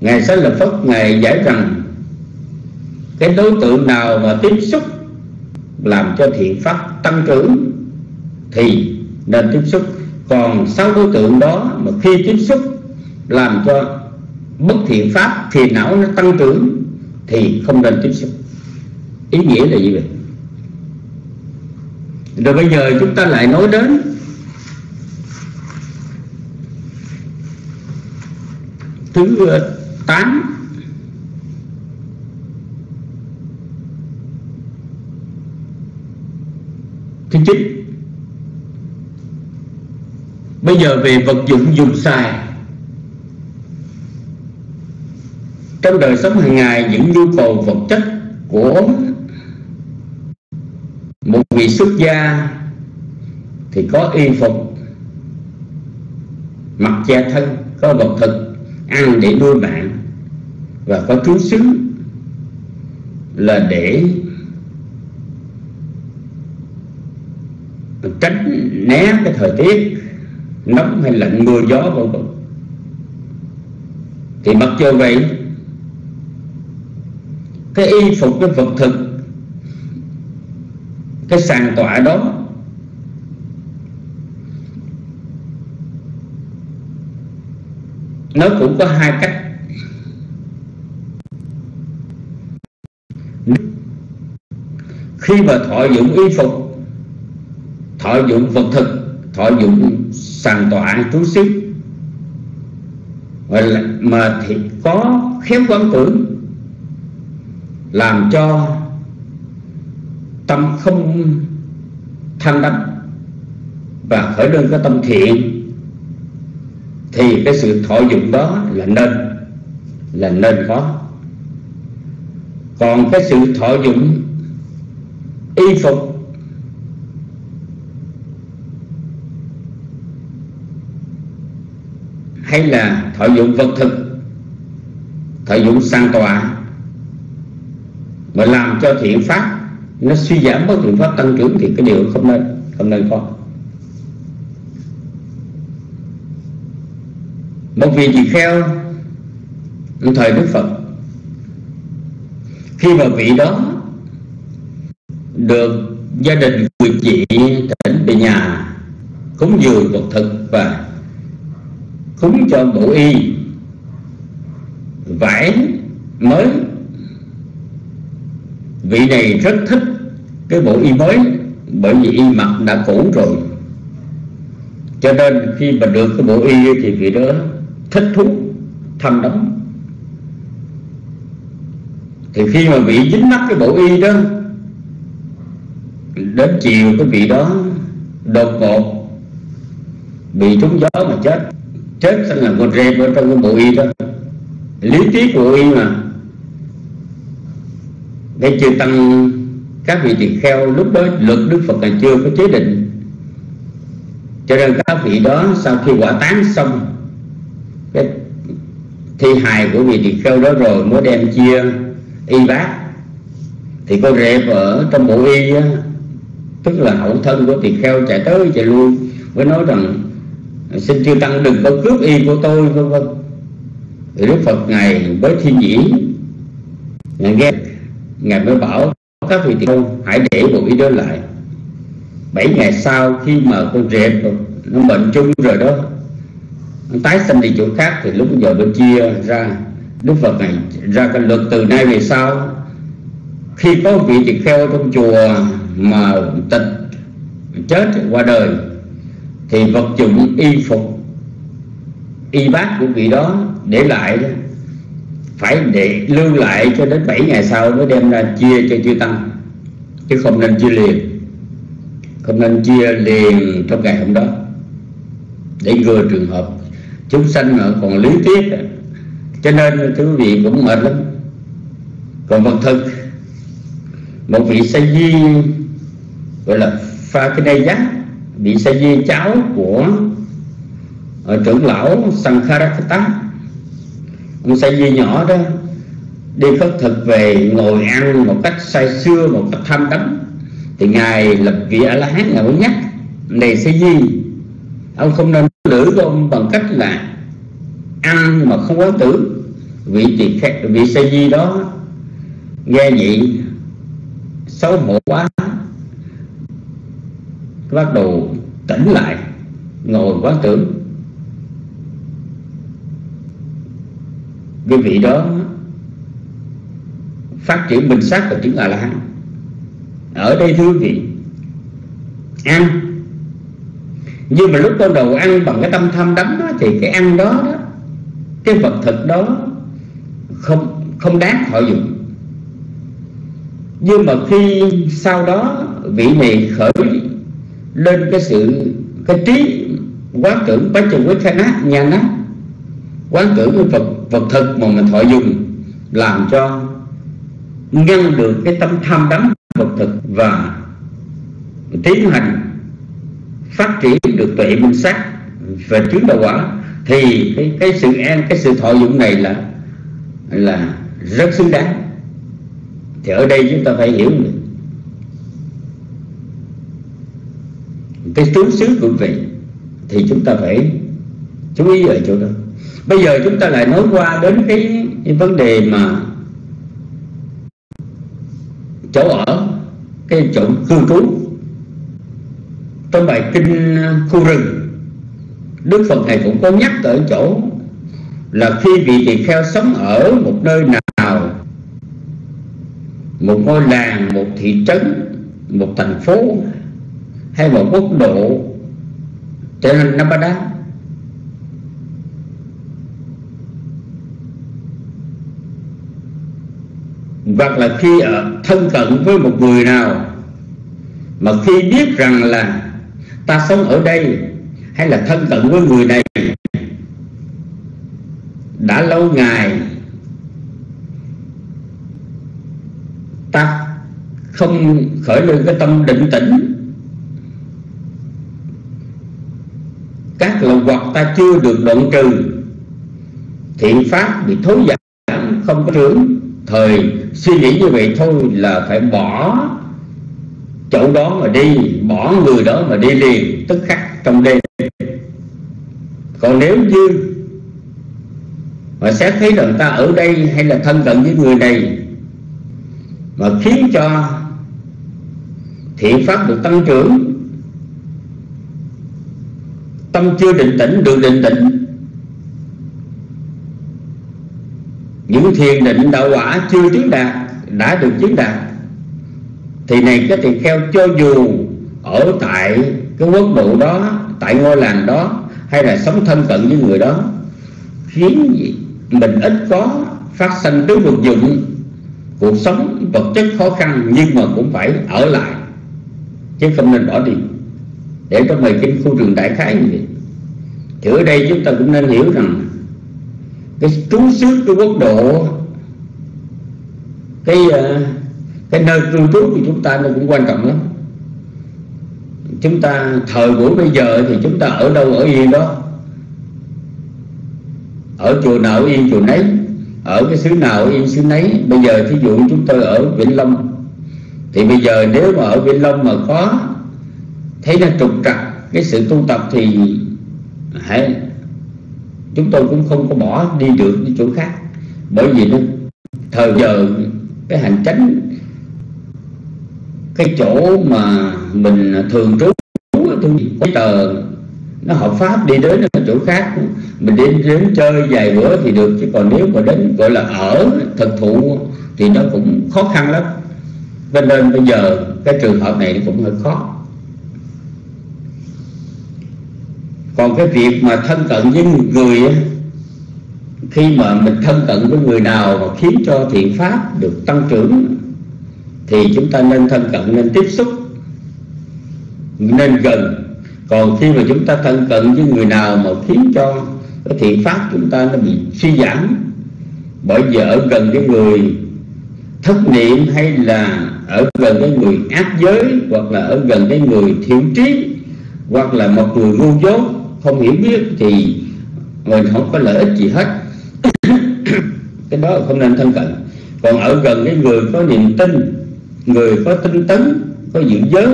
Ngài Xá lập Phất, Ngài giải rằng, Cái đối tượng nào mà tiếp xúc Làm cho thiện pháp tăng trưởng Thì nên tiếp xúc. Còn sáu đối tượng đó Mà khi tiếp xúc Làm cho bất thiện pháp Thì não nó tăng trưởng Thì không nên tiếp xúc. Ý nghĩa là gì vậy? Rồi bây giờ chúng ta lại nói đến Thứ ờ, 8 Thứ 9 Bây giờ về vật dụng dùng xài. Trong đời sống hàng ngày, những nhu cầu vật chất của một vị xuất gia thì có y phục, mặc che thân, có vật thực ăn để nuôi bạn và có trú xứ là để tránh né cái thời tiết nóng hay lạnh mưa gió vân vân. Thì mặc dù vậy, cái y phục, cái vật thực, cái sàn tọa đó nó cũng có hai cách. Khi mà thọ dụng y phục, thọ dụng vật thực, thọ dụng sàn tọa trú xứ mà thì có khéo quán tưởng, làm cho tâm không tham đắm và khởi đơn cái tâm thiện thì cái sự thọ dụng đó là nên là nên có. Còn cái sự thọ dụng y phục, hay là thọ dụng vật thực, thọ dụng sang tòa, mà làm cho thiện pháp nó suy giảm bất thiện pháp tăng trưởng thì cái điều không nên không nên có. Một vị tỳ kheo thời đức phật. Khi mà vị đó, được gia đình người chị tỉnh về nhà, cúng dường vật thực và cúng cho bộ y. Vải mới. Vị này rất thích cái bộ y mới, bởi vì y mặc đã cũ rồi. Cho nên khi mà được cái bộ y thì vị đó thích thú thầm đắm. Thì khi mà vị dính mắc cái bộ y đó, đến chiều cái vị đó, đột ngột bị trúng gió mà chết. Chết sẽ là con rệp ở trong cái bộ y đó. Lý trí của y mà. Để chưa tăng các vị tỳ kheo, lúc đó luật đức phật là chưa có chế định. Cho nên các vị đó sau khi quả tán xong cái thi hài của vị tỳ kheo đó rồi mới đem chia y bác. Thì con rệp ở trong bộ y á, tức là hậu thân của tỳ kheo chạy tới chạy lui mới nói rằng xin chư tăng đừng có cướp y của tôi vân vân. Thì đức phật ngài với thiên nhĩ. Ngài nghe ngài mới bảo các vị tỳ kheo hãy để bộ y đó lại. Bảy ngày sau khi mà con rệp nó bệnh chung rồi đó tái sinh đi chỗ khác thì lúc giờ bên chia ra, đức phật này ra cái luật từ nay về sau. Khi có vị tỳ kheo trong chùa mà tịch chết qua đời, thì vật dụng y phục, y bác của vị đó để lại đó phải để lưu lại cho đến 7 ngày sau mới đem ra chia cho chư tăng, chứ không nên chia liền. Không nên chia liền trong ngày hôm đó, để ngừa trường hợp chúng sanh mà còn lý tiết cho nên quý vị cũng mệt lắm. Còn vật thực một vị sa di gọi là pha cái này giác vị sa di cháu của ở trưởng lão Sankharakata. Ông sa di nhỏ đó đi khất thực về ngồi ăn một cách say xưa, một cách tham đắm. Thì ngài lập vị a la hán ngài mới nhắc này sa di ông không nên tử của ông bằng cách là ăn mà không quán tử. Vị tỳ khác vị sa di đó nghe vậy, xấu hổ quá, bắt đầu tỉnh lại, ngồi quán tưởng. Cái vị đó phát triển bình sát và chứng a la hán ở đây thưa quý vị, ăn nhưng mà lúc tôi đầu ăn bằng cái tâm tham đắm đó thì cái ăn đó, đó cái vật thực đó không không đáng thọ dụng. Nhưng mà khi sau đó vị này khởi lên cái sự cái trí quán tưởng bá chung với khai nát nhà nát quán tưởng cái vật vật thực mà mình thọ dùng làm cho ngăn được cái tâm tham đắm vật thực và tiến hành phát triển được tuệ minh sắc và chứng đạo quả thì cái cái sự an cái sự thọ dụng này là là rất xứng đáng. Thì ở đây chúng ta phải hiểu được cái trú xứ của vị thì chúng ta phải chú ý ở chỗ đó. Bây giờ chúng ta lại nói qua đến cái, cái vấn đề mà chỗ ở cái chỗ cư trú trong bài kinh à, khu rừng. Đức phật này cũng có nhắc ở chỗ là khi vị tỳ kheo sống ở một nơi nào, một ngôi làng, một thị trấn, một thành phố hay một quốc độ trở nên Nabada hoặc là khi ở thân cận với một người nào mà khi biết rằng là ta sống ở đây hay là thân cận với người này? Đã lâu ngày, ta không khởi lên cái tâm định tĩnh. Các lậu hoặc ta chưa được đoạn trừ, thiện pháp bị thối giảm không có trưởng thời suy nghĩ như vậy thôi là phải bỏ chỗ đó mà đi, bỏ người đó mà đi liền, tức khắc trong đêm. Còn nếu như mà xét thấy rằng ta ở đây hay là thân cận với người này mà khiến cho thiện pháp được tăng trưởng, tâm chưa định tĩnh, được định tĩnh, những thiền định đạo quả chưa chứng đạt, đã được chứng đạt thì này cái tỳ kheo cho dù ở tại cái quốc độ đó tại ngôi làng đó hay là sống thân cận với người đó khiến mình ít có phát sinh tứ vật dụng cuộc sống vật chất khó khăn nhưng mà cũng phải ở lại chứ không nên bỏ đi. Để trong bài kinh khu trường đại khái như vậy. Thì ở đây chúng ta cũng nên hiểu rằng cái trú xứ cái quốc độ cái uh, cái nơi cư trú của chúng ta nó cũng quan trọng lắm. Chúng ta, thời buổi bây giờ thì chúng ta ở đâu ở yên đó? Ở chùa nào ở yên chùa nấy, ở cái xứ nào ở yên xứ nấy. Bây giờ thí dụ chúng tôi ở vĩnh long, thì bây giờ nếu mà ở vĩnh long mà có thấy nó trục trặc, cái sự tu tập thì hãy chúng tôi cũng không có bỏ đi được đi chỗ khác. Bởi vì nó, thời giờ cái hành tránh cái chỗ mà mình thường trú cái tờ nó hợp pháp đi đến chỗ khác. Mình đến đến chơi vài bữa thì được, chứ còn nếu mà đến, gọi là ở, thực thụ thì nó cũng khó khăn lắm. Cho nên bây giờ cái trường hợp này cũng hơi khó. Còn cái việc mà thân cận với người khi mà mình thân cận với người nào mà khiến cho thiện pháp được tăng trưởng thì chúng ta nên thân cận, nên tiếp xúc, nên gần. Còn khi mà chúng ta thân cận với người nào mà khiến cho cái thiện pháp chúng ta nó bị suy giảm, bởi vì ở gần cái người thất niệm hay là ở gần cái người ác giới, hoặc là ở gần cái người thiểu trí, hoặc là một người ngu dốt, không hiểu biết, thì mình không có lợi ích gì hết. *coughs* Cái đó không nên thân cận. Còn ở gần cái người có niềm tin người có tinh tấn, có giữ giới.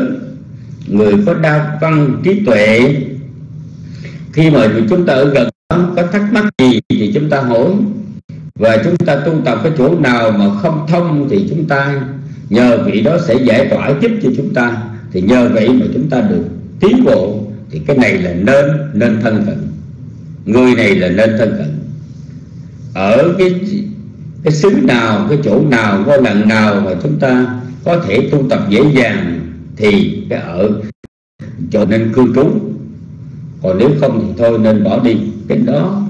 Người có đa văn trí tuệ. Khi mà chúng ta ở gần đó, có thắc mắc gì thì chúng ta hỏi. Và chúng ta tu tập cái chỗ nào mà không thông thì chúng ta, nhờ vị đó sẽ giải tỏa giúp cho chúng ta. Thì nhờ vậy mà chúng ta được tiến bộ. Thì cái này là nên nên thân cận. Người này là nên thân cận. Ở cái cái xứ nào, cái chỗ nào có lần nào mà chúng ta có thể tu tập dễ dàng thì cái ở cho nên cư trú. Còn nếu không thì thôi, nên bỏ đi. Cái đó,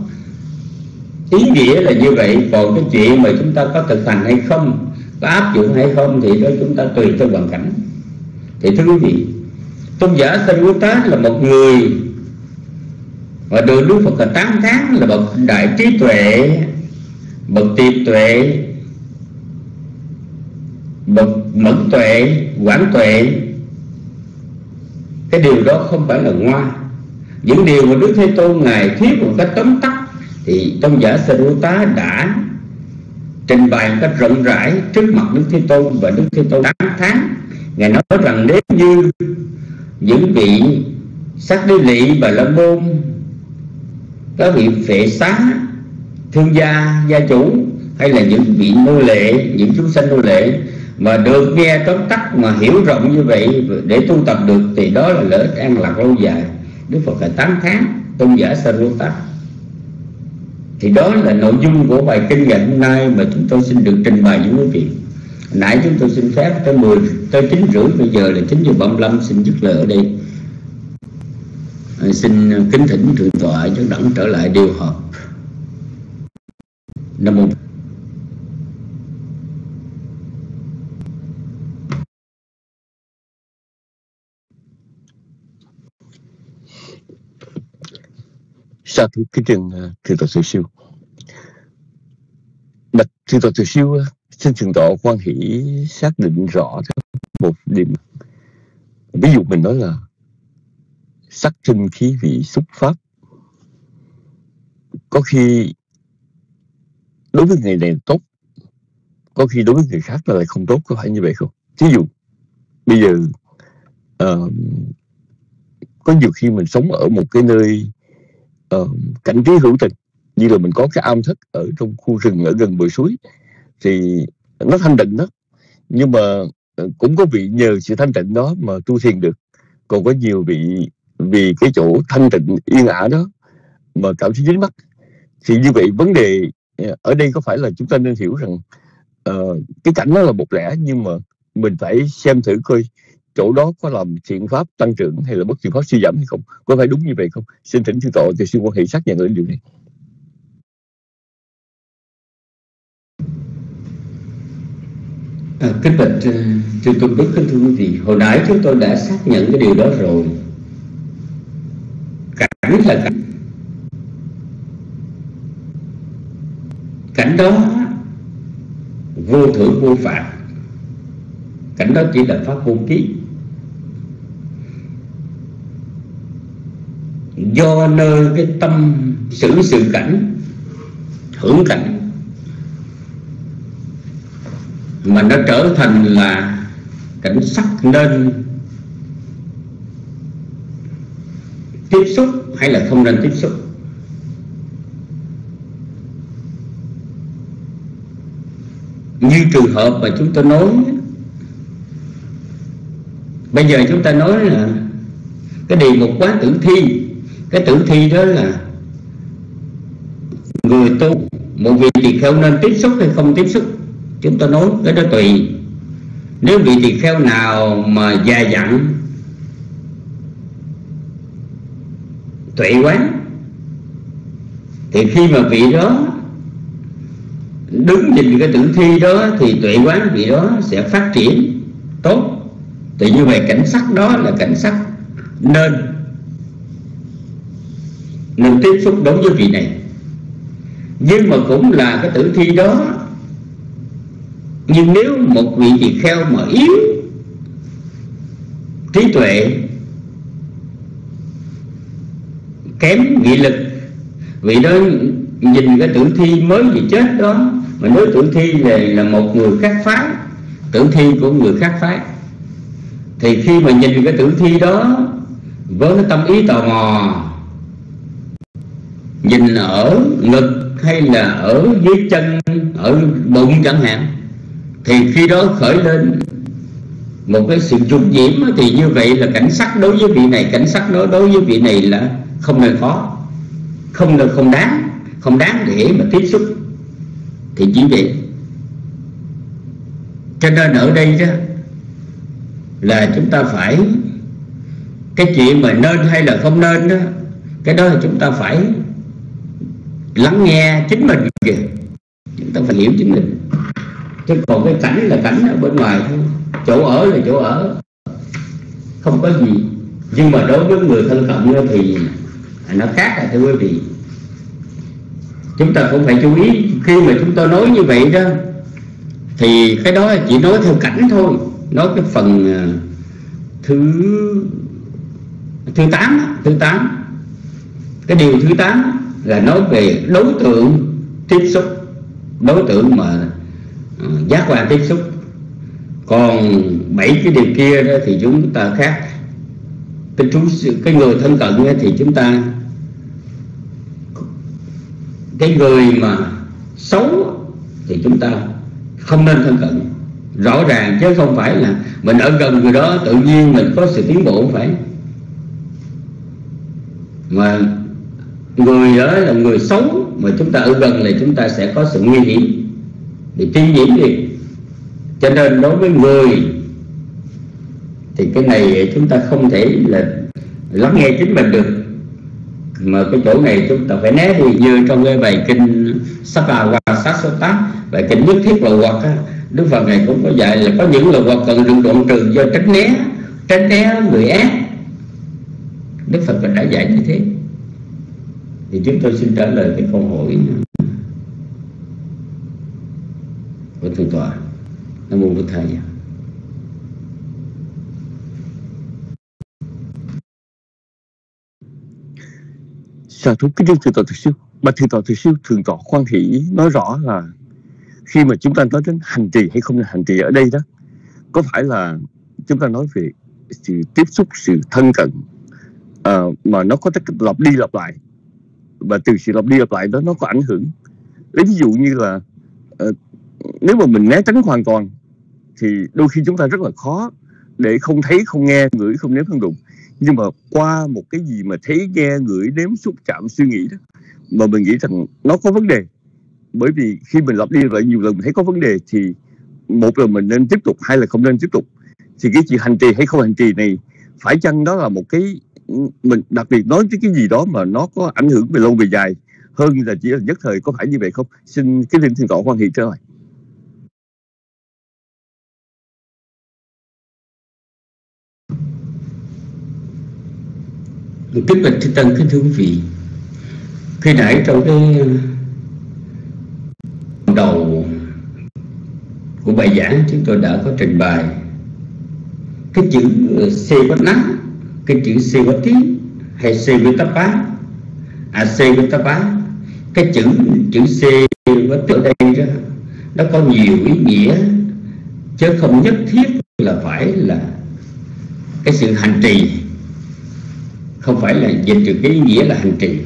ý nghĩa là như vậy. Còn cái chuyện mà chúng ta có thực hành hay không, có áp dụng hay không thì đó chúng ta tùy theo hoàn cảnh. Thì thưa quý vị, tôn giả Sariputta là một người và được Đức Phật là 8 tháng, là bậc đại trí tuệ, bậc tiệp tuệ, bậc mẫn tuệ quảng tuệ. Cái điều đó không phải là ngoa. Những điều mà Đức Thế Tôn ngài thuyết một cách tóm tắt thì tôn giả Sariputta đã trình bày một cách rộng rãi trước mặt Đức Thế Tôn và Đức Thế Tôn tám tháng ngài nói rằng nếu như những vị sắc đế lị và la môn, các vị phệ xá, thương gia gia chủ hay là những vị nô lệ, những chúng sanh nô lệ mà được nghe tóm tắt mà hiểu rộng như vậy, để tu tập được thì đó là lợi ích an lạc lâu dài. Đức Phật phải 8 tháng, tôn giả Sariputta thì đó là nội dung của bài kinh ngày hôm nay mà chúng tôi xin được trình bày với quý vị. Nãy chúng tôi xin phép tới 10 tới chín rưỡi, bây giờ là chín giờ 35 xin dứt lời ở đây. Xin kính thỉnh thượng tọa cho đẳng trở lại điều họp. Năm một sa thú kính trình thượng tọa sư siêu? Bạch thượng tọa sư siêu xin thượng tọa quan hỷ xác định rõ một điểm. Ví dụ mình nói là sắc sinh khí vị xúc pháp có khi đối với người này tốt có khi đối với người khác là lại không tốt có phải như vậy không? Thí dụ bây giờ uh, có nhiều khi mình sống ở một cái nơi uh, cảnh trí hữu tình như là mình có cái am thất ở trong khu rừng ở gần bờ suối thì nó thanh tịnh đó. Nhưng mà ờ, cũng có vị nhờ sự thanh tịnh đó mà tu thiền được. Còn có nhiều vị vì cái chỗ thanh tịnh yên ả đó mà cảm thấy dính mắt. Thì như vậy vấn đề ờ, ở đây có phải là chúng ta nên hiểu rằng uh, cái cảnh nó là một lẽ nhưng mà mình phải xem thử coi chỗ đó có làm thiện pháp tăng trưởng hay là bất thiện pháp suy giảm hay không? Có phải đúng như vậy không? Xin thỉnh chư tổ thì sư quan hệ xác nhận ở điều này. À, kính bạch chư tôn đức kính thưa quý vị. Hồi nãy chúng tôi đã xác nhận cái điều đó rồi. Cảnh là cảnh. Cảnh đó vô thưởng vô phạt. Cảnh đó chỉ là pháp vô ký do nơi cái tâm xử sự cảnh, hưởng cảnh, mà nó trở thành là cảnh sắc nên tiếp xúc hay là không nên tiếp xúc. Như trường hợp mà chúng ta nói, bây giờ chúng ta nói là cái điều một quán tử thi cái tử thi đó là người tu. Một vị tỳ kheo nên tiếp xúc hay không tiếp xúc, chúng ta nói, cái đó tùy. Nếu vị tỳ kheo nào mà già dặn tuệ quán, thì khi mà vị đó đứng nhìn cái tử thi đó thì tuệ quán vị đó sẽ phát triển tốt. Thì như vậy cảnh sắc đó là cảnh sắc nên nên tiếp xúc đối với vị này. Nhưng mà cũng là cái tử thi đó. Nhưng nếu một vị tỳ kheo mà yếu, trí tuệ, kém nghị lực, vị đó nhìn cái tử thi mới vừa chết đó. Mà nếu tử thi này là một người khác phái, tử thi của người khác phái, thì khi mà nhìn cái tử thi đó với cái tâm ý tò mò nhìn ở ngực hay là ở dưới chân, ở bụng chẳng hạn, thì khi đó khởi lên một cái sự dục nhiễm thì như vậy là cảnh sắc đối với vị này, cảnh sắc đó đối với vị này là không nên khó, không nên không đáng không đáng để mà tiếp xúc. Thì chỉ vậy. Cho nên ở đây đó là chúng ta phải, cái chuyện mà nên hay là không nên đó, cái đó là chúng ta phải lắng nghe chính mình kìa. Chúng ta phải hiểu chính mình. Chứ còn cái cảnh là cảnh ở bên ngoài thôi. Chỗ ở là chỗ ở. Không có gì. Nhưng mà đối với người thân cận thì nó khác là thưa quý vị. Chúng ta cũng phải chú ý, khi mà chúng ta nói như vậy đó, thì cái đó chỉ nói theo cảnh thôi. Nói cái phần à, thứ thứ tám thứ tám. Cái điều thứ tám là nói về đối tượng tiếp xúc đối tượng mà uh, giác quan tiếp xúc. Còn bảy cái điều kia đó thì chúng ta khác. Cái chúng cái người thân cận thì chúng ta cái người mà xấu thì chúng ta không nên thân cận. Rõ ràng chứ không phải là mình ở gần người đó tự nhiên mình có sự tiến bộ phải. Mà người đó là người xấu mà chúng ta ở gần là chúng ta sẽ có sự nguy hiểm. Bị tiêm nhiễm đi. Cho nên đối với người, thì cái này chúng ta không thể là lắng nghe chính mình được. Mà cái chỗ này chúng ta phải né đi. Như trong cái bài kinh sắc à và Sát số tám, bài kinh nhất thiết là hoặc Đức Phật này cũng có dạy là có những lời hoặc cần được đoạn trừ do tránh né tránh né người ác. Đức Phật còn đã dạy như thế thì chúng tôi xin trả lời cái câu hỏi của thượng tọa. Nam mô bổn thầy. Sa thú kính thưa thượng tọa thực sư? Mà Thượng Tọa Thực Sư Thường Tọa Khoan Hỷ nói rõ là khi mà chúng ta nói đến hành trì hay không là hành trì ở đây đó có phải là chúng ta nói về sự tiếp xúc sự thân cận uh, mà nó có tất lặp đi lặp lại và từ sự lặp đi lặp lại đó nó có ảnh hưởng. Lấy ví dụ như là uh, nếu mà mình né tránh hoàn toàn thì đôi khi chúng ta rất là khó để không thấy không nghe ngửi không nếm không đụng. Nhưng mà qua một cái gì mà thấy nghe ngửi nếm xúc chạm suy nghĩ đó mà mình nghĩ rằng nó có vấn đề. Bởi vì khi mình lặp đi lại nhiều lần mình thấy có vấn đề thì một là mình nên tiếp tục hay là không nên tiếp tục. Thì cái chuyện hành trì hay không hành trì này phải chăng đó là một cái mình đặc biệt nói tới cái gì đó mà nó có ảnh hưởng về lâu về dài hơn là chỉ là nhất thời có phải như vậy không? Xin cái linh thiên cọ quan hệ trở lại. Kính bạch chư tân kính thưa quý vị. Khi nãy trong cái ờ, đầu của bài giảng, chúng tôi đã có trình bày cái chữ ờ, c bất nắng cái chữ c hay c bá à c bá cái chữ chữ c với ở đây đó, nó có nhiều ý nghĩa, chứ không nhất thiết là phải là cái sự hành trì. Không phải là dịch được cái ý nghĩa là hành trì.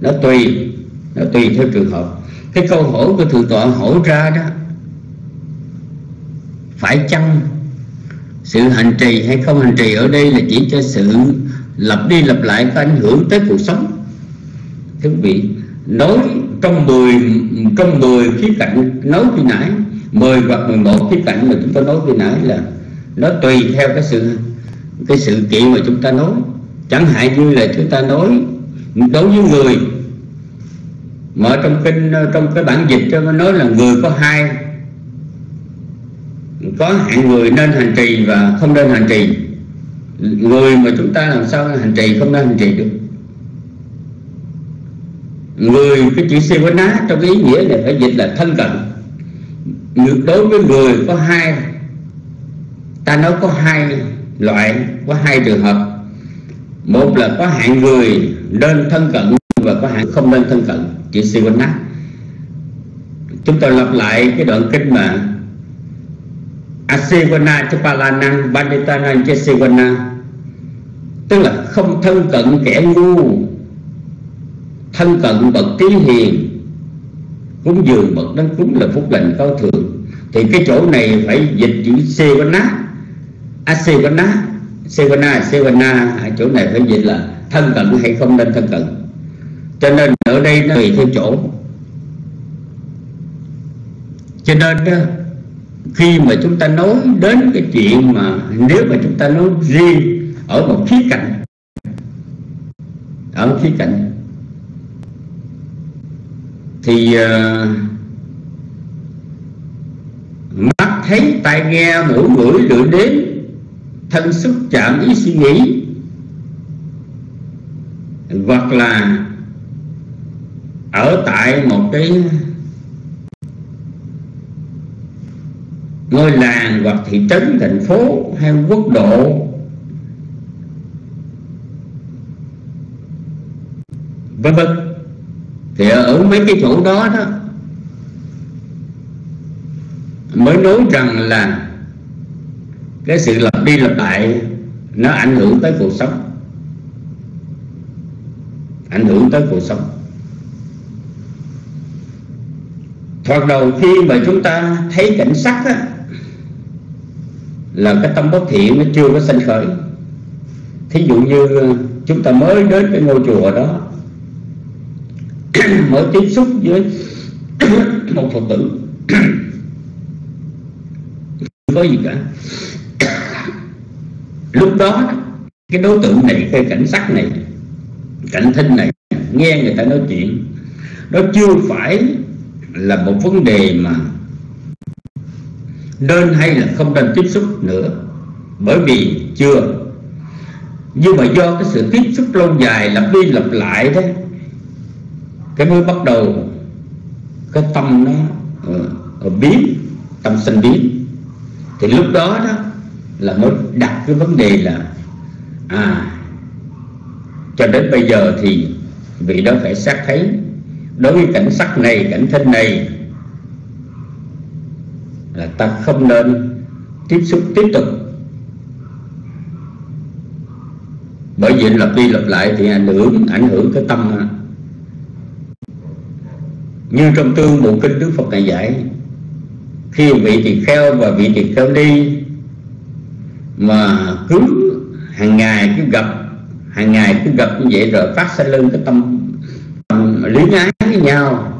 Nó tùy nó tùy theo trường hợp. Cái câu hỏi của thượng tọa hỏi ra đó, phải chăng sự hành trì hay không hành trì ở đây là chỉ cho sự lặp đi lặp lại có ảnh hưởng tới cuộc sống. Thưa quý vị, nói trong 10 trong 10 khía cạnh nói khi nãy 10 hoặc 11 khía cạnh mà chúng ta nói khi nãy là nó tùy theo cái sự cái sự kiện mà chúng ta nói. Chẳng hạn như là chúng ta nói đối với người, mà trong kinh, trong cái bản dịch cho nó nói là người có hai có hạng người nên hành trì và không nên hành trì. Người mà chúng ta làm sao hành trì, không nên hành trì được. Người cái chữ siêu ná trong cái ý nghĩa này phải dịch là thân cận. Đối với người có hai, ta nói có hai loại, có hai trường hợp. Một là có hạng người nên thân cận và có hạng không nên thân cận, chữ siwana chúng ta lặp lại cái đoạn kinh mà Asivana chapalana Banditana Chesivana Tức là không thân cận kẻ ngu, Thân cận bậc trí hiền. Cúng dường bậc đấng cúng là phúc lành cao thượng. Thì cái chỗ này phải dịch chữ Sevana Asivana Sevana Sevana Chỗ này phải dịch là thân cận hay không nên thân cận. Cho nên ở đây nó tùy theo chỗ. Cho nên khi mà chúng ta nói đến cái chuyện mà nếu mà chúng ta nói riêng ở một khía cạnh ở một khía cạnh thì uh, mắt thấy tai nghe mũi ngửi lưỡi đến thân xúc chạm ý suy nghĩ hoặc là ở tại một cái ngôi làng hoặc thị trấn thành phố hay quốc độ. Vân vân. Thì ở mấy cái chỗ đó đó mới nói rằng là cái sự lặp đi lặp lại nó ảnh hưởng tới cuộc sống. Ảnh hưởng tới cuộc sống. Thoạt đầu khi mà chúng ta thấy cảnh sắc á, là cái tâm bất thiện nó chưa có sanh khởi. Thí dụ như chúng ta mới đến cái ngôi chùa đó, *coughs* mới tiếp xúc với *coughs* một phật tử. Không *coughs* có gì cả? Lúc đó, cái đối tượng này, cái cảnh sắc này, cảnh thinh này, nghe người ta nói chuyện, nó chưa phải là một vấn đề mà nên hay là không nên tiếp xúc nữa. Bởi vì chưa. Nhưng mà do cái sự tiếp xúc lâu dài lặp đi lặp lại đó cái mới bắt đầu cái tâm nó uh, biến tâm sinh biến. Thì lúc đó đó là mới đặt cái vấn đề là à cho đến bây giờ thì vị đó phải xác thấy đối với cảnh sắc này cảnh thân này là ta không nên tiếp xúc tiếp tục. Bởi vì lặp đi lặp lại thì ảnh hưởng ảnh hưởng cái tâm như trong tương bộ kinh đức phật này dạy khi vị tỳ kheo và vị tỳ kheo đi mà cứ hàng ngày cứ gặp hàng ngày cứ gặp như vậy rồi phát sinh lên cái tâm, tâm lý ái với nhau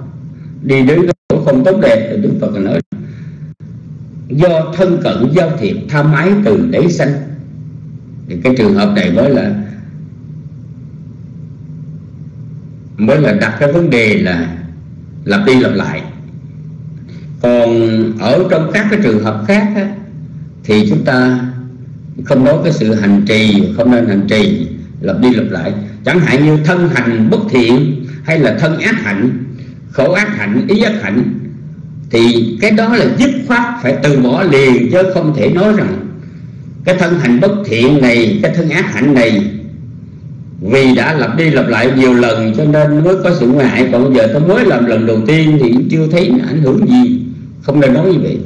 đi đến chỗ không tốt đẹp thì đức phật nói do thân cận giao thiệp tham ái từ đấy sanh. Thì cái trường hợp này mới là mới là đặt cái vấn đề là lặp đi lặp lại. Còn ở trong các cái trường hợp khác á, thì chúng ta không nói cái sự hành trì không nên hành trì lặp đi lặp lại. Chẳng hạn như thân hành bất thiện hay là thân ác hạnh khổ ác hạnh ý ác hạnh thì cái đó là dứt khoát phải từ bỏ liền, chứ không thể nói rằng cái thân hành bất thiện này, cái thân ác hạnh này vì đã lặp đi lặp lại nhiều lần, cho nên mới có sự ngại còn giờ tôi mới làm lần đầu tiên thì chưa thấy ảnh hưởng gì. Không nên nói như vậy.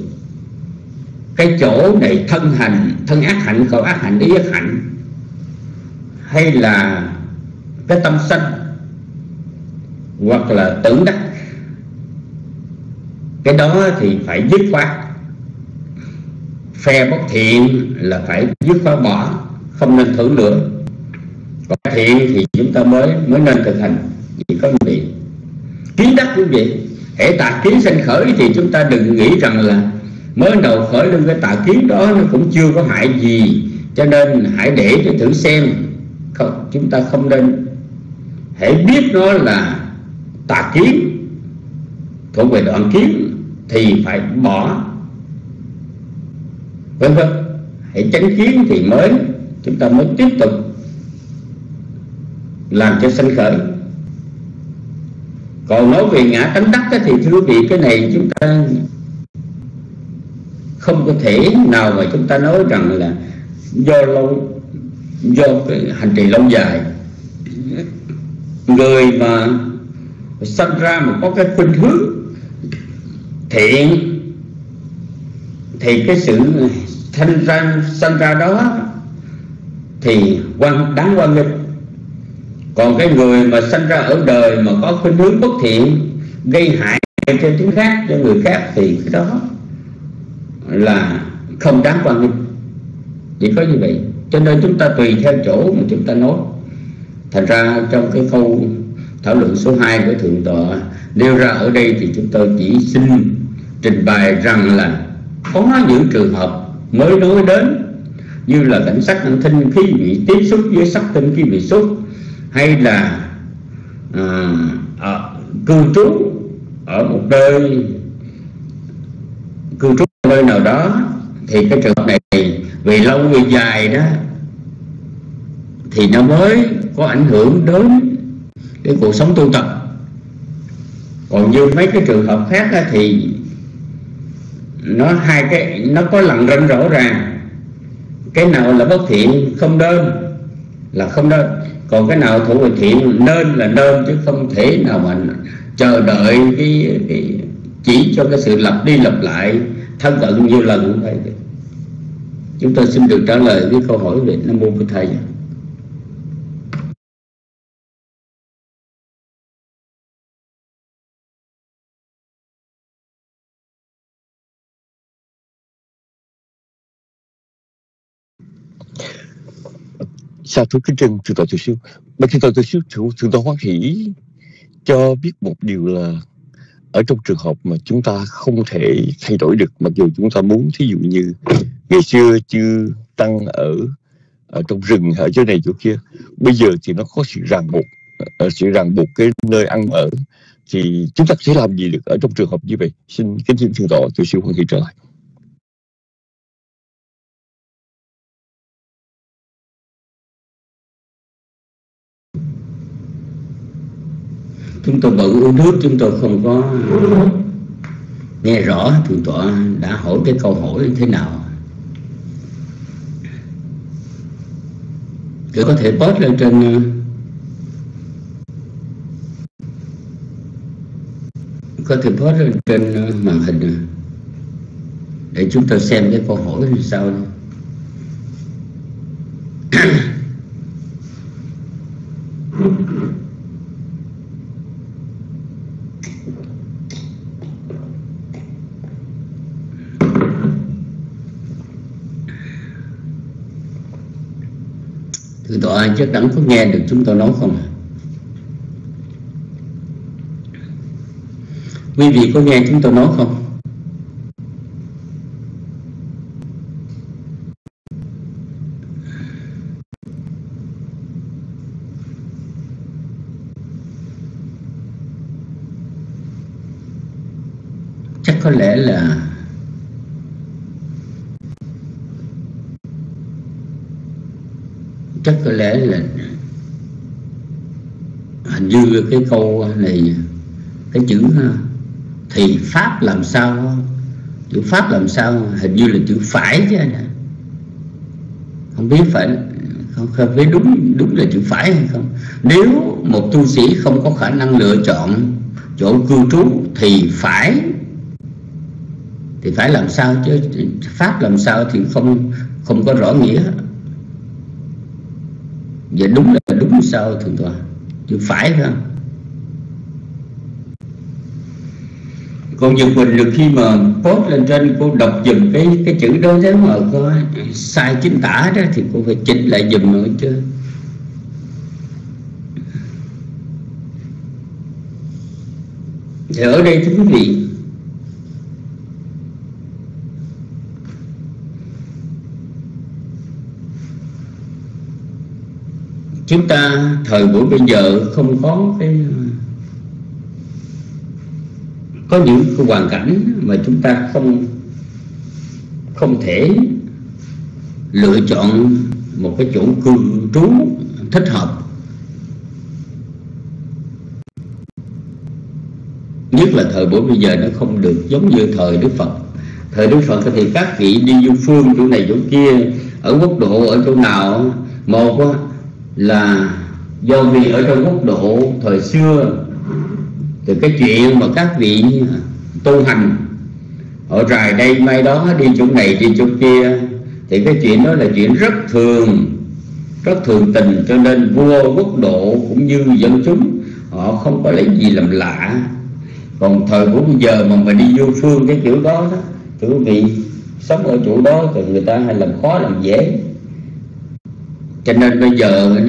Cái chỗ này thân hành thân ác hạnh khẩu ác hạnh ý ác hạnh. Hay là cái tâm sanh, hoặc là tưởng đắc cái đó thì phải dứt khoát. Phe bất thiện là phải dứt khoát bỏ, không nên thử nữa. Còn thiện thì chúng ta mới mới nên thực hành. Chỉ có như vậy. Kiến đắc cũng vậy. Hệ tà kiến sanh khởi thì chúng ta đừng nghĩ rằng là mới đầu khởi lên cái tà kiến đó nó cũng chưa có hại gì. Cho nên hãy để cho thử xem. Không, chúng ta không nên. Hãy biết nó là tà kiến. Thuộc về đoạn kiến thì phải bỏ. Vân vân, hãy tránh kiến thì mới, chúng ta mới tiếp tục làm cho sanh khởi. Còn nói về ngã tánh đắc thì thưa vị, cái này chúng ta không có thể nào mà chúng ta nói rằng là do lâu, do cái hành trì lâu dài. Người mà sanh ra mà có cái khuynh hướng thiện, thì cái sự thanh ra, sanh ra đó thì quan đáng quan nghênh còn cái người mà sanh ra ở đời mà có cái hướng bất thiện, gây hại cho tiếng khác, cho người khác, thì cái đó là không đáng quan nghênh chỉ có như vậy. Cho nên chúng ta tùy theo chỗ mà chúng ta nói. Thành ra trong cái câu thảo luận số 2 của thượng tọa nêu ra ở đây thì chúng tôi chỉ xin trình bày rằng là có những trường hợp mới nói đến như là cảnh sát năng thinh khi bị tiếp xúc với sắc tinh khi bị xúc hay là à, à, cư trú ở một nơi cư trú nơi nào đó thì cái trường hợp này vì lâu vì dài đó thì nó mới có ảnh hưởng đến cái cuộc sống tu tập còn như mấy cái trường hợp khác thì nó hai cái nó có lần ranh rõ ràng. Cái nào là bất thiện không đơn là không đơn còn cái nào thuộc về thiện nên là nên chứ không thể nào mà chờ đợi cái, cái chỉ cho cái sự lặp đi lặp lại thân cận nhiều lần cũng vậy chúng tôi xin được trả lời cái câu hỏi về nam mô bổn thầy. Sa thú kính trân thượng tọa thượng siêu, Bạch thượng tọa thượng siêu thượng, thượng tọa hoan hỷ cho biết một điều là ở trong trường hợp mà chúng ta không thể thay đổi được mặc dù chúng ta muốn thí dụ như ngày xưa chưa tăng ở ở trong rừng ở chỗ này chỗ kia bây giờ thì nó có sự ràng buộc ờ, sự ràng buộc cái nơi ăn ở thì chúng ta sẽ làm gì được ở trong trường hợp như vậy? Xin kính xin thượng tọa thượng siêu hoan hỷ trở lại. chúng tôi bận uống nước, chúng tôi không có à, nghe rõ thượng tọa đã hỏi cái câu hỏi thế nào. Để có thể post lên trên à, có thể post lên trên à, màn hình để chúng ta xem cái câu hỏi như sau *clears throat* từ Thưa tọa chắc đẳng có nghe được chúng tôi nói không à? Quý vị có nghe chúng tôi nói không? Chắc có lẽ là chắc có lẽ là hình như cái câu này cái chữ à, thì pháp làm sao? Chữ pháp làm sao? Hình như là chữ phải chứ anh không biết phải không, không biết đúng đúng là chữ phải hay không. Nếu một tu sĩ không có khả năng lựa chọn chỗ cư trú thì phải thì phải làm sao chứ? Pháp làm sao thì không không có rõ nghĩa vậy đúng là đúng sao thượng tọa? Chứ phải phải không? Còn Nhật Quỳnh được khi mà post lên trên, cô đọc dùm cái cái chữ đó nếu mà có sai chính tả đó thì cô phải chỉnh lại dùm nữa chứ. Thì ở đây thưa quý vị chúng ta thời buổi bây giờ không có cái, có những cái hoàn cảnh mà chúng ta không không thể lựa chọn một cái chỗ cư trú thích hợp. Nhất là thời buổi bây giờ nó không được giống như thời Đức Phật. Thời Đức Phật thì các vị đi du phương chỗ này chỗ kia, ở quốc độ, ở chỗ nào một là do vì ở trong quốc độ thời xưa, từ cái chuyện mà các vị tu hành ở rài đây mai đó, đi chỗ này, đi chỗ kia, thì cái chuyện đó là chuyện rất thường rất thường tình. Cho nên vua quốc độ cũng như dân chúng, họ không có lấy gì làm lạ. Còn thời của bây giờ mà mình đi vô phương cái kiểu đó đó thì quý vị, sống ở chỗ đó thì người ta hay làm khó làm dễ cho nên bây giờ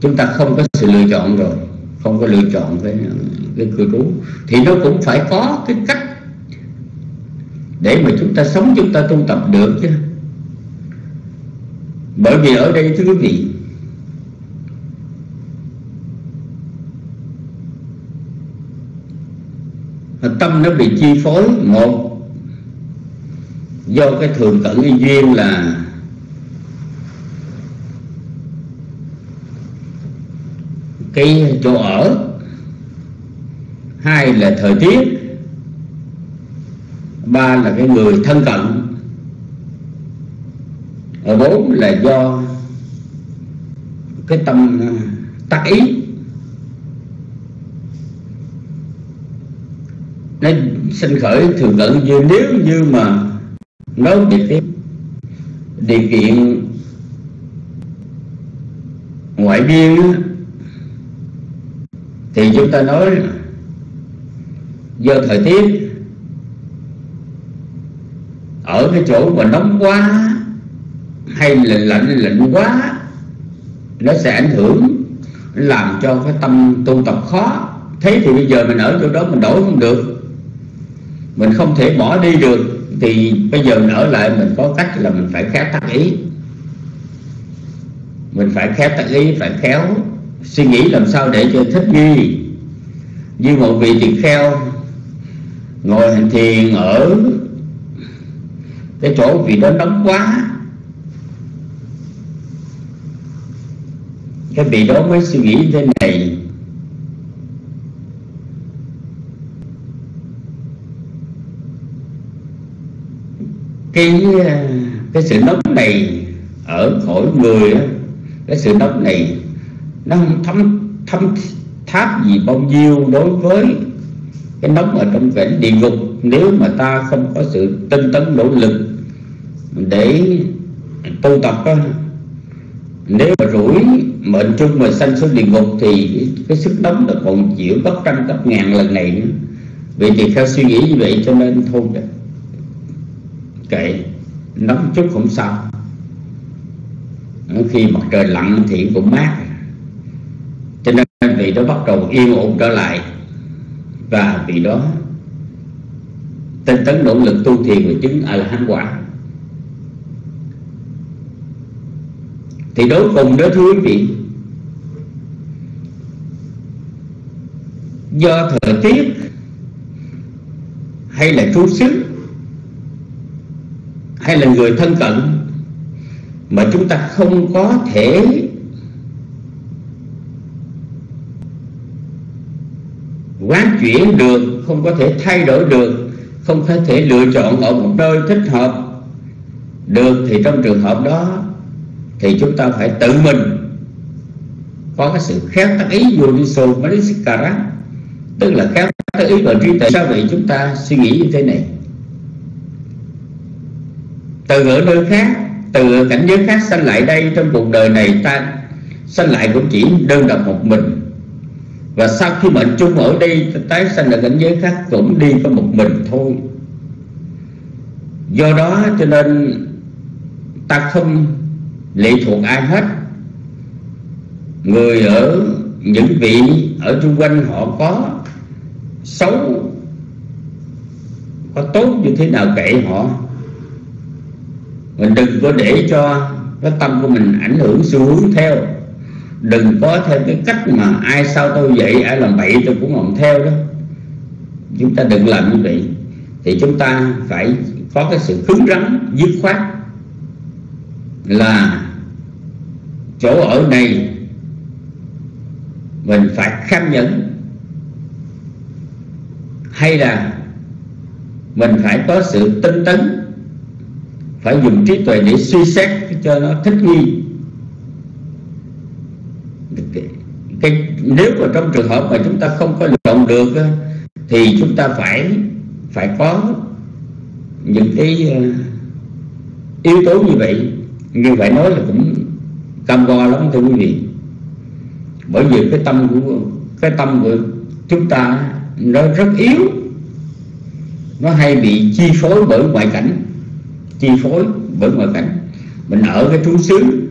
chúng ta không có sự lựa chọn rồi. Không có lựa chọn cái cái cư trú. Thì nó cũng phải có cái cách để mà chúng ta sống, chúng ta tu tập được chứ. Bởi vì ở đây thưa quý vị, tâm nó bị chi phối. Một, do cái thường cận y duyên là cái chỗ ở. Hai là thời tiết. Ba là cái người thân cận. Ở bốn là do cái tâm à, tác ý. Nó sinh khởi thường cận như nếu như mà nói về cái điều kiện ngoại biên thì chúng ta nói do thời tiết, ở cái chỗ mà nóng quá hay là lạnh lạnh quá, nó sẽ ảnh hưởng, làm cho cái tâm tu tập khó. Thế thì bây giờ mình ở chỗ đó mình đổi không được. Mình không thể bỏ đi được. Thì bây giờ mình ở lại, mình có cách là mình phải khéo tác ý. Mình phải khéo tác ý, phải khéo suy nghĩ làm sao để cho thích nghi. Như một vị tỳ kheo ngồi hành thiền ở cái chỗ vị đó nóng quá. Cái vị đó mới suy nghĩ thế này. Cái cái sự nóng này ở khỏi người đó, cái sự nóng này nó không thấm thấm tháp gì bao nhiêu đối với cái nóng ở trong cảnh địa ngục. Nếu mà ta không có sự tinh tấn nỗ lực để tu tập đó, nếu mà rủi mệnh chung mà sanh xuống địa ngục thì cái sức nóng nó còn chịu gấp trăm gấp ngàn lần này nữa. Vì thì theo suy nghĩ như vậy cho nên thôi kệ nóng chút không sao. Khi mặt trời lặn thì cũng mát vị đó bắt đầu yên ổn trở lại. Và vị đó tinh tấn nỗ lực tu thiền và chứng a la hán quả. Thì đối cùng đó thưa quý vị, do thời tiết hay là chú xứ hay là người thân cận mà chúng ta không có thể quán chuyển được, không có thể thay đổi được, không có thể lựa chọn ở một nơi thích hợp được thì trong trường hợp đó thì chúng ta phải tự mình có cái sự khéo tác ý Yoniso Manasikara tức là khéo tác ý và trí tuệ. Sao vậy? Chúng ta suy nghĩ như thế này. Từ ở nơi khác, từ cảnh giới khác sanh lại đây trong cuộc đời này ta, sanh lại cũng chỉ đơn độc một mình và sau khi mệnh chung ở đây, tái sanh ở cảnh giới khác, cũng đi có một mình thôi. Do đó cho nên ta không lệ thuộc ai hết. Người ở những vị ở xung quanh họ có xấu, có tốt như thế nào kệ họ. Mình đừng có để cho cái tâm của mình ảnh hưởng xu hướng theo đừng có theo cái cách mà ai sao tôi vậy, ai làm bậy tôi cũng làm theo đó. Chúng ta đừng làm như vậy. Thì chúng ta phải có cái sự cứng rắn, dứt khoát là chỗ ở này mình phải kham nhẫn hay là mình phải có sự tinh tấn, phải dùng trí tuệ để suy xét cho nó thích nghi cái, cái, nếu mà trong trường hợp mà chúng ta không có lựa được thì chúng ta phải phải có những cái ờ, yếu tố như vậy. Như vậy nói là cũng cam go lắm thưa quý vị. Bởi vì cái tâm của cái tâm của chúng ta nó rất yếu. Nó hay bị chi phối bởi ngoại cảnh chi phối bởi ngoại cảnh. Mình ở cái trú xứ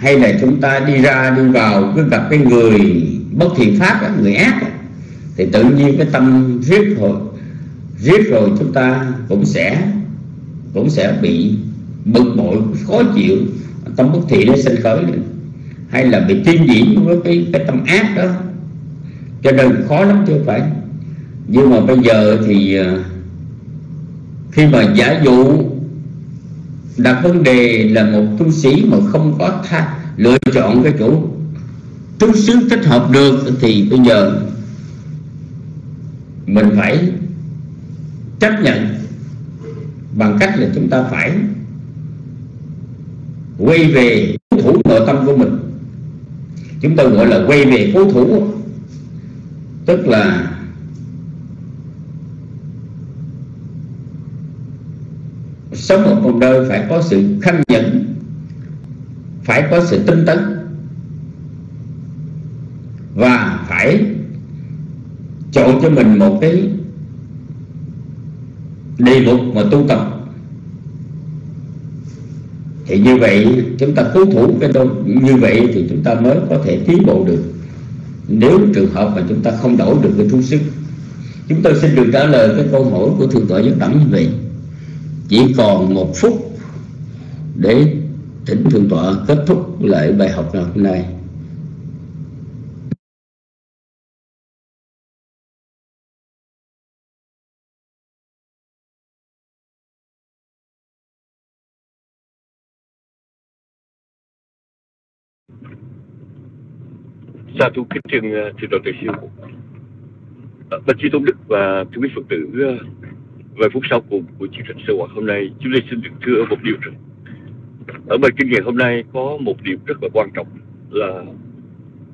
hay là chúng ta đi ra, đi vào, cứ gặp cái người bất thiện pháp người ác thì tự nhiên cái tâm riết rồi riết rồi chúng ta cũng sẽ cũng sẽ bị bực bội, khó chịu. Tâm bất thiện nó sinh khởi hay là bị tiên diễn với cái cái tâm ác đó. Cho nên khó lắm chứ phải. Nhưng mà bây giờ thì à, khi mà giả dụ đặt vấn đề là một tu sĩ mà không có tha, lựa chọn cái chỗ tương xứ thích hợp được thì bây giờ mình phải chấp nhận bằng cách là chúng ta phải quay về cố thủ nội tâm của mình. Chúng ta gọi là quay về cố thủ, tức là sống một cuộc đời phải có sự khăn nhẫn phải có sự tinh tấn, và phải chọn cho mình một cái đề mục mà tu tập. Thì như vậy chúng ta cố thủ cái đó, như vậy thì chúng ta mới có thể tiến bộ được. Nếu trường hợp mà chúng ta không đổi được cái thu sức chúng tôi xin được trả lời cái câu hỏi của thượng tọa giác đẳng như vậy chỉ còn một phút để thỉnh thượng tọa kết thúc lại bài học ngày hôm nay. Sa thú kính trường thượng tọa tự siêu. Bạch Chi Tôn Đức và thưa quý Phật tử vài phút sau cùng của chương trình sơ hoạt hôm nay, chúng tôi xin được thưa một điều rằng, ở bài kinh nghiệm hôm nay có một điều rất là quan trọng là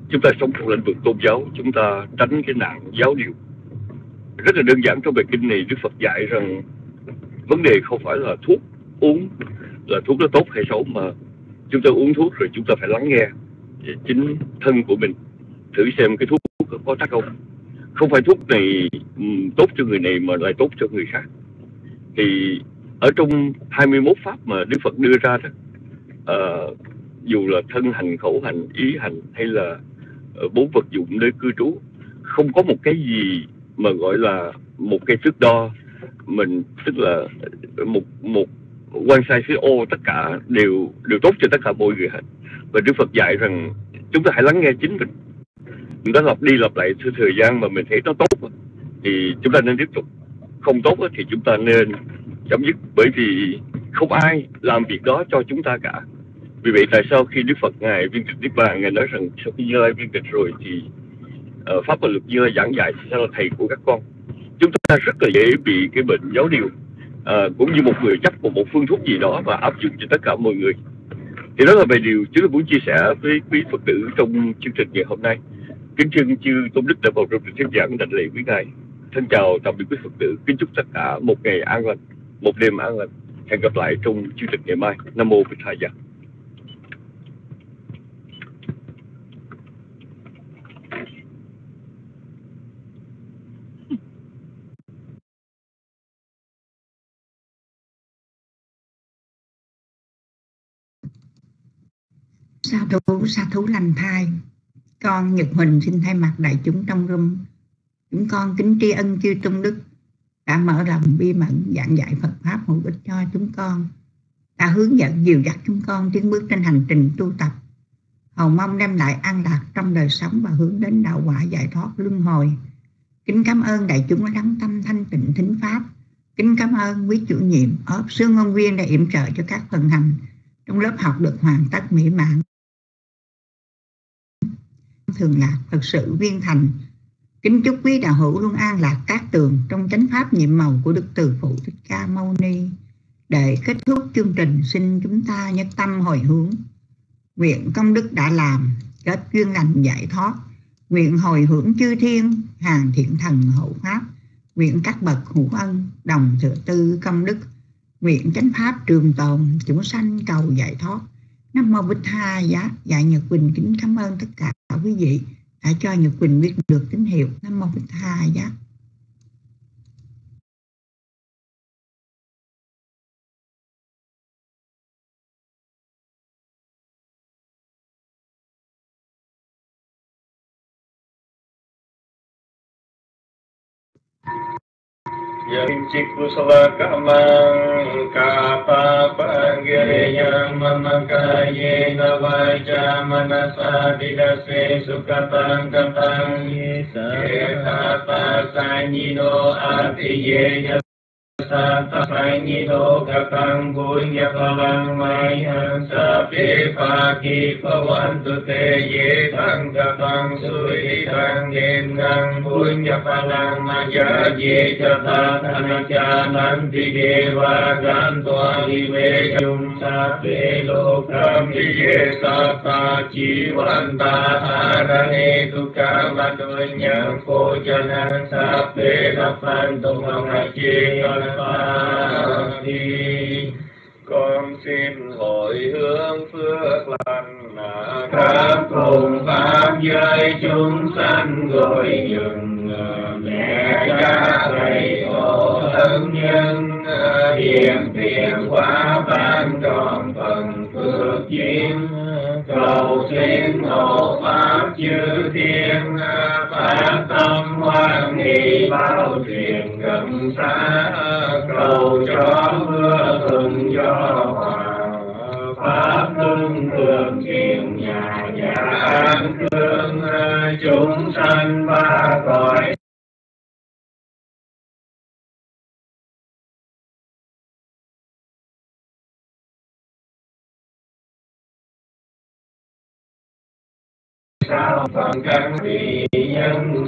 chúng ta sống trong lĩnh vực tôn giáo, chúng ta tránh cái nạn giáo điều. Rất là đơn giản trong bài kinh này Đức Phật dạy rằng vấn đề không phải là thuốc uống, là thuốc nó tốt hay xấu, mà chúng ta uống thuốc rồi chúng ta phải lắng nghe chính thân của mình, thử xem cái thuốc có tác không không phải thuốc này ừ, tốt cho người này mà lại tốt cho người khác. Thì ở trong 21 pháp mà Đức Phật đưa ra đó uh, dù là thân hành khẩu hành ý hành hay là uh, bốn vật dụng nơi cư trú không có một cái gì mà gọi là một cái thước đo. Mình tức là một một quan sai xứ ô tất cả đều đều tốt cho tất cả mọi người hết. Và Đức Phật dạy rằng chúng ta hãy lắng nghe chính mình chúng ta lặp đi lặp lại theo thời gian mà mình thấy nó tốt thì chúng ta nên tiếp tục. Không tốt thì chúng ta nên chấm dứt. Bởi vì không ai làm việc đó cho chúng ta cả. Vì vậy tại sao khi Đức Phật ngài viên tịch Niết Bàn ngài nói rằng sau khi Như Lai viên tịch rồi thì uh, pháp và luật Như Lai giảng dạy sẽ là thầy của các con. Chúng ta rất là dễ bị cái bệnh giáo điều uh, ờ, cũng như một người chấp một một phương thuốc gì đó và áp dụng cho tất cả mọi người. Thì đó là về điều chúng tôi muốn chia sẻ với quý Phật tử trong chương trình ngày hôm nay kính thưa chư tôn đức đã vào trong thuyết giảng đảnh lễ quý ngài. Thân chào tạm biệt quý Phật tử, kính chúc tất cả một ngày an lành, một đêm an lành. Hẹn gặp lại trong chương trình ngày mai. Nam mô bích thầy sa thú sa thú lành thai con nhật huỳnh xin thay mặt đại chúng trong room chúng con kính tri ân chư tôn đức đã mở lòng bi mẫn, giảng dạy Phật pháp hữu ích cho chúng con, đã hướng dẫn dìu dắt chúng con tiến bước trên hành trình tu tập. Hầu mong đem lại an lạc trong đời sống và hướng đến đạo quả giải thoát luân hồi. Kính cảm ơn đại chúng đã lắng tâm thanh tịnh thính pháp. Kính cảm ơn quý chủ nhiệm ốp sương ngôn viên đã yểm trợ cho các phần hành trong lớp học được hoàn tất mỹ mãn thường lạc thật sự viên thành. Kính chúc quý đạo hữu luôn an lạc các tường trong chánh pháp nhiệm màu của đức từ phụ thích ca mâu ni. Để kết thúc chương trình, xin chúng ta nhất tâm hồi hướng. Nguyện công đức đã làm, kết duyên lành giải thoát. Nguyện hồi hướng chư thiên, hàng thiện thần hậu pháp. Nguyện các bậc hữu ân, đồng thừa tư công đức. Nguyện chánh pháp trường tồn, chúng sanh cầu giải thoát. Nam Mô Bích Tha Giá Dạ Nhật Quỳnh kính cảm ơn tất cả quý vị, đã cho Nhật Quỳnh biết được tín hiệu Nam Mô Bích Tha Giá yang cikus Yamchiku sawakaman kapapagireya mamakayena vaja manasa vidase sukatang katang yesa tapasanyino atiyeya Sata sanyino katang bunya palang mayan Sapi pagi pawantu te ye tang katang sui tang yen ngang bunya palang maya ye jata tana jananti deva gantua live yung sapi lokam ye sata jiwanta arane tukam adunya ko janan sapi lapan tumang aji đi con xin hồi hướng phước lành khắp cùng pháp giới chúng sanh gọi dừng mẹ cha thầy tổ thân nhân hiện tiền quá ban tròn phần phước duyên cầu xin hộ pháp chư thiên, phát tâm hoan hỷ bao truyền gần xa cầu cho mưa thuận cho hòa pháp luân thường chuyển nhà nhà an thương chúng sanh ba cõi sao phần căn vị nhân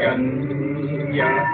hành chân giác